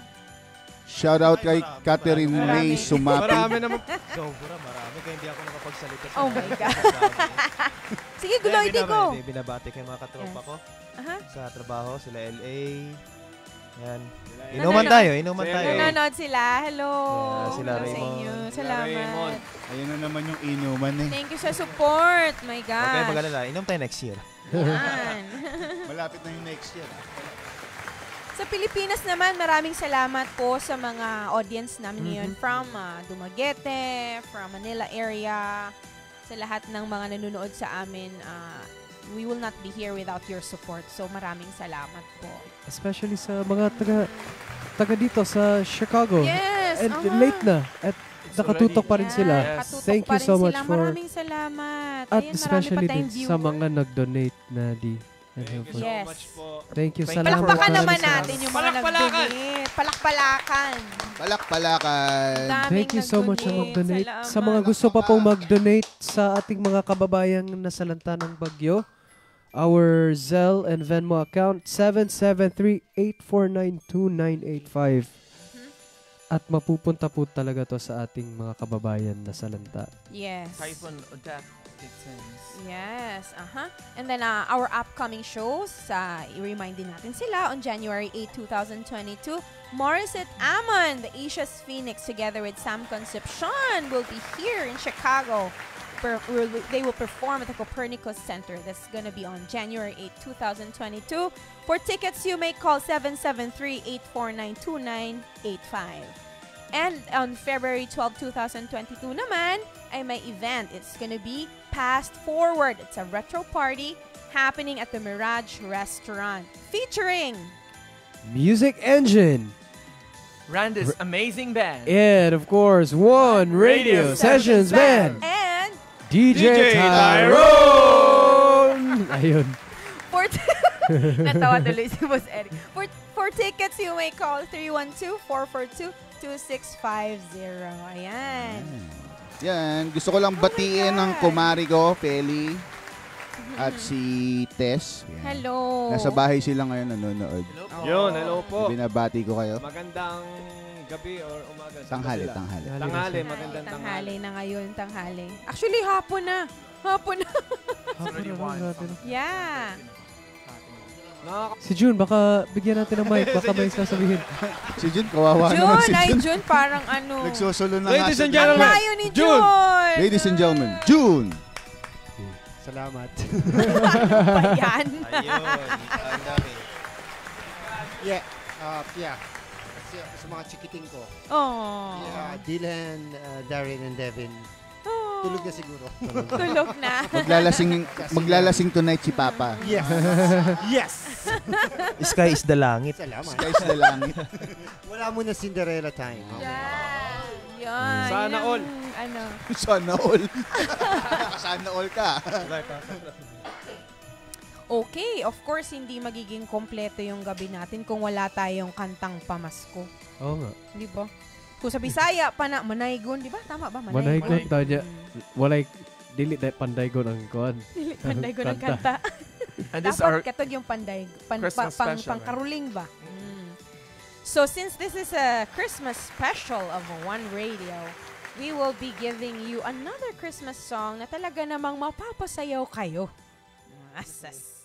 Shout out kay Catherine May Marami. Sumapi. Marami naman. (laughs) Sobra, marami. Kaya hindi ako nakapagsalita. sa Oh my God. (laughs) Sige, Lloydie ko. binabati- yung mga katropa ko Aha. sa trabaho, sila LA. Yan. Nanonood. Inuman tayo, inuman Sila- tayo. Nanonood sila. Hello. Yeah, sila Hello sa Raymond. inyo. Sila Salamat. Raymond. Ayun na naman yung inuman eh. Thank you sa support. My God. mag-alala, inom tayo next year. Yan. (laughs) Malapit na yung next year. sa Pilipinas naman, maraming salamat po sa mga audience namin ngayon from ah, Dumaguete, from Manila area, sa lahat ng mga nanonood sa amin. ah, we will not be here without your support. So maraming salamat po. Especially sa mga taga taga dito sa Chicago. Yes, And aha. late na. At nakatutok pa rin sila. katutok Thank you so much sila. for Maraming salamat. at Ayan, especially din sa mga nag-donate na di. Thank you so Yes. much po. Thank you. Thank you. Salamat. Palakpakan naman salamat. natin yung mga Palakpalakan! nag-donate. Palakpalakan. Palakpalakan. Daming Thank you so much sa mag-donate. Sa mga gusto pa pong mag-donate sa ating mga kababayang nasalanta ng bagyo, our Zelle and Venmo account 773-849-2985. At mapupunta po talaga to sa ating mga kababayan na salanta. Yes. Typhoon seems. Yes, uh-huh. And then uh, our upcoming shows, uh, i-remind din natin sila on January 8, 2022. Morris at Amon, the Asia's Phoenix, together with Sam Concepcion, will be here in Chicago. Per- they will perform at the Copernicus Center. That's going to be on January 8, 2022. For tickets, you may call 773-849-2985. And on February 12, 2022 naman, ay may event. It's gonna be Past Forward. It's a retro party happening at the Mirage Restaurant. Featuring Music Engine! Randa's amazing band. And of course, One Radio, Sessions Band! and DJ, DJ Tyrone! Ayun. for (laughs) Natawa tuloy si Boss Eric. For, for tickets, you may call 312-442-2650. Ayan. Yan, gusto ko lang batiin ng kumari ko, Feli, at si Tess. Yan. Hello. Nasa bahay sila ngayon nanonood. Yun, hello po. Binabati ko kayo. Magandang gabi or umaga. Tanghali, tanghali. Tanghali, magandang tanghali. Tanghali na ngayon, tanghali. Actually, hapon na. Hapon na. yeah. Si June, baka bigyan natin ng mic. Baka (laughs) may sasabihin. Si Jun, kawawa naman si Jun, ay Jun. Jun, parang ano. Nagsusulo na Ladies and sa- Ang gentlemen, layo ni Jun! Jun. Ladies and gentlemen, June! Salamat. Yan. Ayun, ang dami. yeah, uh, yeah. Sa mga chikiting ko. Oh. Yeah, Dylan, uh, Darren, and Devin. Oh. Tulog na siguro. (laughs) Tulog na. Maglalasing, maglalasing tonight si Papa. yes. (laughs) yes. (laughs) Sky is the langit. Salamat. Skies na langit. Wala mo na Cinderella time. Sana Yun ang, all. Ano. Sana all. Sana all ka. Okay, of course, hindi magiging kompleto yung gabi natin kung wala tayong kantang pamasko. Oo nga. Di ba? Kung sa Bisaya pa na, manaygon, di ba? Tama ba? Manaygon daw niya. Walay, dili na pandaygon ang kuan. (laughs) Dili pandaygon ang Kanta. (laughs) And this Dapat are katog yung panday, pan, Christmas pa, pang, special, pang right? karuling ba? Mm. So since this is a Christmas special of One Radio, we will be giving you another Christmas song na talaga namang mapapasayaw kayo. Asas.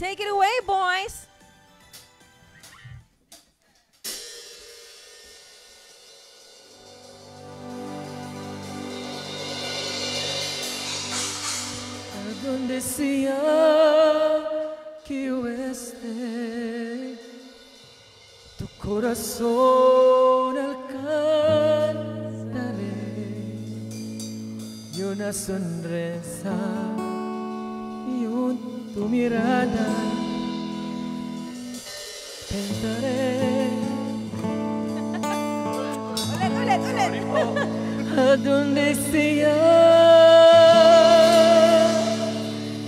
Take it away, boys! Dónde sea que yo esté? Tu corazón alcanzaré y una sonrisa y un, tu mirada. Ulit, (laughs) ulit! a donde sea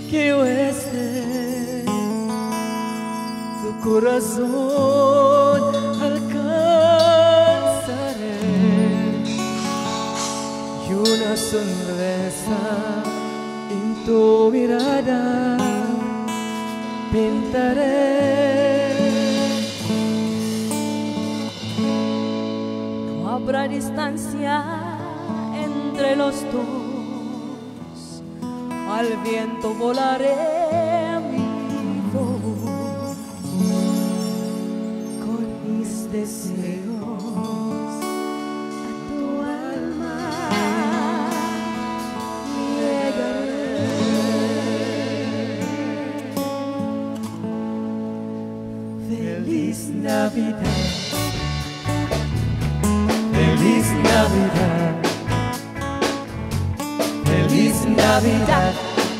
que yo esté, tu corazón alcanzaré y una sonrisa en tu mirada pintaré. No habrá distancia entre los dos. Al viento volaré mi voz con mis deseos Navidad. Feliz Navidad. Feliz Navidad.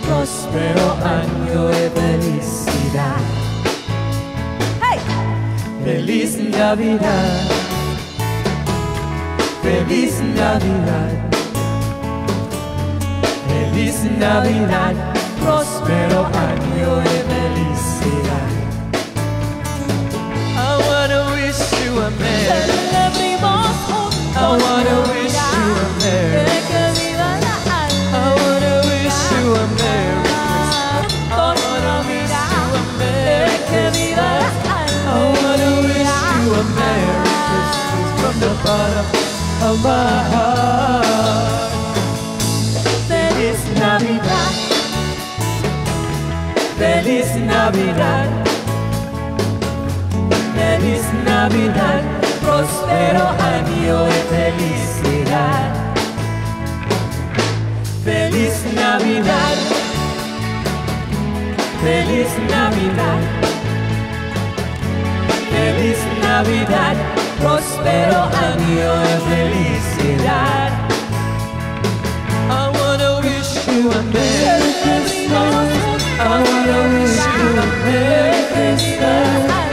Próspero año de felicidad. Hey! Feliz Navidad. Feliz Navidad. Feliz Navidad. Próspero año de a merry. I wanna wish you a merry. I wanna wish you a merry. I wanna wish you a merry. I wanna wish you a merry Christmas from the bottom of my heart. Feliz Navidad. Feliz Navidad. Próspero año de felicidad. Feliz Navidad. Feliz Navidad. Feliz Navidad. Próspero año de felicidad. I wanna wish you a Merry Christmas. I wanna wish you a Merry Christmas.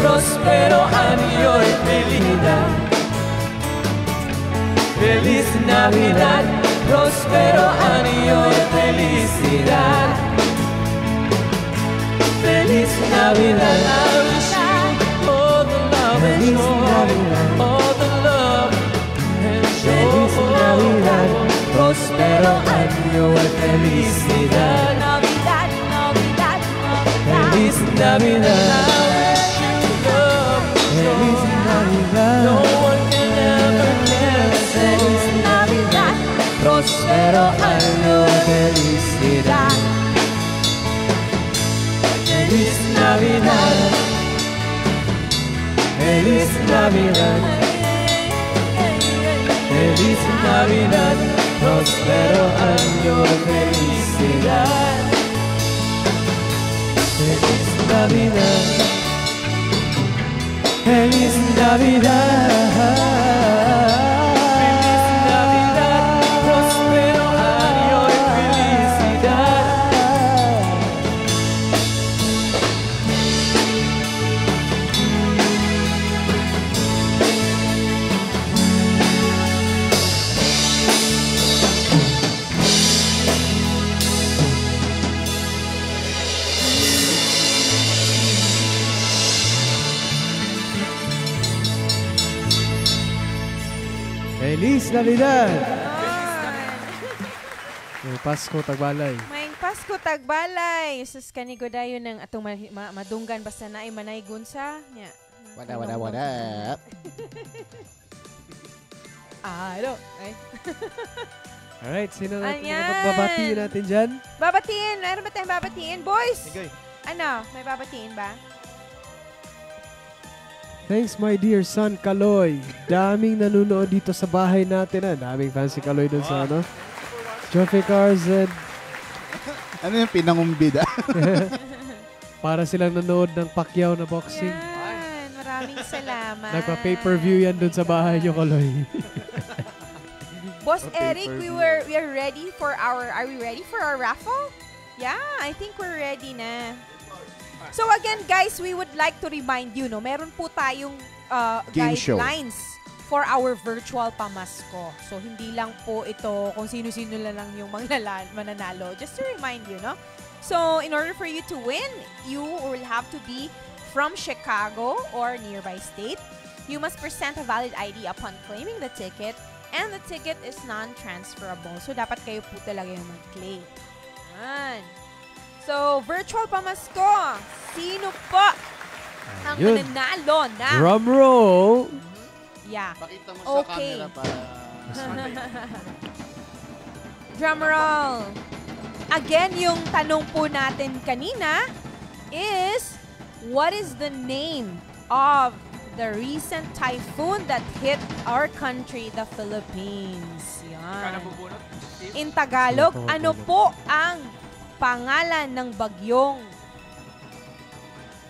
Próspero año y felicidad. Feliz Navidad. Próspero año y felicidad. Feliz Navidad. I wish you all the love and joy. All the love and joy. Feliz Navidad. Próspero año de felicidad. Navidad, Navidad, Navidad. Feliz Navidad. Feliz. Navidad. No one. Feliz Navidad, Próspero año felicidad. Feliz Navidad. Feliz Navidad. Feliz Navidad. Próspero año felicidad. Feliz Navidad. Feliz Navidad. Navidad. May Pasko, Tagbalay. May Pasko tagbalay. Sus kanigo dayon ng atong ma- ma- madunggan basta na (laughs) ay manay gunsa. Nya. Wada, wada, wada. Ah, ano? Ay. Alright, sino natin Ayan. magbabati natin dyan? Babatiin. Meron ba tayong babatiin? Boys! Ano? May babatiin ba? Thanks my dear son Kaloy. Daming nanonood dito sa bahay natin. Ah. Daming fans si Kaloy dun sa ano. Joffrey Cars and (laughs) Ano yung pinangumbida? (laughs) para silang nanood ng Pacquiao na boxing. Yan. Maraming salamat. Nagpa-pay-per-view yan dun sa bahay nyo, Kaloy. (laughs) Boss Eric, we were we are ready for our are we ready for our raffle? Yeah, I think we're ready na. So again, guys, we would like to remind you, no, meron po tayong uh, Game show. guidelines for our virtual pamasko. So hindi lang po ito kung sino-sino lang yung manglala- mananalo. Just to remind you, no? So in order for you to win, you will have to be from Chicago or nearby state. You must present a valid ID upon claiming the ticket and the ticket is non-transferable. So, dapat kayo po talaga yung mag-claim. Yan. So, virtual pamasko. Sino po ang Ayun. mananalo na? Drum roll! Yeah. Pakita mo Okay. sa camera para... (laughs) Drum roll. Again, yung tanong po natin kanina is, what is the name of the recent typhoon that hit our country, the Philippines? Yan. In Tagalog, ano po ang pangalan ng bagyong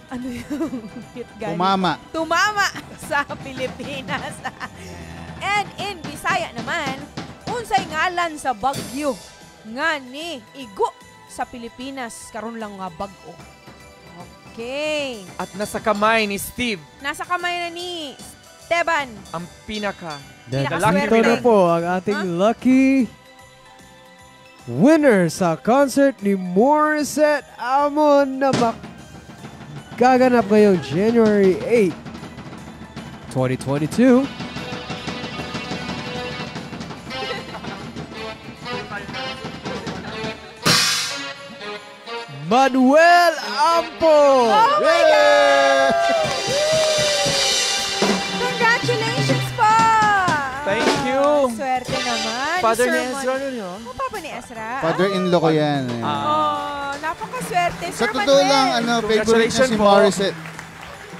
ano yung (laughs) hit galing? Tumama. Tumama (laughs) sa Pilipinas. And in Bisaya naman, unsay ngalan sa bagyo nga ni igo sa Pilipinas karon lang nga bag-o. Okay. At nasa kamay ni Steve Nasa kamay na ni Esteban. ang pinaka Then, Pinakaswerte. ito na po ang ating lucky winner sa concert ni Morissette Amon na mak- gaganap ngayong January 8, 2022. Manuel Ampo! Oh my God! Congratulations po! Thank you. Swerte naman. Father ni Ezra nun yun. Oh, Ezra. Father-in-law ko yan. eh. Ah. Oh, napakaswerte. Sa Sir totoo Manuel. lang, ano, favorite Congratulations si po. Morissette.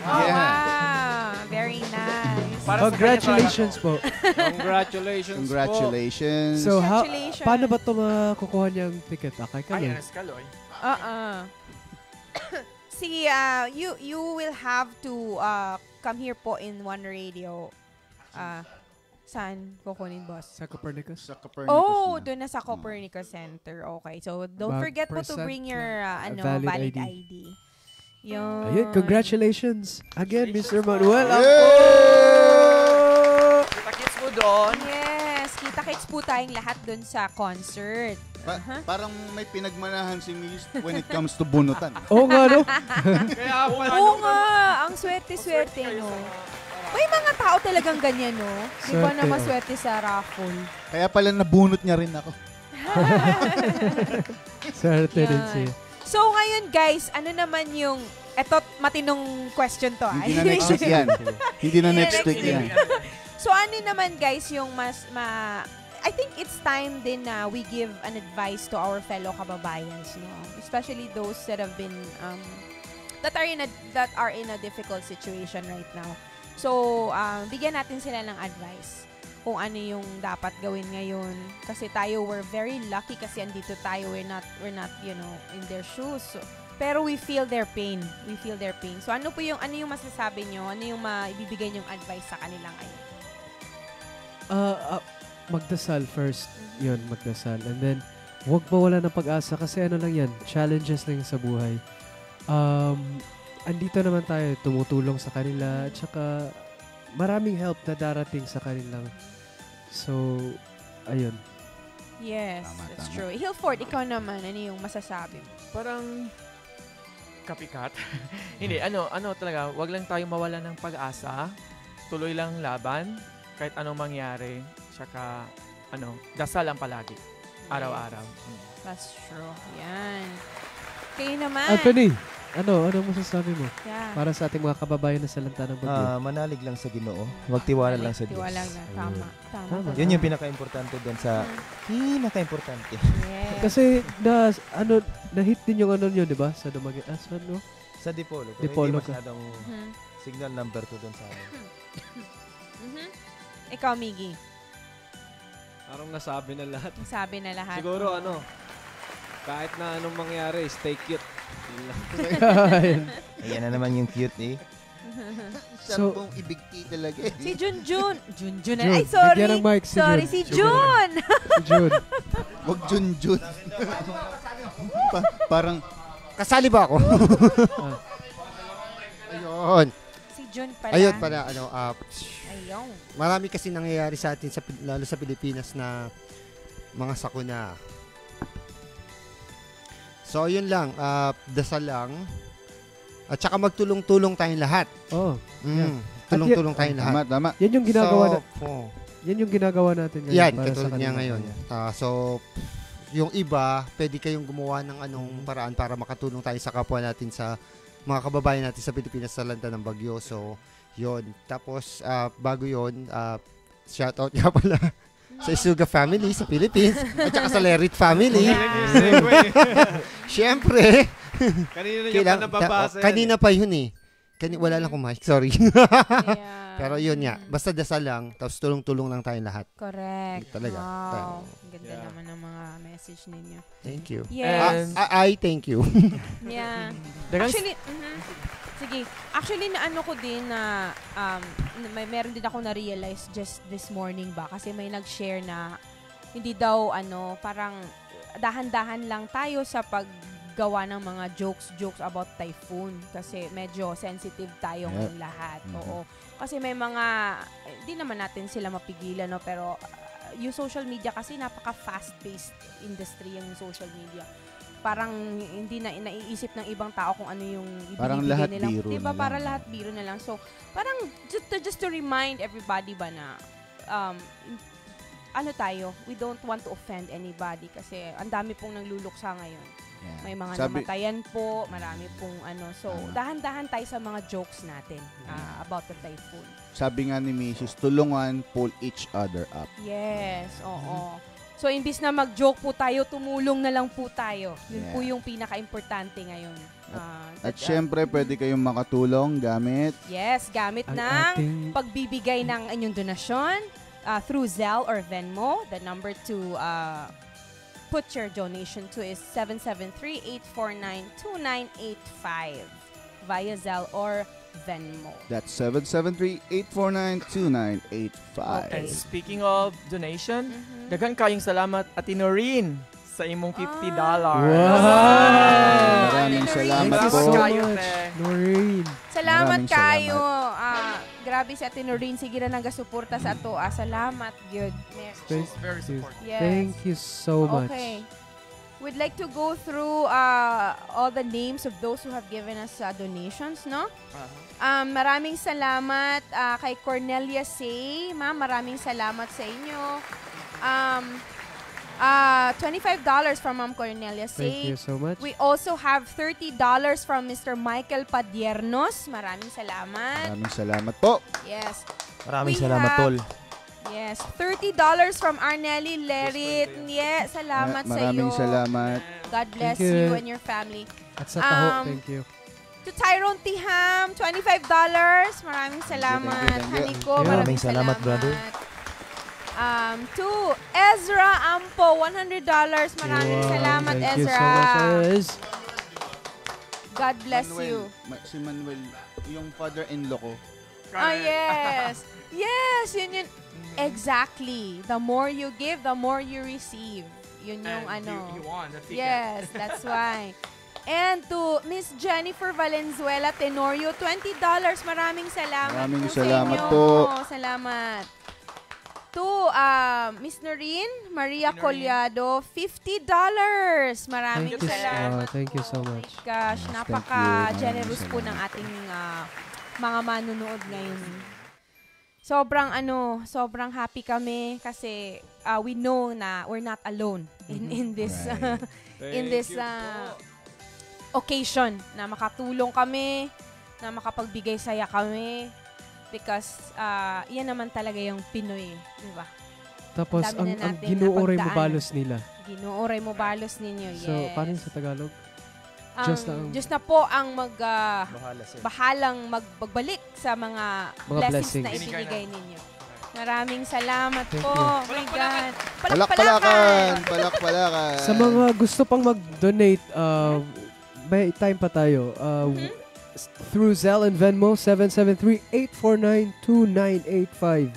Oh, Yeah. wow. Very nice. Para sa Congratulations po. Congratulations Congratulations. So, how, Congratulations. paano ba ito makukuha niyang ticket? Kanya po. Ay, kami. Anas Kaloy. Uh-uh. (coughs) See, uh, you you will have to uh, come here po in One Radio. Uh, saan kukunin, boss? Sa Copernicus? Sa Copernicus Oh, na. doon na sa Copernicus Center. Okay. So, don't Mag- forget po to bring your uh, ano, valid valid, ID. ID. Yun. Ayun, congratulations. Again, Mr. Manuel Ampo! Kita-kits mo doon. Yes, kita-kits po tayong lahat doon sa concert. Pa- Uh-huh. Parang may pinagmanahan si Miss when it comes to bunutan. (laughs) Oo nga, no? Kaya pala. Oo nga, ang swerte-swerte, no? May mga tao talagang ganyan, no? Di ba Swerte, na oh. maswerte sa raffle? Kaya pala nabunot niya rin ako. (laughs) Swerte din Yan. siya. So, ngayon, guys, ano naman yung... Eto, matinong question to, ah. Hindi na next week yan. (laughs) Hindi na Hindi next next week week. yan. So, ano naman, guys, yung mas... Ma, I think it's time din na we give an advice to our fellow kababayans, no? Especially those that have been... Um, that are in a that are in a difficult situation right now. So, um, bigyan natin sila ng advice kung ano yung dapat gawin ngayon kasi tayo we're very lucky kasi andito tayo we're not we're not you know in their shoes so, pero we feel their pain. We feel their pain. So ano po yung ano yung masasabi nyo? Ano yung maibibigay nyong advice sa kanila ngayon? Ah, ah, magdasal first. Yun, magdasal. And then, huwag mawala ng pag-asa kasi ano lang yan, challenges lang sa buhay. Um, andito naman tayo, tumutulong sa kanila, at saka maraming help na darating sa kanilang. So, ayun. Yes, Tama, that's tama. true. Hilford, ikaw naman, ano yung masasabi mo? Parang kapikat. (laughs) Hindi, ano, ano talaga, wag lang tayo mawala ng pag-asa. Tuloy lang laban, kahit anong mangyari. Tsaka, ano, dasal ang palagi. Araw-araw. Mm. That's true. Yan. Kayo naman. Anthony, ano, ano masasabi mo? Yeah. Para sa ating mga kababayan na sa lanta ng bagyo. Ah, manalig lang sa Ginoo. Huwag tiwala lang sa Diyos. Tiwala lang. Tama. Tama. Tama. Yun yung pinaka-importante doon sa pinaka-importante. Yes. Kasi na ano na-hit din yung ano niyo, 'di ba? Sa Dumaguete. Ah, sa ano? Sa Dipolo. Pero Dipolo hindi ka. masyadong Mhm. signal number 2 doon sa amin. Mhm. Ikaw, Miggy. Parang nasabi na lahat. Sabi na lahat. Siguro ano, kahit na anong mangyari, stay cute. Ayan na naman yung cute eh. (laughs) So- ibigti talaga eh. Si Junjun. Junjun. Jun, Ay, sorry. bigyan ng mic si sorry, Jun. si Jun. Si Jun. (laughs) Wag Junjun. Pa- parang, Kasali ba ako? (laughs) Ayun. si Jun pala. Ayun pala, ano, ah, Ayun. marami kasi nangyayari sa atin, sa, lalo sa Pilipinas na mga sakuna. So, yun lang. ah, dasal lang. At saka magtulong-tulong tayong lahat. Oh, Mm, Yeah. Tulong-tulong tayong lahat. tama, tama. yan yung ginagawa na, So, oh, yan yung ginagawa natin ngayon yan, para sa katulad niya kanila. ngayon. Ah, so, yung iba, pwede kayong gumawa ng anong Mm-hmm. paraan para makatulong tayo sa kapwa natin sa mga kababayan natin sa Pilipinas sa lanta ng bagyo. So, yon Tapos, ah, bago yon uh, shout out nga pala sa Isuga family sa Philippines at saka sa Lerit family. (laughs) Siyempre. Kanina niya kailang- pa nababasa yan kanina pa yun eh. Kani, wala lang mic, sorry. (laughs) Yeah. Pero yun nga, basta dasal lang, tapos tulong-tulong lang tayong lahat. Correct. Talaga. Wow. Ang Ganda Yeah. naman ng mga message ninyo. Thank you. Yes. Ah, I, I thank you. yeah. Actually, mhm. Sige. Actually, na ano ko din na, um, may meron din ako na-realize just this morning ba? Kasi may nag-share na hindi daw, ano, parang dahan-dahan lang tayo sa paggawa ng mga jokes, jokes about typhoon. Kasi medyo sensitive tayong Yep. lahat. Mhm. Oo. Kasi may mga, hindi naman natin sila mapigilan, no? Pero uh, yung social media kasi napaka fast-paced industry yung social media. Parang hindi na naiisip ng ibang tao kung ano yung Parang lahat nilang, biro diba? na lang. Para lahat biro na lang. So, parang just to, just to remind everybody ba na um, ano tayo, we don't want to offend anybody kasi ang dami pong nangluluksa ngayon. Yeah. May mga Sabi- namatayan po, marami pong ano. So, dahan-dahan tayo sa mga jokes natin ah, about the typhoon. Sabi nga ni Mrs. tulungan, pull each other up. Yes, oo. So, imbis na mag-joke po tayo, tumulong na lang po tayo. Yun Yeah. po yung pinaka-importante ngayon. Ah, At that, ah, syempre, pwede kayong makatulong gamit yes, gamit ng ating pagbibigay ng inyong donasyon uh, through Zelle or Venmo. The number to uh, put your donation to is 773-849-2985 via Zelle or Venmo. That's 773-849-2985. And speaking of donation, Mhm. Daghang kayong salamat at Noreen sa imong $50. Wow! Maraming salamat Thank you po. so Kayo. Noreen. Salamat Maraming kayo. Ah, grabe si Ate Noreen. Sige na nagasuporta sa ato. Ah, salamat. Good. Mer- Thank Very you. supportive. Yes. Thank you so much. Okay. We'd like to go through uh, all the names of those who have given us uh, donations, no? Um, maraming salamat uh, kay Cornelia Say. Ma'am, maraming salamat sa inyo. Um, uh, $25 from Ma'am Cornelia Thank Say. you so much. We also have $30 from Mr. Michael Padiernos. Maraming salamat. Maraming salamat po. Yes. Maraming We salamat, have- tol. Yes. $30 from Arnelli Lerit. Yes, salamat Ma- sa iyo. Maraming salamat. God bless Thank you. you. and your family. At sa taho, Um, thank you. To Tyrone Tiham, $25. Maraming salamat. thank you, thank you. Haniko, Yeah. maraming Maraming salamat, brother. Um, to Ezra Ampo, $100. Maraming Wow, salamat, thank you Ezra. so much. God bless Manuel, you. Ma- si Manuel, yung father-in-law ko. Ah, yes. (laughs) Yes, yun yun. Exactly. The more you give, the more you receive. Yun yung And ano. you- you won the ticket. Yes, that's (laughs) why. And to Miss Jennifer Valenzuela Tenorio, $20. Maraming salamat Maraming po salamat sa inyo. po. Salamat. To uh, Miss Noreen Maria Collado, $50. Maraming Thank you, salamat. uh, thank you so much. Oh my gosh, Yes, napaka-generous po ng ating ah, mga manunood ngayon. Sobrang ano, sobrang happy kami kasi ah, we know na we're not alone in in this Right. (laughs) in this ah, occasion na makatulong kami, na makapagbigay saya kami because ah, yan naman talaga yung Pinoy, di ba? Tapos, Dami ang, na ang ginuoray mo balos nila. Ginuoray mo balos ninyo, yes. So, paano sa Tagalog? Ang Diyos na ang- Diyos na po ang mag ah, Bahala bahalang mag- magbalik sa mga, Mga blessings, na blessings. ibinigay ninyo. Maraming salamat Thank po. you. My God. Palakpalakan! Palakpalakan! Sa mga gusto pang mag-donate, uh, may time pa tayo. Uh, Mm-hmm. Through Zelle and Venmo, 773-849-2985.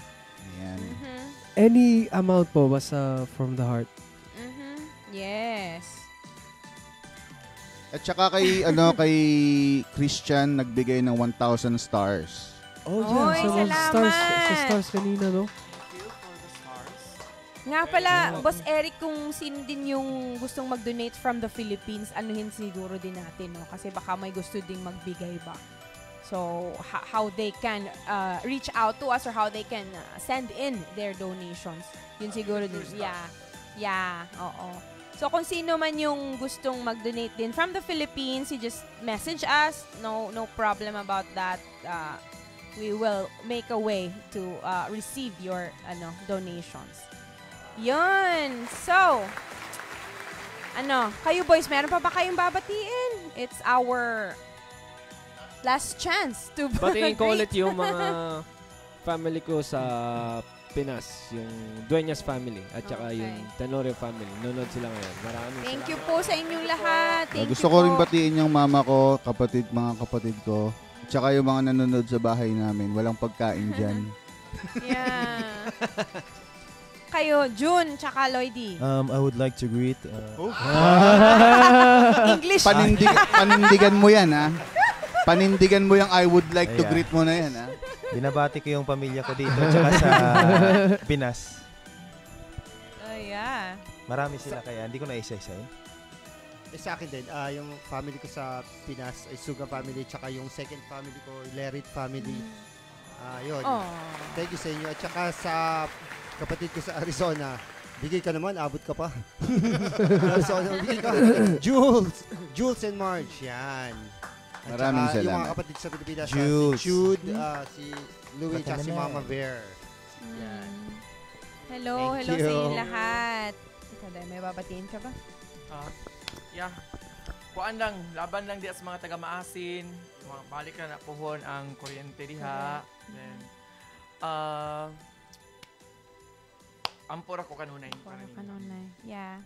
Ayan. Mhm. Any amount po, basta from the heart. Mhm. Yes. At saka kay, (laughs) ano, kay Christian, nagbigay ng 1,000 stars. Oh, Oy, yeah. Sa mga stars, sa salamat. stars kanina, no? Nga pala, Boss Eric, kung sino din yung gustong mag-donate from the Philippines, anuhin siguro din natin, no? Kasi baka may gusto ding magbigay ba. So, ho- how they can uh, reach out to us or how they can uh, send in their donations. Yun siguro din. Yeah. Yeah. Oo. So, kung sino man yung gustong mag-donate din from the Philippines, you just message us. No no problem about that. Uh, we will make a way to uh, receive your ano donations. Yun. So, ano, kayo boys, meron pa ba kayong babatiin? It's our last chance to Batiin ko ulit yung mga (laughs) family ko sa Pinas, yung Dueñas family at saka Okay. yung Tenorio family. Nunod sila ngayon. Maraming Thank salamat. you po sa inyong lahat. Ah, Thank gusto you ko po. rin batiin yung mama ko, kapatid, mga kapatid ko. At saka yung mga nanonood sa bahay namin. Walang pagkain dyan. (laughs) Yeah. Kayo, June, tsaka Lloydie. Um, I would like to greet... Uh, (laughs) English. Panindig, panindigan mo yan, ha? Panindigan mo yung I would like to Ayan. greet mo na yan, ha? binabati ko yung pamilya ko dito tsaka sa Pinas. Oh, yeah. Marami sila kaya hindi ko na isa-isahin. Eh, sa akin din, ah, yung family ko sa Pinas ay Suga family, tsaka yung second family ko, Lerit family. Ah, yun. Oh. Thank you sa inyo. At tsaka sa kapatid ko sa Arizona, bigay ka naman, abot ka pa. (laughs) Arizona, bigay ka. Jules! Jules and Marge, yan. At Maraming Yung salamat. mga kapatid sa Pilipinas, Jules. si Jude, ah, si Louie, tsaka si. Mama Bear. Yan. Mm. Hello, Thank hello sa you. inyo lahat. Ikaw dahil may babatiin ka ba? Ah, yeah. Kuan lang, laban lang di sa mga taga Maasin. Mga balik na na puhon ang kuryente diha. Then uh, ampura ko kanunay. Para kanunay. Yeah.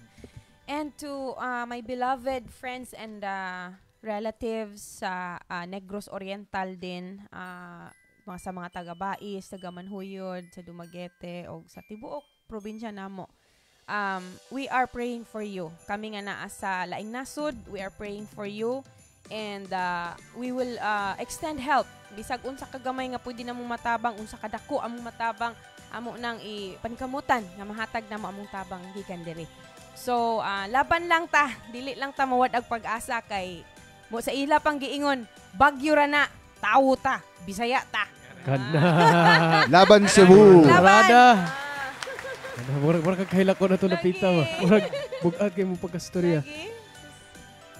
And to uh, my beloved friends and uh, relatives sa uh, Negros Oriental din, uh, mga sa mga taga-Bais, taga Manhuyod, sa Dumaguete, o sa Tibuok, probinsya namo. Um, we are praying for you. Kami nga naa sa Laing Nasud, we are praying for you. And uh, we will uh, extend help. Bisag unsa kagamay nga pwede namong matabang, unsa kadako among matabang, amo nang ipankamutan nga mahatag na mo among tabang gikan diri. So, ah, laban lang ta, dili lang ta mawad ang pag-asa kay mo sa ila pang giingon, bagyo ra na, tawo ta, bisaya ta. Kana. (laughs) Laban Cebu! Laban! Rada. Ano, murag murag kagkaila ko na to napita ba. Murag bugag kay mo pagkastorya.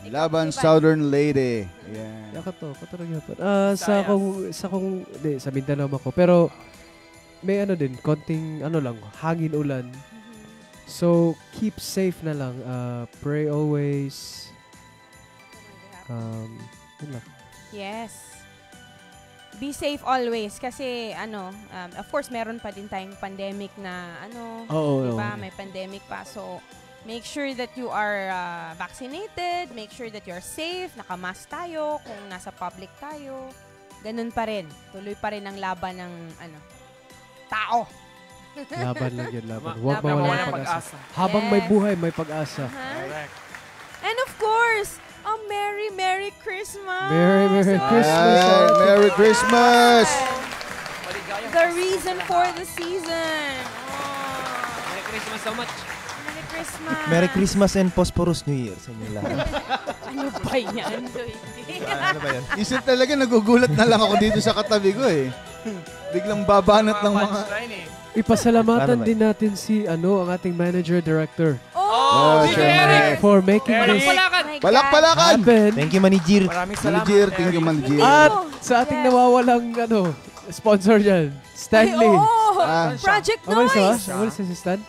Laban Southern Lady. Yan. Ya ka to, kato ra gyapon. Ah, sa kung sa kung di sa Mindanao ako, pero may ano din, konting ano lang, hangin ulan. So, keep safe na lang. Uh, pray always. Um, yun lang. Yes. Be safe always kasi ano, um, of course meron pa din tayong pandemic na ano, Oo, di ba? oo. May pandemic pa. So Make sure that you are uh, vaccinated. Make sure that you're safe. Nakamask tayo kung nasa public tayo. Ganun pa rin. Tuloy pa rin ang laban ng ano, tao. Laban lang yun, laban. Ma- Huwag laban mawala ng pag-asa. Pag-asa. Habang may buhay, may pag-asa. Uh-huh. And of course, a Merry, Merry Christmas! Merry, Merry Oh, Christmas. Ay, Merry Christmas! The reason for the season. Merry Christmas so much. Merry Christmas. Merry Christmas and Prosperous New Year sa inyo lahat. (laughs) ano ba yan? ano ba yan? Isip talaga, nagugulat na lang ako dito sa katabi ko eh. Biglang babanat ng mga... Ipasalamatan Paano ba? din natin si ano ang ating manager director. Oh, Sir Sir Eric. For making Eric. this Palakpalakan! happen. Thank you, Manijir. Maraming Manager, thank you, manager. At sa ating nawawalang ano, sponsor dyan, Stanley. Ay, oo. Ah. Project Umalis na ba? Noise. Umalis na si Stan?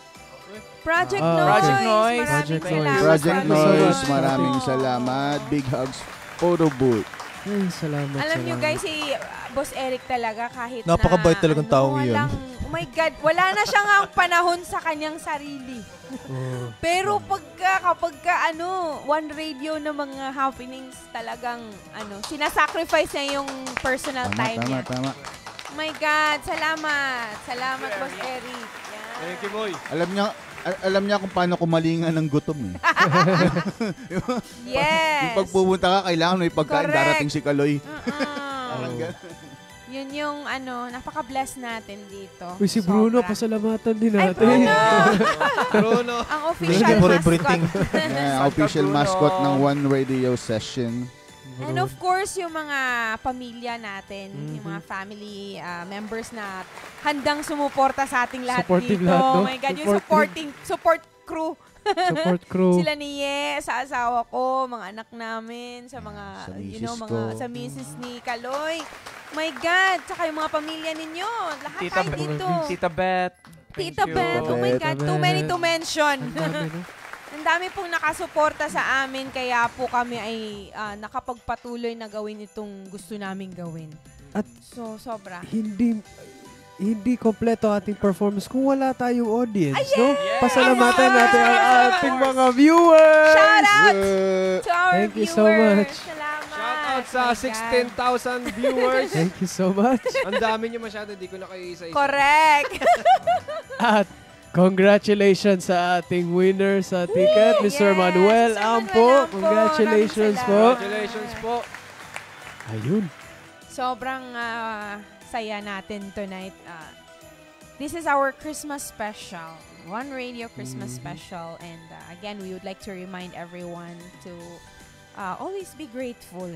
Project Ah, Noise. Project Noise. Maraming Project Noise. salamat, Project so Noise, maraming salamat. Big hugs, photo booth. Ay, salamat. Alam nyo salamat. guys, si uh, Boss Eric talaga kahit Napakabait na, talagang ano, taong yun. walang- Oh my God, wala na siyang ang panahon sa kanyang sarili. Oh. Pero pagka, kapag ka, ano, one radio na mga happenings, talagang, ano, sinasacrifice niya yung personal Tama, time tama, niya. tama. Oh my God, salamat. Salamat, Boss Eric. Yan. Thank you, boy. Alam niya, al- alam niya kung paano kumalingan ng gutom eh. (laughs) Yes. Yung pagpupunta ka, kailangan may pagkain, Correct. darating si Kaloy. Parang ganun. Yun yung, ano, napaka-bless natin dito. Uy, si Bruno, Sobra. pasalamatan din Ay, natin. Bruno! (laughs) Bruno. Ang official for mascot. Yeah, official Bruno. mascot ng One Radio Session. And of course, yung mga pamilya natin, Mhm. yung mga family uh, members na handang sumuporta sa ating lahat Supportive dito. lahat, no? Oh my God, yung Supportive. supporting, support crew. Support crew. (laughs) Sila ni Ye, sa asawa ko, mga anak namin, sa mga, Sa you know, mga, ko. sa misis ni Kaloy. My God, tsaka yung mga pamilya ninyo. Lahat Tita, tayo dito. Tita Beth. Thank Tita you. Beth, oh my. God, too many to mention. (laughs) Ang dami, pong nakasuporta sa amin, kaya po kami ay ah, nakapagpatuloy na gawin itong gusto naming gawin. At So, sobra. hindi hindi kompleto ating performance kung wala tayong audience, Ay, no? yes! Pasalamatan Yes! natin ang ating mga viewers! Shout out Uh, to our Thank you viewers. so much. Salamat. Shout out sa My God. 16,000 viewers. Thank you so much. Ang dami niyo masyado, di ko na kayo isa-isa. Correct. (laughs) At congratulations sa ating winner sa ticket, Mr. Yes, Manuel Mr. Ampo. Manuel Ampo. Congratulations po. Congratulations po. Ayun. Sobrang ah, saya natin tonight. Ah, this is our Christmas special. One Radio Christmas Mhm. special. And ah, again, we would like to remind everyone to ah, always be grateful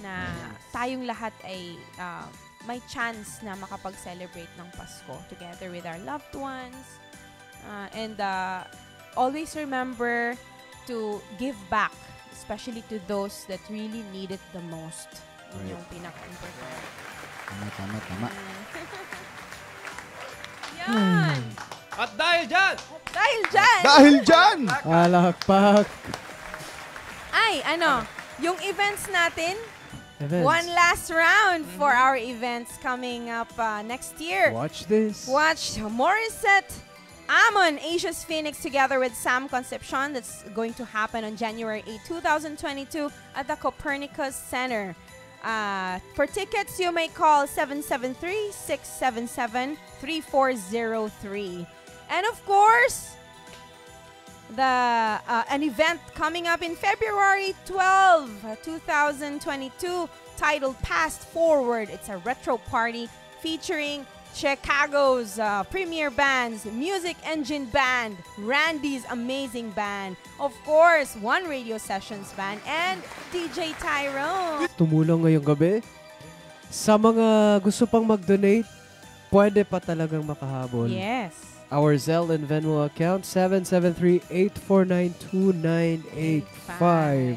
na tayong lahat ay ah, may chance na makapag-celebrate ng Pasko together with our loved ones. Ah, and ah, always remember to give back, especially to those that really need it the most. Yun Right. yung pinaka-important. Tama, tama, tama. (laughs) Yan! At dahil dyan, Dahil dyan! Dahil dyan! palakpak. Ay, ano, yung events natin, Events. one last round for our events coming up uh, next year. Watch this. Watch Morissette Amon, Asia's Phoenix, together with Sam Concepcion. That's going to happen on January 8, 2022 at the Copernicus Center. Uh, for tickets, you may call 773-677-3403. And of course, the uh, an event coming up in February 12, uh, 2022, titled Past Forward. It's a retro party featuring Chicago's uh, premier bands, Music Engine Band, Randy's Amazing Band, of course, One Radio Sessions Band, and DJ Tyrone. Tumulong ngayong gabi. Sa mga gusto pang mag-donate, pwede pa talagang makahabol. Yes. Our Zelle and Venmo account, 773-849-2985.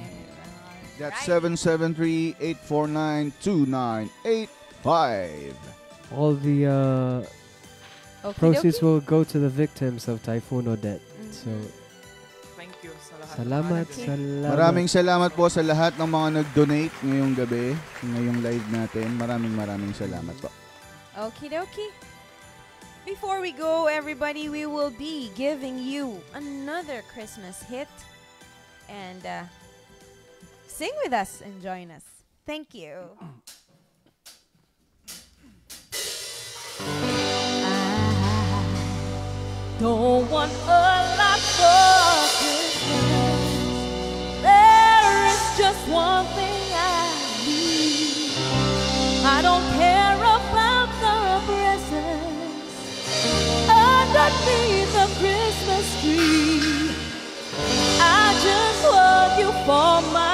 That's 773-849-2985. All the uh, Okie proceeds will go to the victims of Typhoon Odette. So, Thank you sa lahat. salamat, salamat. Maraming salamat po sa lahat ng mga nag-donate ngayong gabi, ngayong live natin. Maraming maraming salamat po. Okie dokie. Before we go, everybody, we will be giving you another Christmas hit. And uh, sing with us and join us. Thank you. Don't want a lot for Christmas. There is just one thing I need. I don't care about the presents underneath the Christmas tree. I just want you for my